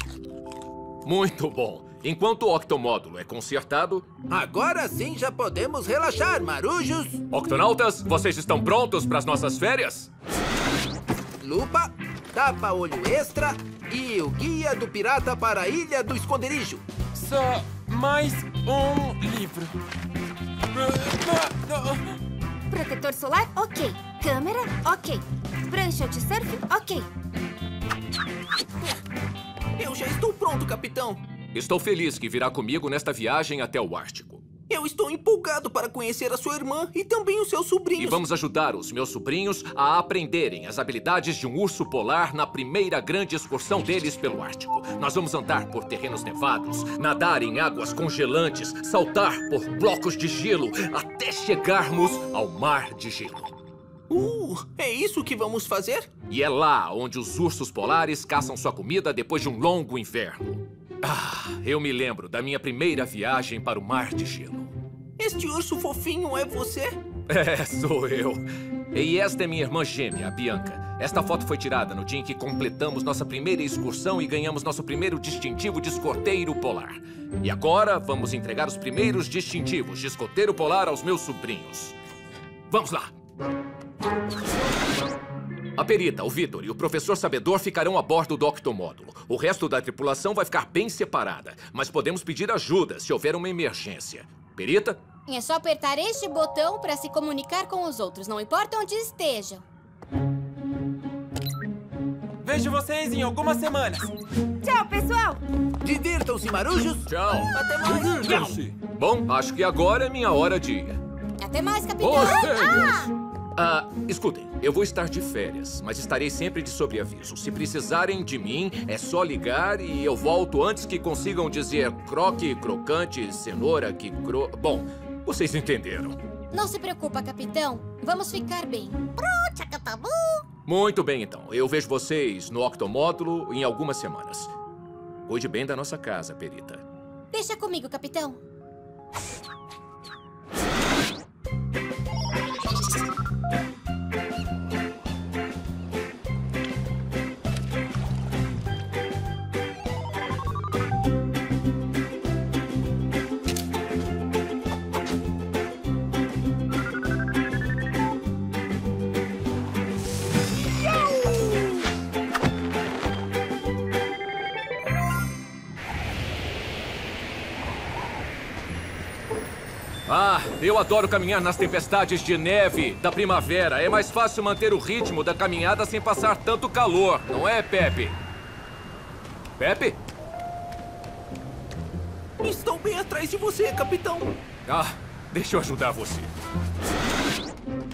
Muito bom. Enquanto o octomódulo é consertado... Agora sim já podemos relaxar, marujos! Octonautas, vocês estão prontos para as nossas férias? Lupa, tapa-olho extra e o guia do pirata para a Ilha do Esconderijo. Só mais um livro. Protetor solar, ok. Câmera, ok. Prancha de surf, ok. Eu já estou pronto, capitão. Estou feliz que virá comigo nesta viagem até o Ártico. Eu estou empolgado para conhecer a sua irmã e também os seus sobrinhos. E vamos ajudar os meus sobrinhos a aprenderem as habilidades de um urso polar na primeira grande excursão deles pelo Ártico. Nós vamos andar por terrenos nevados, nadar em águas congelantes, saltar por blocos de gelo até chegarmos ao mar de gelo. Uh, é isso que vamos fazer? E é lá onde os ursos polares caçam sua comida depois de um longo inverno. Ah, eu me lembro da minha primeira viagem para o mar de gelo. Este urso fofinho é você? É, sou eu. E esta é minha irmã gêmea, a Bianca. Esta foto foi tirada no dia em que completamos nossa primeira excursão e ganhamos nosso primeiro distintivo de escoteiro polar. E agora vamos entregar os primeiros distintivos de escoteiro polar aos meus sobrinhos. Vamos lá! A perita, o Vitor e o professor sabedor ficarão a bordo do octomódulo. O resto da tripulação vai ficar bem separada, mas podemos pedir ajuda se houver uma emergência. Perita? É só apertar este botão para se comunicar com os outros, não importa onde estejam. Vejo vocês em algumas semanas. Tchau, pessoal! Divirtam-se, marujos! Tchau! Até mais! Divirtam-se! Bom, acho que agora é minha hora de ir. Até mais, capitão! Boas férias! Ah, escutem, eu vou estar de férias, mas estarei sempre de sobreaviso. Se precisarem de mim, é só ligar e eu volto antes que consigam dizer croque, crocante, cenoura, que cro... Bom, vocês entenderam. Não se preocupa, capitão. Vamos ficar bem. Muito bem, então. Eu vejo vocês no octomódulo em algumas semanas. Cuide bem da nossa casa, Perita. Deixa comigo, capitão. eu adoro caminhar nas tempestades de neve da primavera. É mais fácil manter o ritmo da caminhada sem passar tanto calor, não é, Pepe? Pepe? Estou bem atrás de você, capitão. Ah, deixa eu ajudar você.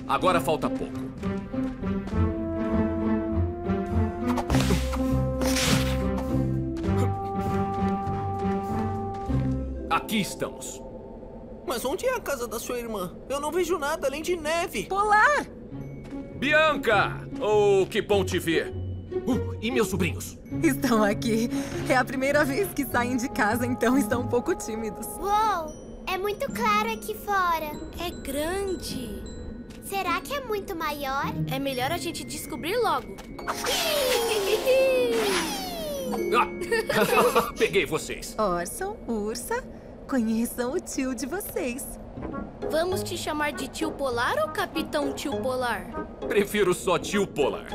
Agora falta pouco. Aqui estamos. Mas onde é a casa da sua irmã? Eu não vejo nada além de neve. Polar! Bianca! Oh, que bom te ver. Uh, e meus sobrinhos? Estão aqui. É a primeira vez que saem de casa, então estão um pouco tímidos. Uou! É muito claro aqui fora. É grande. Será que é muito maior? É melhor a gente descobrir logo. Ah! Peguei vocês. Orson, Ursa, conheçam o tio de vocês. Vamos te chamar de tio Polar ou Capitão Tio Polar? Prefiro só tio Polar.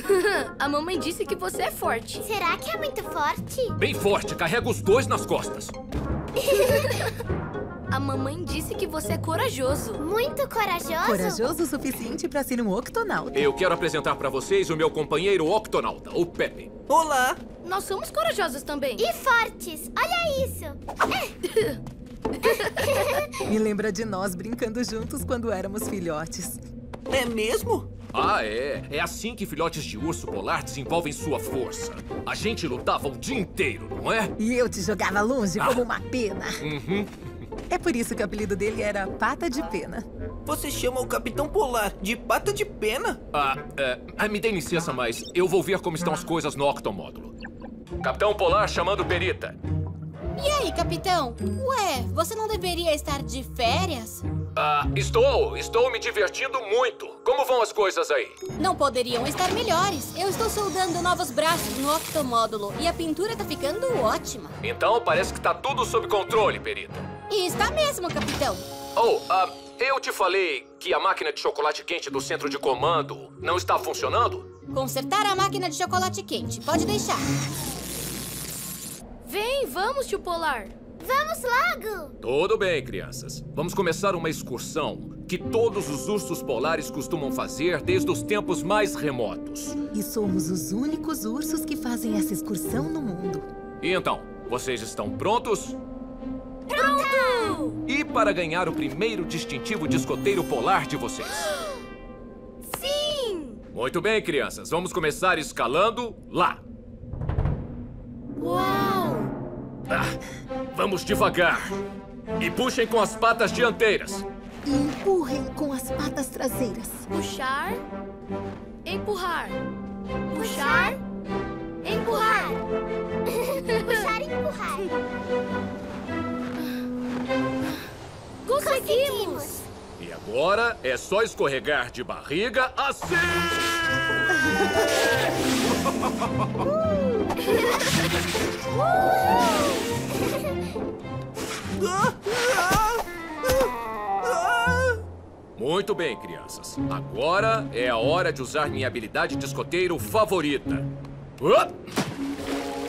a mamãe disse que você é forte. Será que é muito forte? Bem forte, carrega os dois nas costas. A mamãe disse que você é corajoso. Muito corajoso? Corajoso o suficiente para ser um octonauta. Eu quero apresentar para vocês o meu companheiro octonauta, o Pepe. Olá! Nós somos corajosos também. E fortes. Olha isso. Me lembra de nós brincando juntos quando éramos filhotes. É mesmo? Ah, é. É assim que filhotes de urso polar desenvolvem sua força. A gente lutava o dia inteiro, não é? E eu te jogava longe como uma pena. Uhum. É por isso que o apelido dele era Pata de Pena. Você chama o Capitão Polar de pata de pena? Ah, é, ah, me dê licença, mas eu vou ver como estão as coisas no octomódulo. Capitão Polar chamando Perita. E aí, capitão? Ué, você não deveria estar de férias? Ah, estou, estou me divertindo muito. Como vão as coisas aí? Não poderiam estar melhores. Eu estou soldando novos braços no octomódulo e a pintura tá ficando ótima. Então parece que tá tudo sob controle, Perita. E está mesmo, capitão. Oh, ah, eu te falei que a máquina de chocolate quente do centro de comando não está funcionando? Consertar a máquina de chocolate quente. Pode deixar. Vem, vamos, tio Polar. Vamos logo! Tudo bem, crianças. Vamos começar uma excursão que todos os ursos polares costumam fazer desde os tempos mais remotos. E somos os únicos ursos que fazem essa excursão no mundo. E então, vocês estão prontos? Pronto! E para ganhar o primeiro distintivo de escoteiro polar de vocês? Sim! Muito bem, crianças. Vamos começar escalando lá. Uau! Ah, vamos devagar. E puxem com as patas dianteiras. E empurrem com as patas traseiras. Puxar, empurrar. Puxar, empurrar. Puxar e empurrar. Conseguimos! E agora é só escorregar de barriga assim. Muito bem, crianças. Agora é a hora de usar minha habilidade de escoteiro favorita.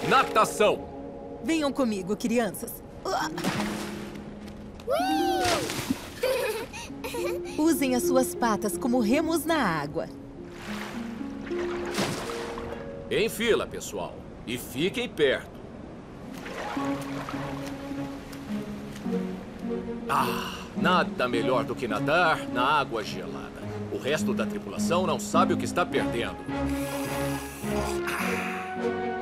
Natação. Venham comigo, crianças. Usem as suas patas como remos na água. Em fila, pessoal. E fiquem perto. Ah, nada melhor do que nadar na água gelada. O resto da tripulação não sabe o que está perdendo. Estou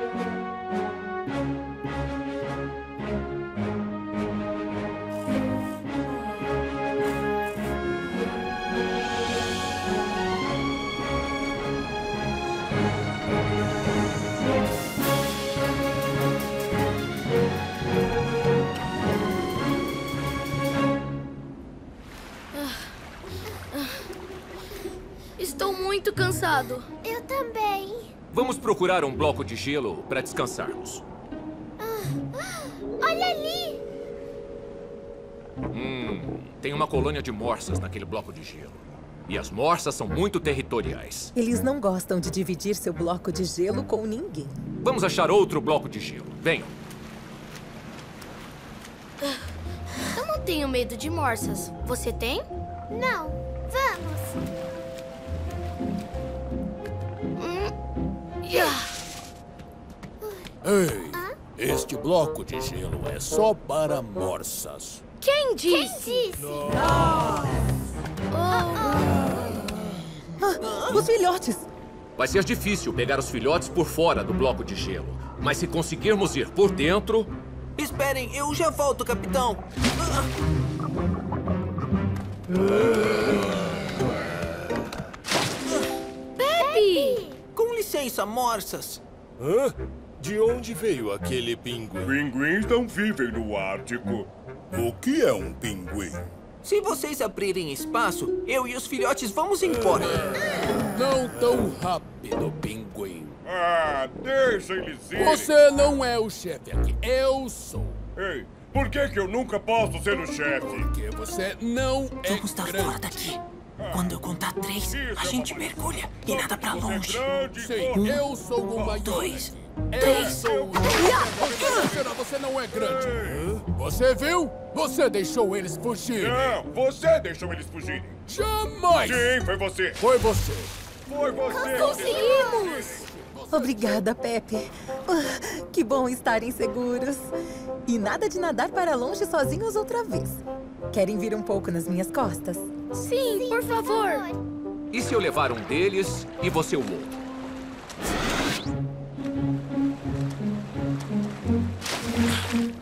muito cansado. Eu também. Vamos procurar um bloco de gelo para descansarmos. Olha ali! Hum, tem uma colônia de morsas naquele bloco de gelo. E as morsas são muito territoriais. Eles não gostam de dividir seu bloco de gelo com ninguém. Vamos achar outro bloco de gelo. Venham. Eu não tenho medo de morsas. Você tem? Não. Vamos. Ei, este bloco de gelo é só para morsas. Quem disse? Ah, os filhotes! Vai ser difícil pegar os filhotes por fora do bloco de gelo. Mas se conseguirmos ir por dentro. Esperem, eu já volto, capitão. Pepe! Licença, morsas. Hã? De onde veio aquele pinguim? Pinguins não vivem no Ártico. O que é um pinguim? Se vocês abrirem espaço, eu e os filhotes vamos embora. Não tão rápido, pinguim. Ah, deixa eles irem. Você não é o chefe aqui, eu sou. Ei, por que, que eu nunca posso ser o chefe? Porque você não é Vamos dar grande. fora daqui. Quando eu contar três, a gente mergulha e nada pra longe. Sim, eu sou o maior. Dois, Eu três. sou o Você não, você não é grande. Você viu? Você deixou eles fugirem. Não, você deixou eles fugirem. Jamais! Sim, foi você. Foi você. Foi você. Conseguimos! Obrigada, Pepe. Ah, Que bom estarem seguros. E nada de nadar para longe sozinhos outra vez. Querem vir um pouco nas minhas costas? Sim, por favor. E se eu levar um deles e você o outro?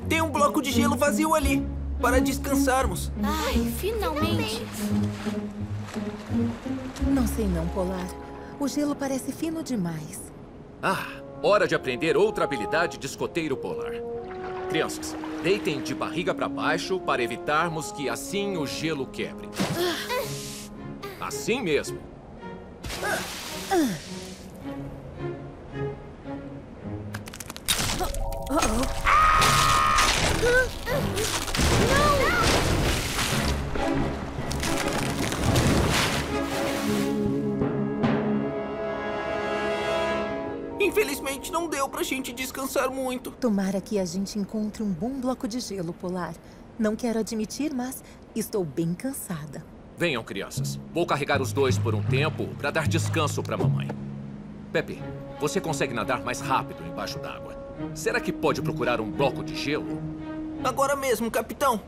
Tem um bloco de gelo vazio ali, para descansarmos. Ai, finalmente. Não sei não, Polar. O gelo parece fino demais. Ah, hora de aprender outra habilidade de escoteiro polar. Crianças, deitem de barriga para baixo para evitarmos que assim o gelo quebre. Assim mesmo. Infelizmente, não deu pra gente descansar muito. Tomara que a gente encontre um bom bloco de gelo, Polar. Não quero admitir, mas estou bem cansada. Venham, crianças. Vou carregar os dois por um tempo para dar descanso para mamãe. Pepe, você consegue nadar mais rápido embaixo d'água. Será que pode procurar um bloco de gelo? Agora mesmo, capitão.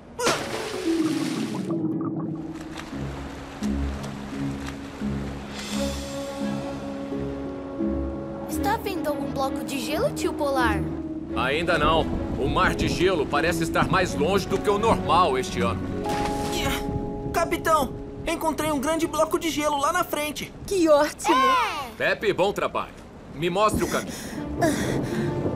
Está vendo algum bloco de gelo, tio Polar? Ainda não. O mar de gelo parece estar mais longe do que o normal este ano. Capitão, encontrei um grande bloco de gelo lá na frente. Que ótimo! Pepe, bom trabalho. Me mostre o caminho.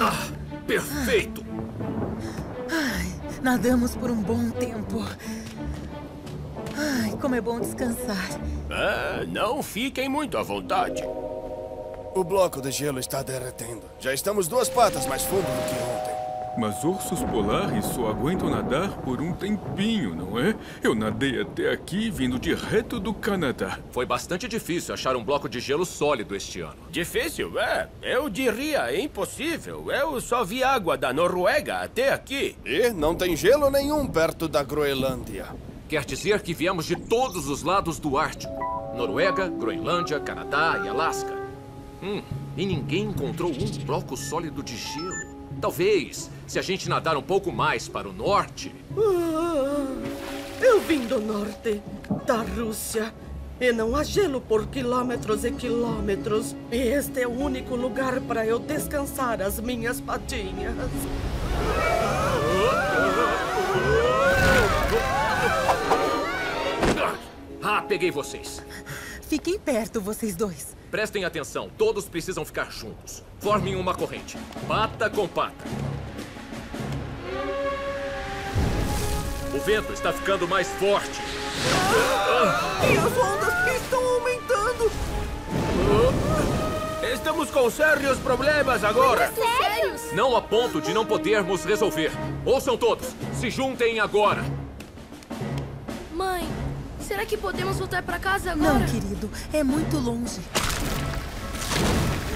Ah, perfeito! Ai, nadamos por um bom tempo. Ai, como é bom descansar. Ah, não fiquem muito à vontade. O bloco de gelo está derretendo. Já estamos duas patas mais fundo do que ontem. Mas ursos polares só aguentam nadar por um tempinho, não é? Eu nadei até aqui vindo direto do Canadá. Foi bastante difícil achar um bloco de gelo sólido este ano. Difícil? É, eu diria impossível. Eu só vi água da Noruega até aqui. E não tem gelo nenhum perto da Groenlândia. Quer dizer que viemos de todos os lados do Ártico. Noruega, Groenlândia, Canadá e Alasca. Hum, e ninguém encontrou um bloco sólido de gelo. Talvez, se a gente nadar um pouco mais para o norte... Ah, eu vim do norte, da Rússia. E não há gelo por quilômetros e quilômetros. E este é o único lugar para eu descansar as minhas patinhas. Ah, peguei vocês. Fiquem perto, vocês dois. Prestem atenção, todos precisam ficar juntos. Formem uma corrente. Pata com pata. O vento está ficando mais forte. E as ondas estão aumentando! Estamos com sérios problemas agora. Sérios? Não a ponto de não podermos resolver. Ouçam todos, se juntem agora. Mãe, será que podemos voltar para casa agora? Não, querido, é muito longe.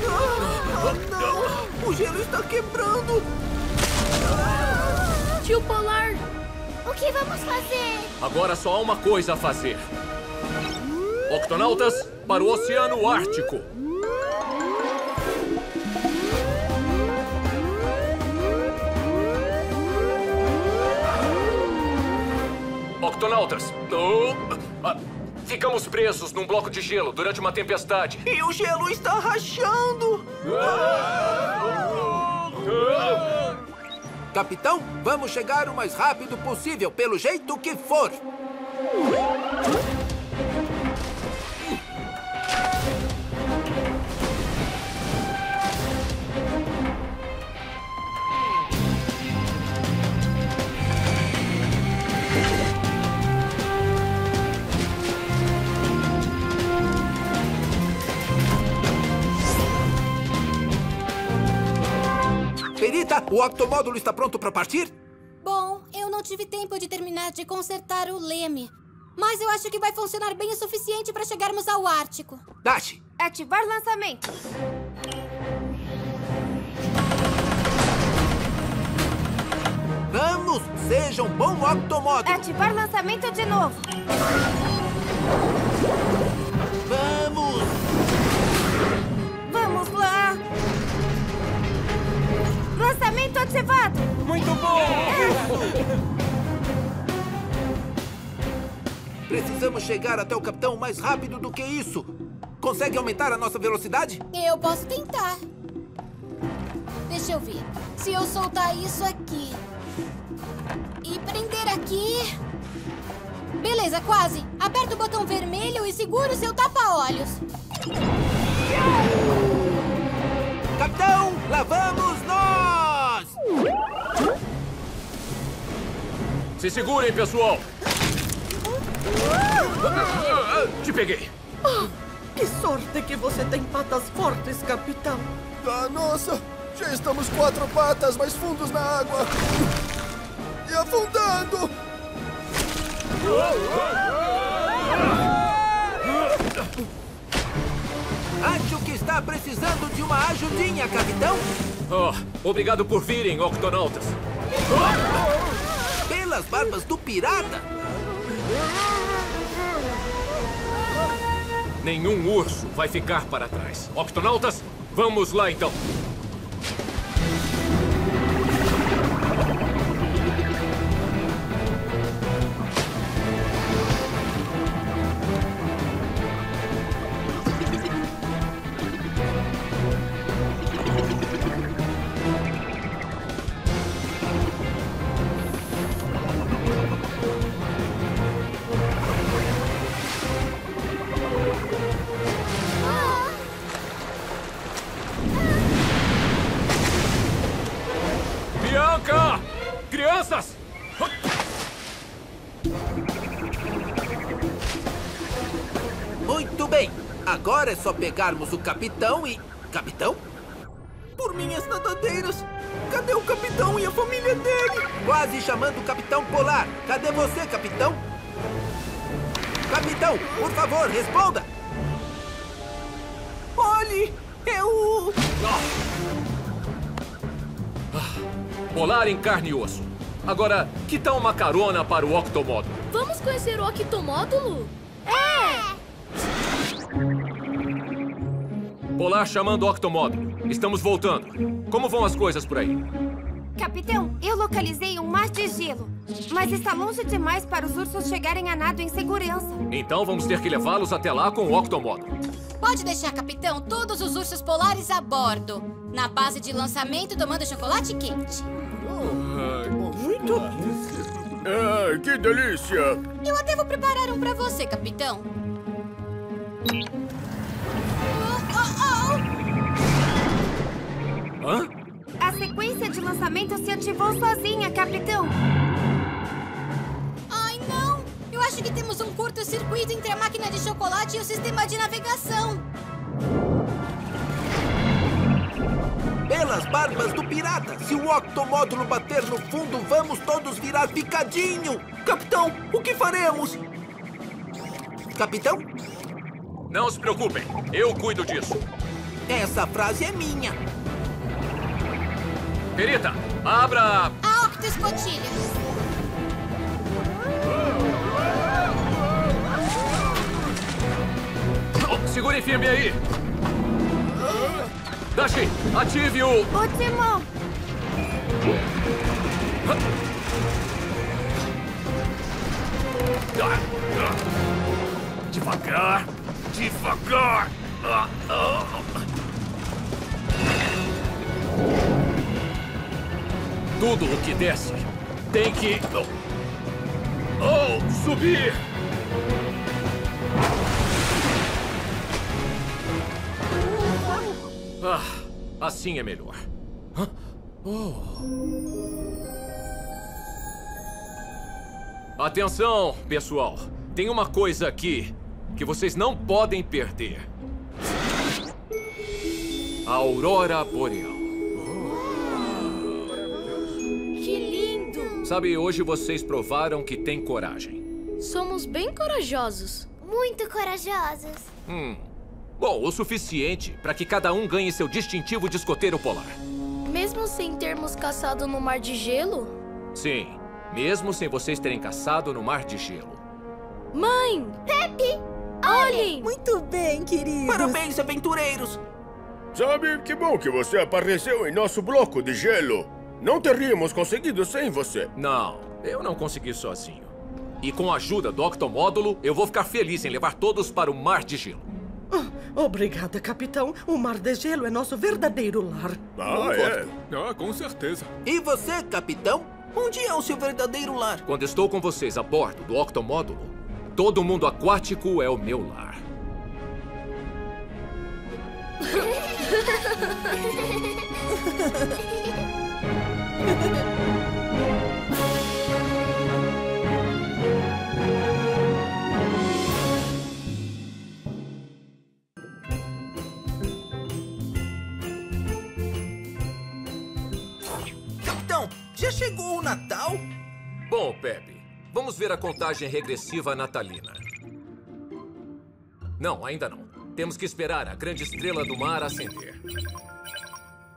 Ah, não! O gelo está quebrando! Tio Polar! O que vamos fazer? Agora só há uma coisa a fazer. Octonautas, para o Oceano Ártico. Octonautas, oh, ah, ficamos presos num bloco de gelo durante uma tempestade. E o gelo está rachando! Capitão, vamos chegar o mais rápido possível, pelo jeito que for. Perita, o octomódulo está pronto para partir? Bom, eu não tive tempo de terminar de consertar o leme. Mas eu acho que vai funcionar bem o suficiente para chegarmos ao Ártico. Dash! Ativar lançamento. Vamos! Seja um bom octomódulo! Ativar lançamento de novo. Ativado! Muito bom! Precisamos chegar até o capitão mais rápido do que isso. Consegue aumentar a nossa velocidade? Eu posso tentar. Deixa eu ver. Se eu soltar isso aqui e prender aqui. Beleza, quase. Aperta o botão vermelho e segura o seu tapa-olhos. Capitão, lá vamos nós! Se segurem, pessoal! Te peguei! Ah, que sorte que você tem patas fortes, capitão! Ah, nossa! Já estamos quatro patas mais fundos na água! E afundando! Acho que está precisando de uma ajudinha, capitão. Oh, obrigado por virem, octonautas. Pelas barbas do pirata! Nenhum urso vai ficar para trás. Octonautas, vamos lá então. Bianca! Crianças! Muito bem. Agora é só pegarmos o capitão e... Capitão? Por minhas nadadeiras! Cadê o capitão e a família dele? Quase chamando o capitão polar. Cadê você, capitão? Capitão, por favor, responda! Olhe, é o... Polar em carne e osso. Agora, que tal uma carona para o octomódulo? Vamos conhecer o octomódulo? É! Polar chamando o octomódulo. Estamos voltando. Como vão as coisas por aí? Capitão, eu localizei um mar de gelo. Mas está longe demais para os ursos chegarem a nado em segurança. Então vamos ter que levá-los até lá com o octomódulo. Pode deixar, capitão, todos os ursos polares a bordo. Na base de lançamento, tomando chocolate quente. Muito Ah, que delícia! Eu até vou preparar um pra você, capitão. Oh, oh, Hã? A sequência de lançamento se ativou sozinha, capitão. oh. Ai, não! Eu acho que temos um curto-circuito entre a máquina de chocolate e o sistema de navegação. Pelas barbas do pirata! Se o octomódulo bater no fundo, vamos todos virar picadinho! Capitão, o que faremos? Capitão? Não se preocupem, eu cuido disso. Essa frase é minha. Perita, abra. A octoescotilha. Oh, segure firme aí. Dashi, ative o. O timão. Devagar, devagar. Tudo o que desce tem que. Oh, subir! Ah, assim é melhor. Hã? Oh. Atenção, pessoal. Tem uma coisa aqui que vocês não podem perder. A Aurora Boreal. Que lindo! Sabe, hoje vocês provaram que tem coragem. Somos bem corajosos. Muito corajosos. Hum. Bom, o suficiente para que cada um ganhe seu distintivo de escoteiro polar. Mesmo sem termos caçado no mar de gelo? Sim, mesmo sem vocês terem caçado no mar de gelo. Mãe! Pepe! Olhem! Muito bem, queridos. Parabéns, aventureiros! Sabe, que bom que você apareceu em nosso bloco de gelo. Não teríamos conseguido sem você. Não, eu não consegui sozinho. E com a ajuda do Octomódulo, eu vou ficar feliz em levar todos para o Mar de Gelo. Obrigada, capitão. O Mar de Gelo é nosso verdadeiro lar. Ah, é? Ah, com certeza. E você, capitão? Onde é o seu verdadeiro lar? Quando estou com vocês a bordo do Octomódulo, todo mundo aquático é o meu lar. chegou o Natal? Bom, Pepe, vamos ver a contagem regressiva natalina. Não, ainda não. Temos que esperar a grande estrela do mar acender.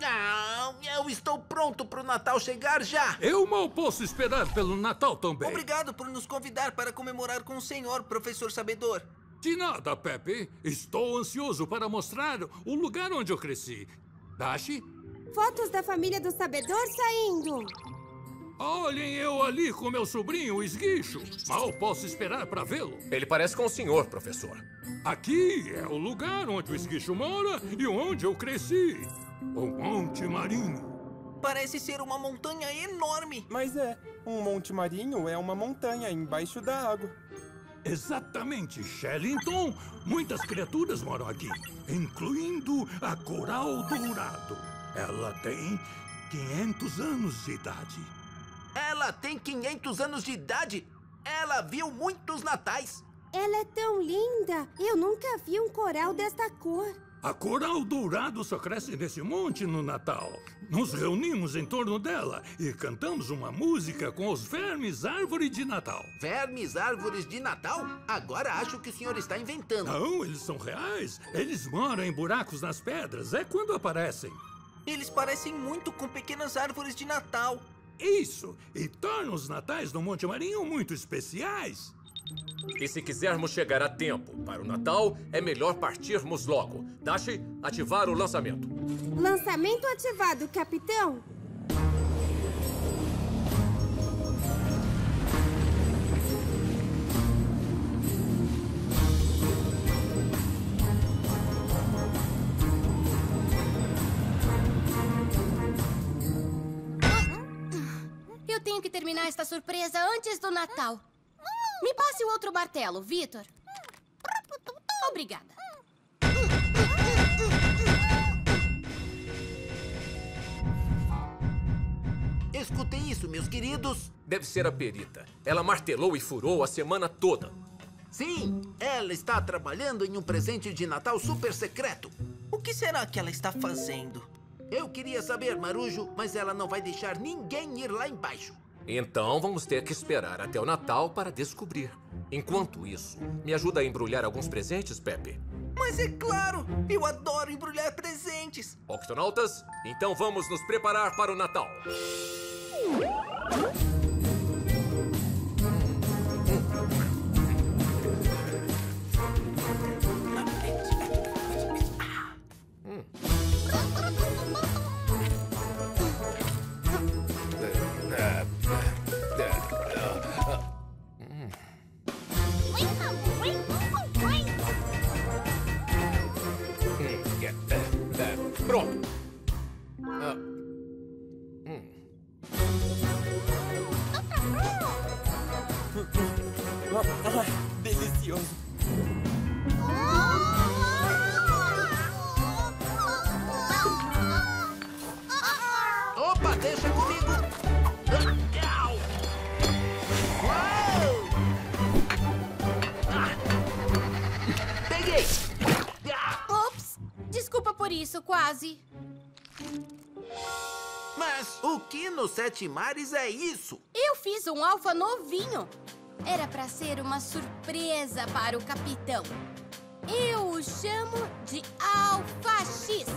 Não, eu estou pronto para o Natal chegar já. Eu mal posso esperar pelo Natal também. Obrigado por nos convidar para comemorar com o senhor, professor sabedor. De nada, Pepe. Estou ansioso para mostrar o lugar onde eu cresci. Dashi? Fotos da família do sabedor saindo. Olhem eu ali com meu sobrinho, o esguicho. Mal posso esperar para vê-lo. Ele parece com o senhor, professor. Aqui é o lugar onde o esguicho mora e onde eu cresci. O Monte Marinho. Parece ser uma montanha enorme. Mas é, um monte marinho é uma montanha embaixo da água. Exatamente, Shellington. Muitas criaturas moram aqui, incluindo a Coral Dourado. Ela tem 500 anos de idade. Ela tem 500 anos de idade? Ela viu muitos natais. Ela é tão linda. Eu nunca vi um coral desta cor. A Coral Dourado só cresce nesse monte no Natal. Nos reunimos em torno dela e cantamos uma música com os vermes árvore de Natal. Vermes árvores de Natal? Agora acho que o senhor está inventando. Não, eles são reais. Eles moram em buracos nas pedras. É quando aparecem. Eles parecem muito com pequenas árvores de Natal. Isso! E torna os natais do Monte Marinho muito especiais. E se quisermos chegar a tempo para o Natal, é melhor partirmos logo. Dashi, ativar o lançamento. Lançamento ativado, capitão. Que terminar esta surpresa antes do Natal. Me passe o outro martelo, Vitor. Obrigada. Escutem isso, meus queridos. Deve ser a perita. Ela martelou e furou a semana toda. Sim, ela está trabalhando em um presente de Natal super secreto. O que será que ela está fazendo? Eu queria saber, Marujo, mas ela não vai deixar ninguém ir lá embaixo. Então vamos ter que esperar até o Natal para descobrir. Enquanto isso, me ajuda a embrulhar alguns presentes, Pepe. Mas é claro, eu adoro embrulhar presentes. Octonautas, então vamos nos preparar para o Natal. Por isso, quase. Mas o que nos Sete Mares é isso? Eu fiz um alfa novinho. Era pra ser uma surpresa para o capitão. Eu o chamo de Alfa X.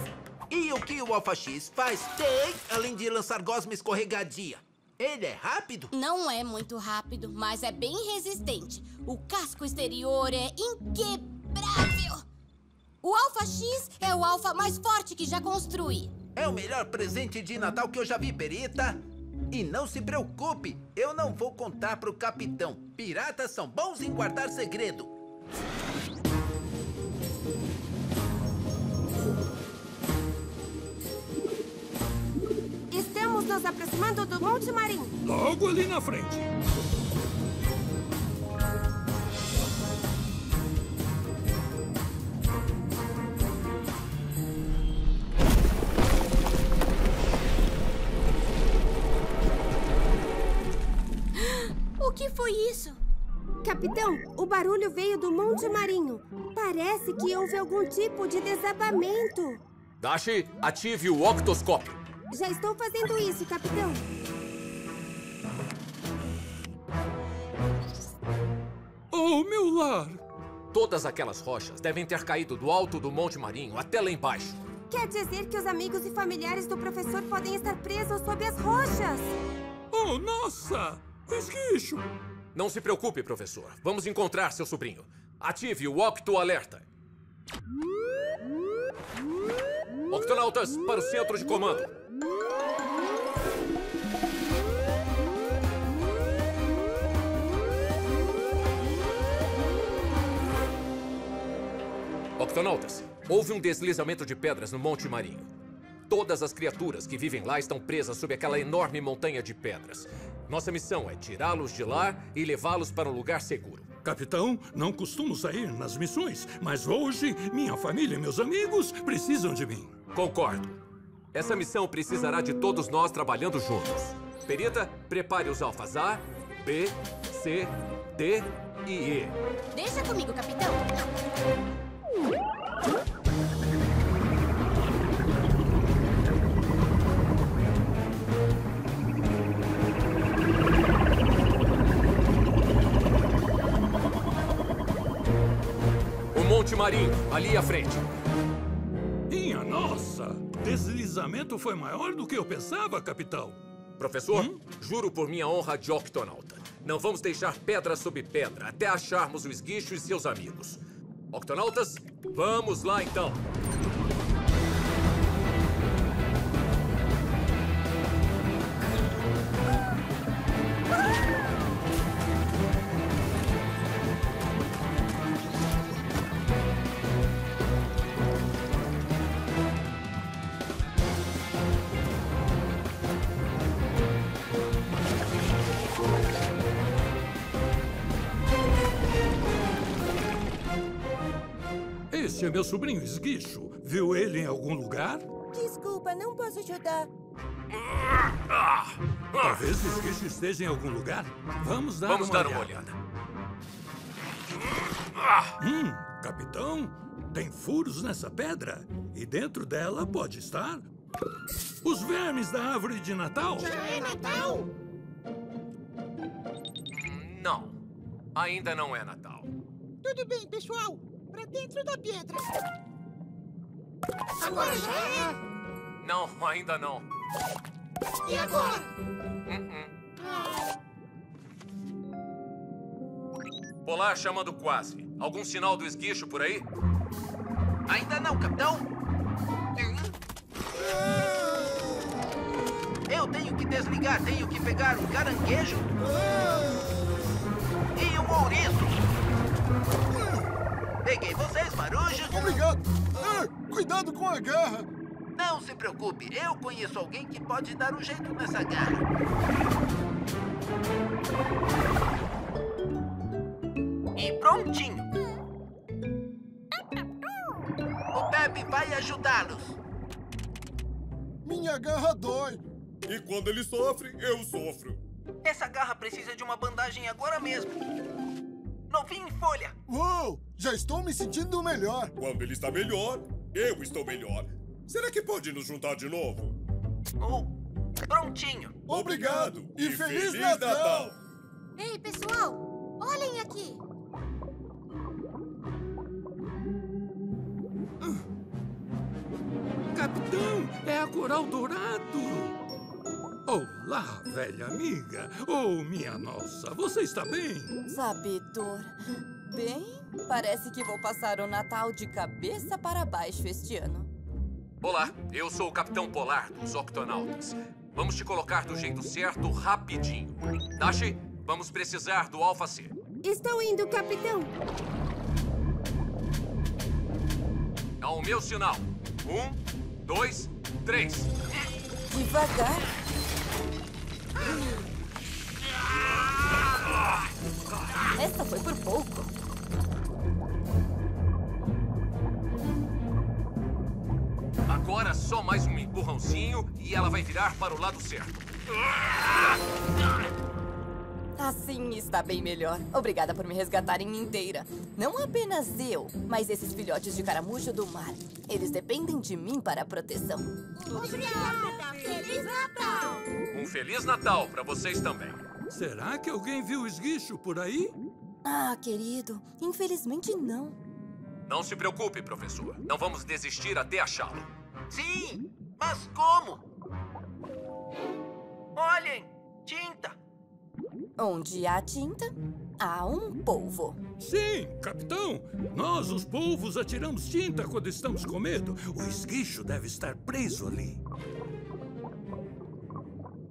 E o que o Alpha X faz tem, além de lançar gosma escorregadia? Ele é rápido? Não é muito rápido, mas é bem resistente. O casco exterior é inquebrável. O Alpha X é o alfa mais forte que já construí. É o melhor presente de Natal que eu já vi, Perita. E não se preocupe, eu não vou contar pro capitão. Piratas são bons em guardar segredo. Estamos nos aproximando do Monte Marim. Logo ali na frente. O que foi isso? Capitão, o barulho veio do Monte Marinho. Parece que houve algum tipo de desabamento. Dashi, ative o octoscópio. Já estou fazendo isso, capitão. Oh, meu lar! Todas aquelas rochas devem ter caído do alto do Monte Marinho até lá embaixo. Quer dizer que os amigos e familiares do professor podem estar presos sob as rochas? Oh, nossa! Não se preocupe, professor. Vamos encontrar seu sobrinho. Ative o Octo Alerta. Octonautas, para o centro de comando. Octonautas, houve um deslizamento de pedras no Monte Marinho. Todas as criaturas que vivem lá estão presas sob aquela enorme montanha de pedras. Nossa missão é tirá-los de lá e levá-los para um lugar seguro. Capitão, não costumo sair nas missões, mas hoje minha família e meus amigos precisam de mim. Concordo. Essa missão precisará de todos nós trabalhando juntos. Perita, prepare os alfas A, B, C, D e E. Deixa comigo, capitão. Monte Marinho, ali à frente. Minha nossa! Deslizamento foi maior do que eu pensava, capitão. Professor, juro por minha honra de octonauta. Não vamos deixar pedra sobre pedra até acharmos o esguicho e seus amigos. Octonautas, vamos lá então. Meu sobrinho Esguicho. Viu ele em algum lugar? Desculpa, não posso ajudar. Talvez Esguicho esteja em algum lugar. Vamos dar Vamos uma dar olhada. uma olhada. Hum, capitão, tem furos nessa pedra. E dentro dela pode estar... Os vermes da árvore de Natal. é Natal? Não, ainda não é Natal. Tudo bem, pessoal. Pra dentro da pedra. Agora já é? Não, ainda não. E agora? Polar chamando quase. Algum sinal do esguicho por aí? Ainda não, capitão. Eu tenho que desligar, tenho que pegar um caranguejo e um ouriço. Peguei vocês, marujos. Obrigado. Ei, cuidado com a garra. Não se preocupe, eu conheço alguém que pode dar um jeito nessa garra. E prontinho. O Pepe vai ajudá-los. Minha garra dói. E quando ele sofre, eu sofro. Essa garra precisa de uma bandagem agora mesmo. Novinho em folha. Uou, já estou me sentindo melhor. Quando ele está melhor, eu estou melhor. Será que pode nos juntar de novo? Oh, prontinho. Obrigado e, Feliz, Natal. Ei, pessoal, olhem aqui. Capitão, é a Coral Dourado. Olá, velha amiga. Oh, minha nossa, você está bem? Sabedor. Bem, parece que vou passar o Natal de cabeça para baixo este ano. Olá, eu sou o Capitão Polar dos Octonautas. Vamos te colocar do jeito certo rapidinho. Dashi, vamos precisar do Alpha C. Estou indo, capitão. Ao meu sinal. Um, dois, três. Devagar. Essa foi por pouco. Agora só mais um empurrãozinho e ela vai virar para o lado certo. Assim está bem melhor. Obrigada por me resgatarem inteira. Não apenas eu, mas esses filhotes de caramujo do mar. Eles dependem de mim para a proteção. Obrigada! Feliz Natal! Um Feliz Natal para vocês também. Será que alguém viu o esguicho por aí? Ah, querido, infelizmente não. Não se preocupe, professor. Não vamos desistir até achá-lo. Sim, mas como? Olhem, tinta. Onde há tinta, há um polvo. Sim, capitão. Nós, os polvos, atiramos tinta quando estamos com medo. O esguicho deve estar preso ali.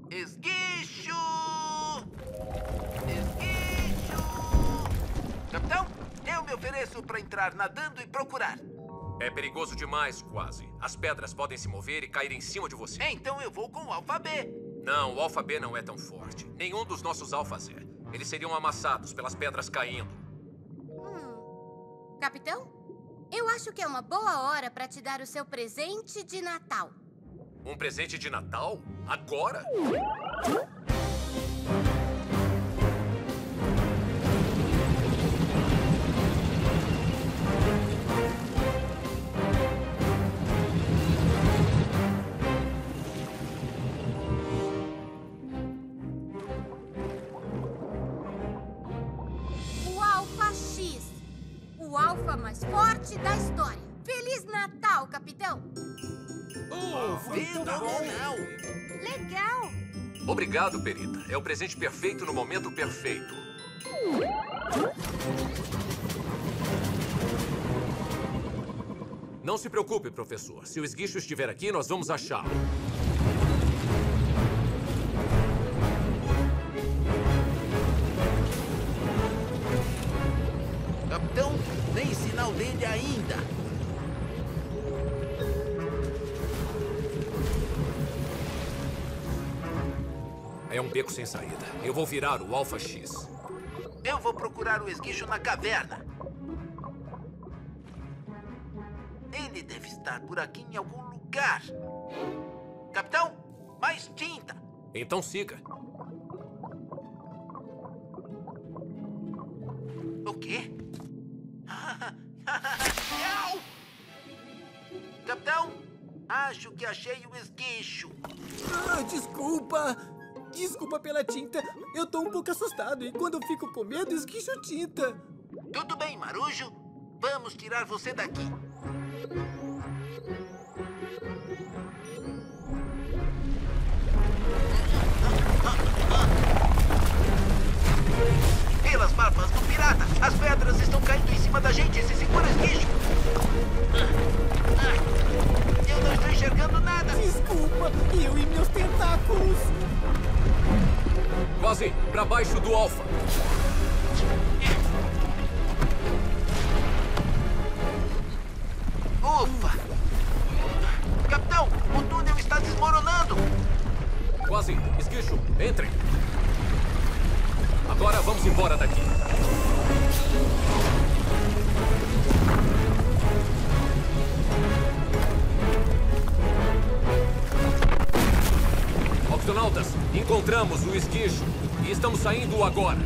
Esguicho! Esguicho! Capitão, eu me ofereço para entrar nadando e procurar. É perigoso demais, quase. As pedras podem se mover e cair em cima de você. Então eu vou com o Alfa B. Não, o Alfa B não é tão forte. Nenhum dos nossos alfas é. Eles seriam amassados pelas pedras caindo. Hum. Capitão, eu acho que é uma boa hora para te dar o seu presente de Natal. Um presente de Natal? Agora? O Alpha mais forte da história. Feliz Natal, capitão! Oh, Fenomenal! Legal! Obrigado, Perita. É o presente perfeito no momento perfeito. Não se preocupe, professor. Se o esguicho estiver aqui, nós vamos achá-lo. Um beco sem saída. Eu vou virar o Alpha X. Eu vou procurar o esguicho na caverna. Ele deve estar por aqui em algum lugar. Capitão, mais tinta. Então siga. O quê? Capitão, acho que achei o esguicho. Ah, desculpa. Desculpa pela tinta. Eu tô um pouco assustado e quando eu fico com medo, esguicho tinta. Tudo bem, Marujo. Vamos tirar você daqui. Pelas barbas do pirata, as pedras estão caindo em cima da gente. Se segura, esguicho. Eu não estou enxergando nada. Desculpa, eu e meus tentáculos. Quase para baixo do Alpha. Ufa! Capitão, o túnel está desmoronando. Quase. Esguicho, entrem. Agora vamos embora daqui. Octonautas, encontramos o esguicho e estamos saindo agora.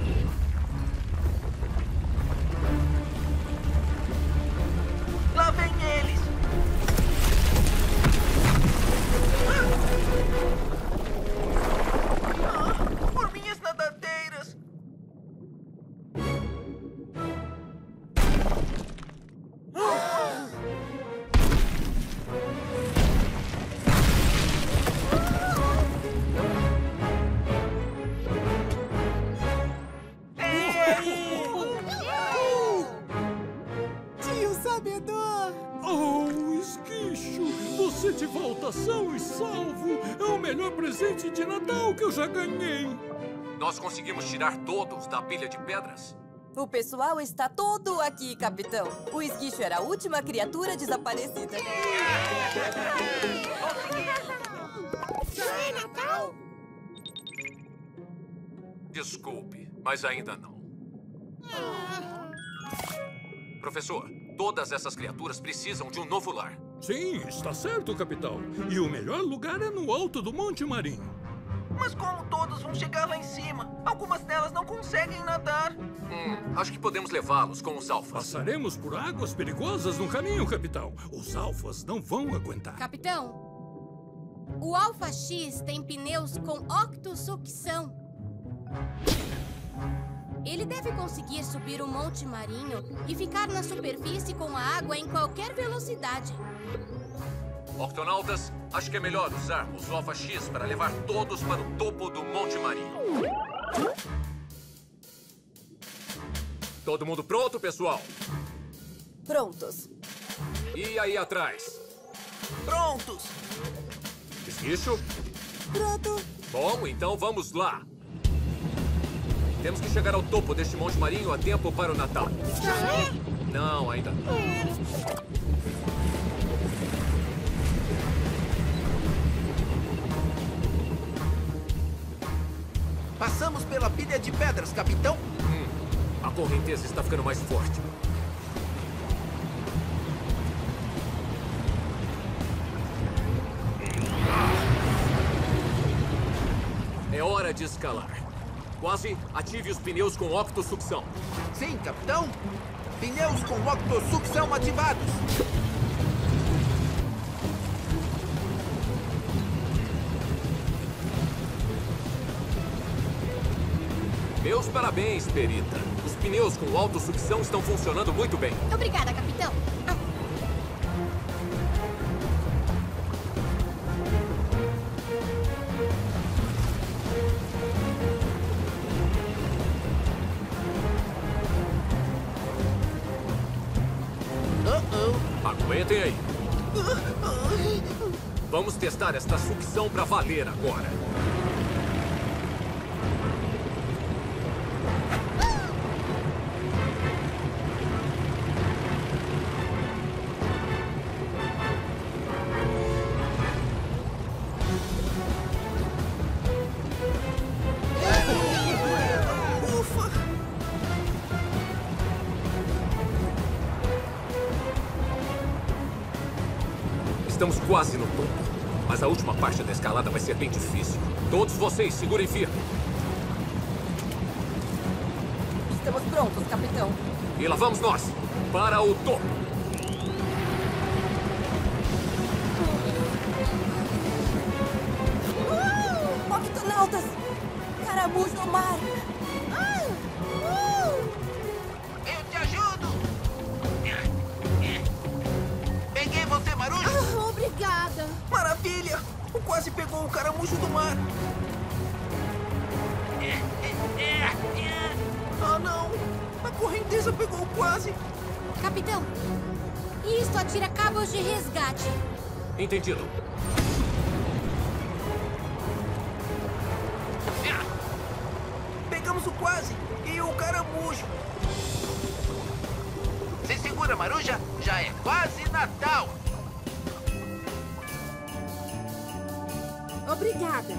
Tirar todos da pilha de pedras? O pessoal está todo aqui, capitão. O esguicho era a última criatura desaparecida. Já é Natal? Desculpe, mas ainda não. Professor, todas essas criaturas precisam de um novo lar. Sim, está certo, capitão. E o melhor lugar é no alto do Monte Marinho. Mas como todos vão chegar lá em cima? Algumas delas não conseguem nadar. Hum, acho que podemos levá-los com os alfas. Passaremos por águas perigosas no caminho, capitão. Os alfas não vão aguentar. Capitão, o Alfa X tem pneus com octosucção. Ele deve conseguir subir o Monte Marinho e ficar na superfície com a água em qualquer velocidade. Octonautas, acho que é melhor usarmos o Alpha X para levar todos para o topo do Monte Marinho. Todo mundo pronto, pessoal? Prontos. E aí atrás? Prontos! Esguicho? Pronto. Bom, então vamos lá. Temos que chegar ao topo deste Monte Marinho a tempo para o Natal. Já é? Não, ainda não. Passamos pela pilha de pedras, capitão. Hum, a correnteza está ficando mais forte. É hora de escalar. Quase ative os pneus com octosucção. Sim, capitão. Pneus com octosucção ativados. Meus parabéns, Perita. Os pneus com autossucção estão funcionando muito bem. Obrigada, capitão. Ah, Aguentem aí. Vamos testar esta sucção para valer agora. Estamos quase no topo. Mas a última parte da escalada vai ser bem difícil. Todos vocês, segurem firme. Estamos prontos, capitão. E lá vamos nós, para o topo. Entendido. Pegamos o quase e o caramujo. Se segura, Maruja. Já é quase Natal. Obrigada.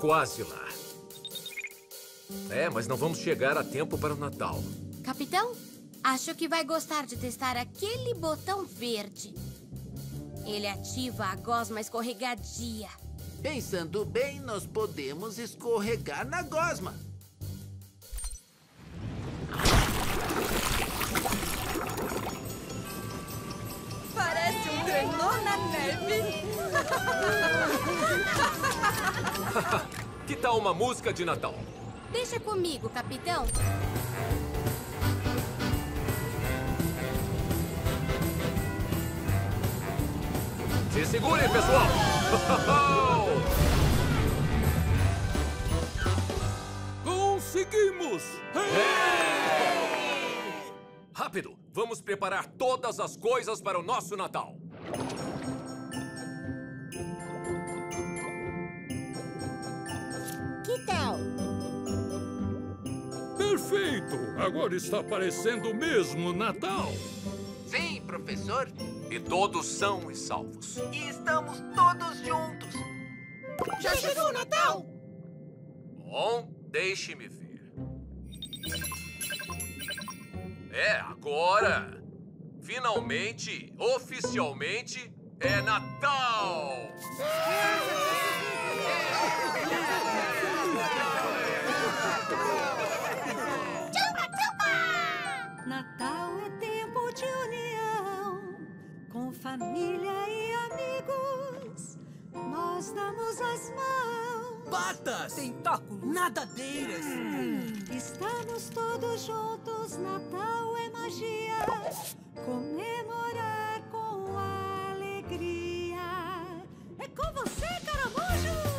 Quase lá. Mas não vamos chegar a tempo para o Natal. Capitão, acho que vai gostar de testar aquele botão verde. Ele ativa a gosma escorregadia. Pensando bem, nós podemos escorregar na gosma. Parece um trenó na neve. que tal uma música de Natal? Deixa comigo, capitão. Se segurem, pessoal! Conseguimos! Rápido! Vamos preparar todas as coisas para o nosso Natal. Que tal? Perfeito! Agora está parecendo mesmo Natal. Sim, professor. E todos são e salvos. E estamos todos juntos. Já chegou o Natal? Bom, deixe-me ver. É, agora! Finalmente, oficialmente, é Natal! Natal família e amigos. Nós damos as mãos. Patas! Tentáculos! Nadadeiras! Estamos todos juntos, Natal é magia. Comemorar com alegria. É com você, caramujo!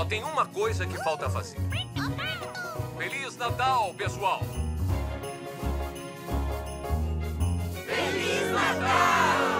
Só tem uma coisa que falta fazer. Feliz Natal, pessoal! Feliz Natal!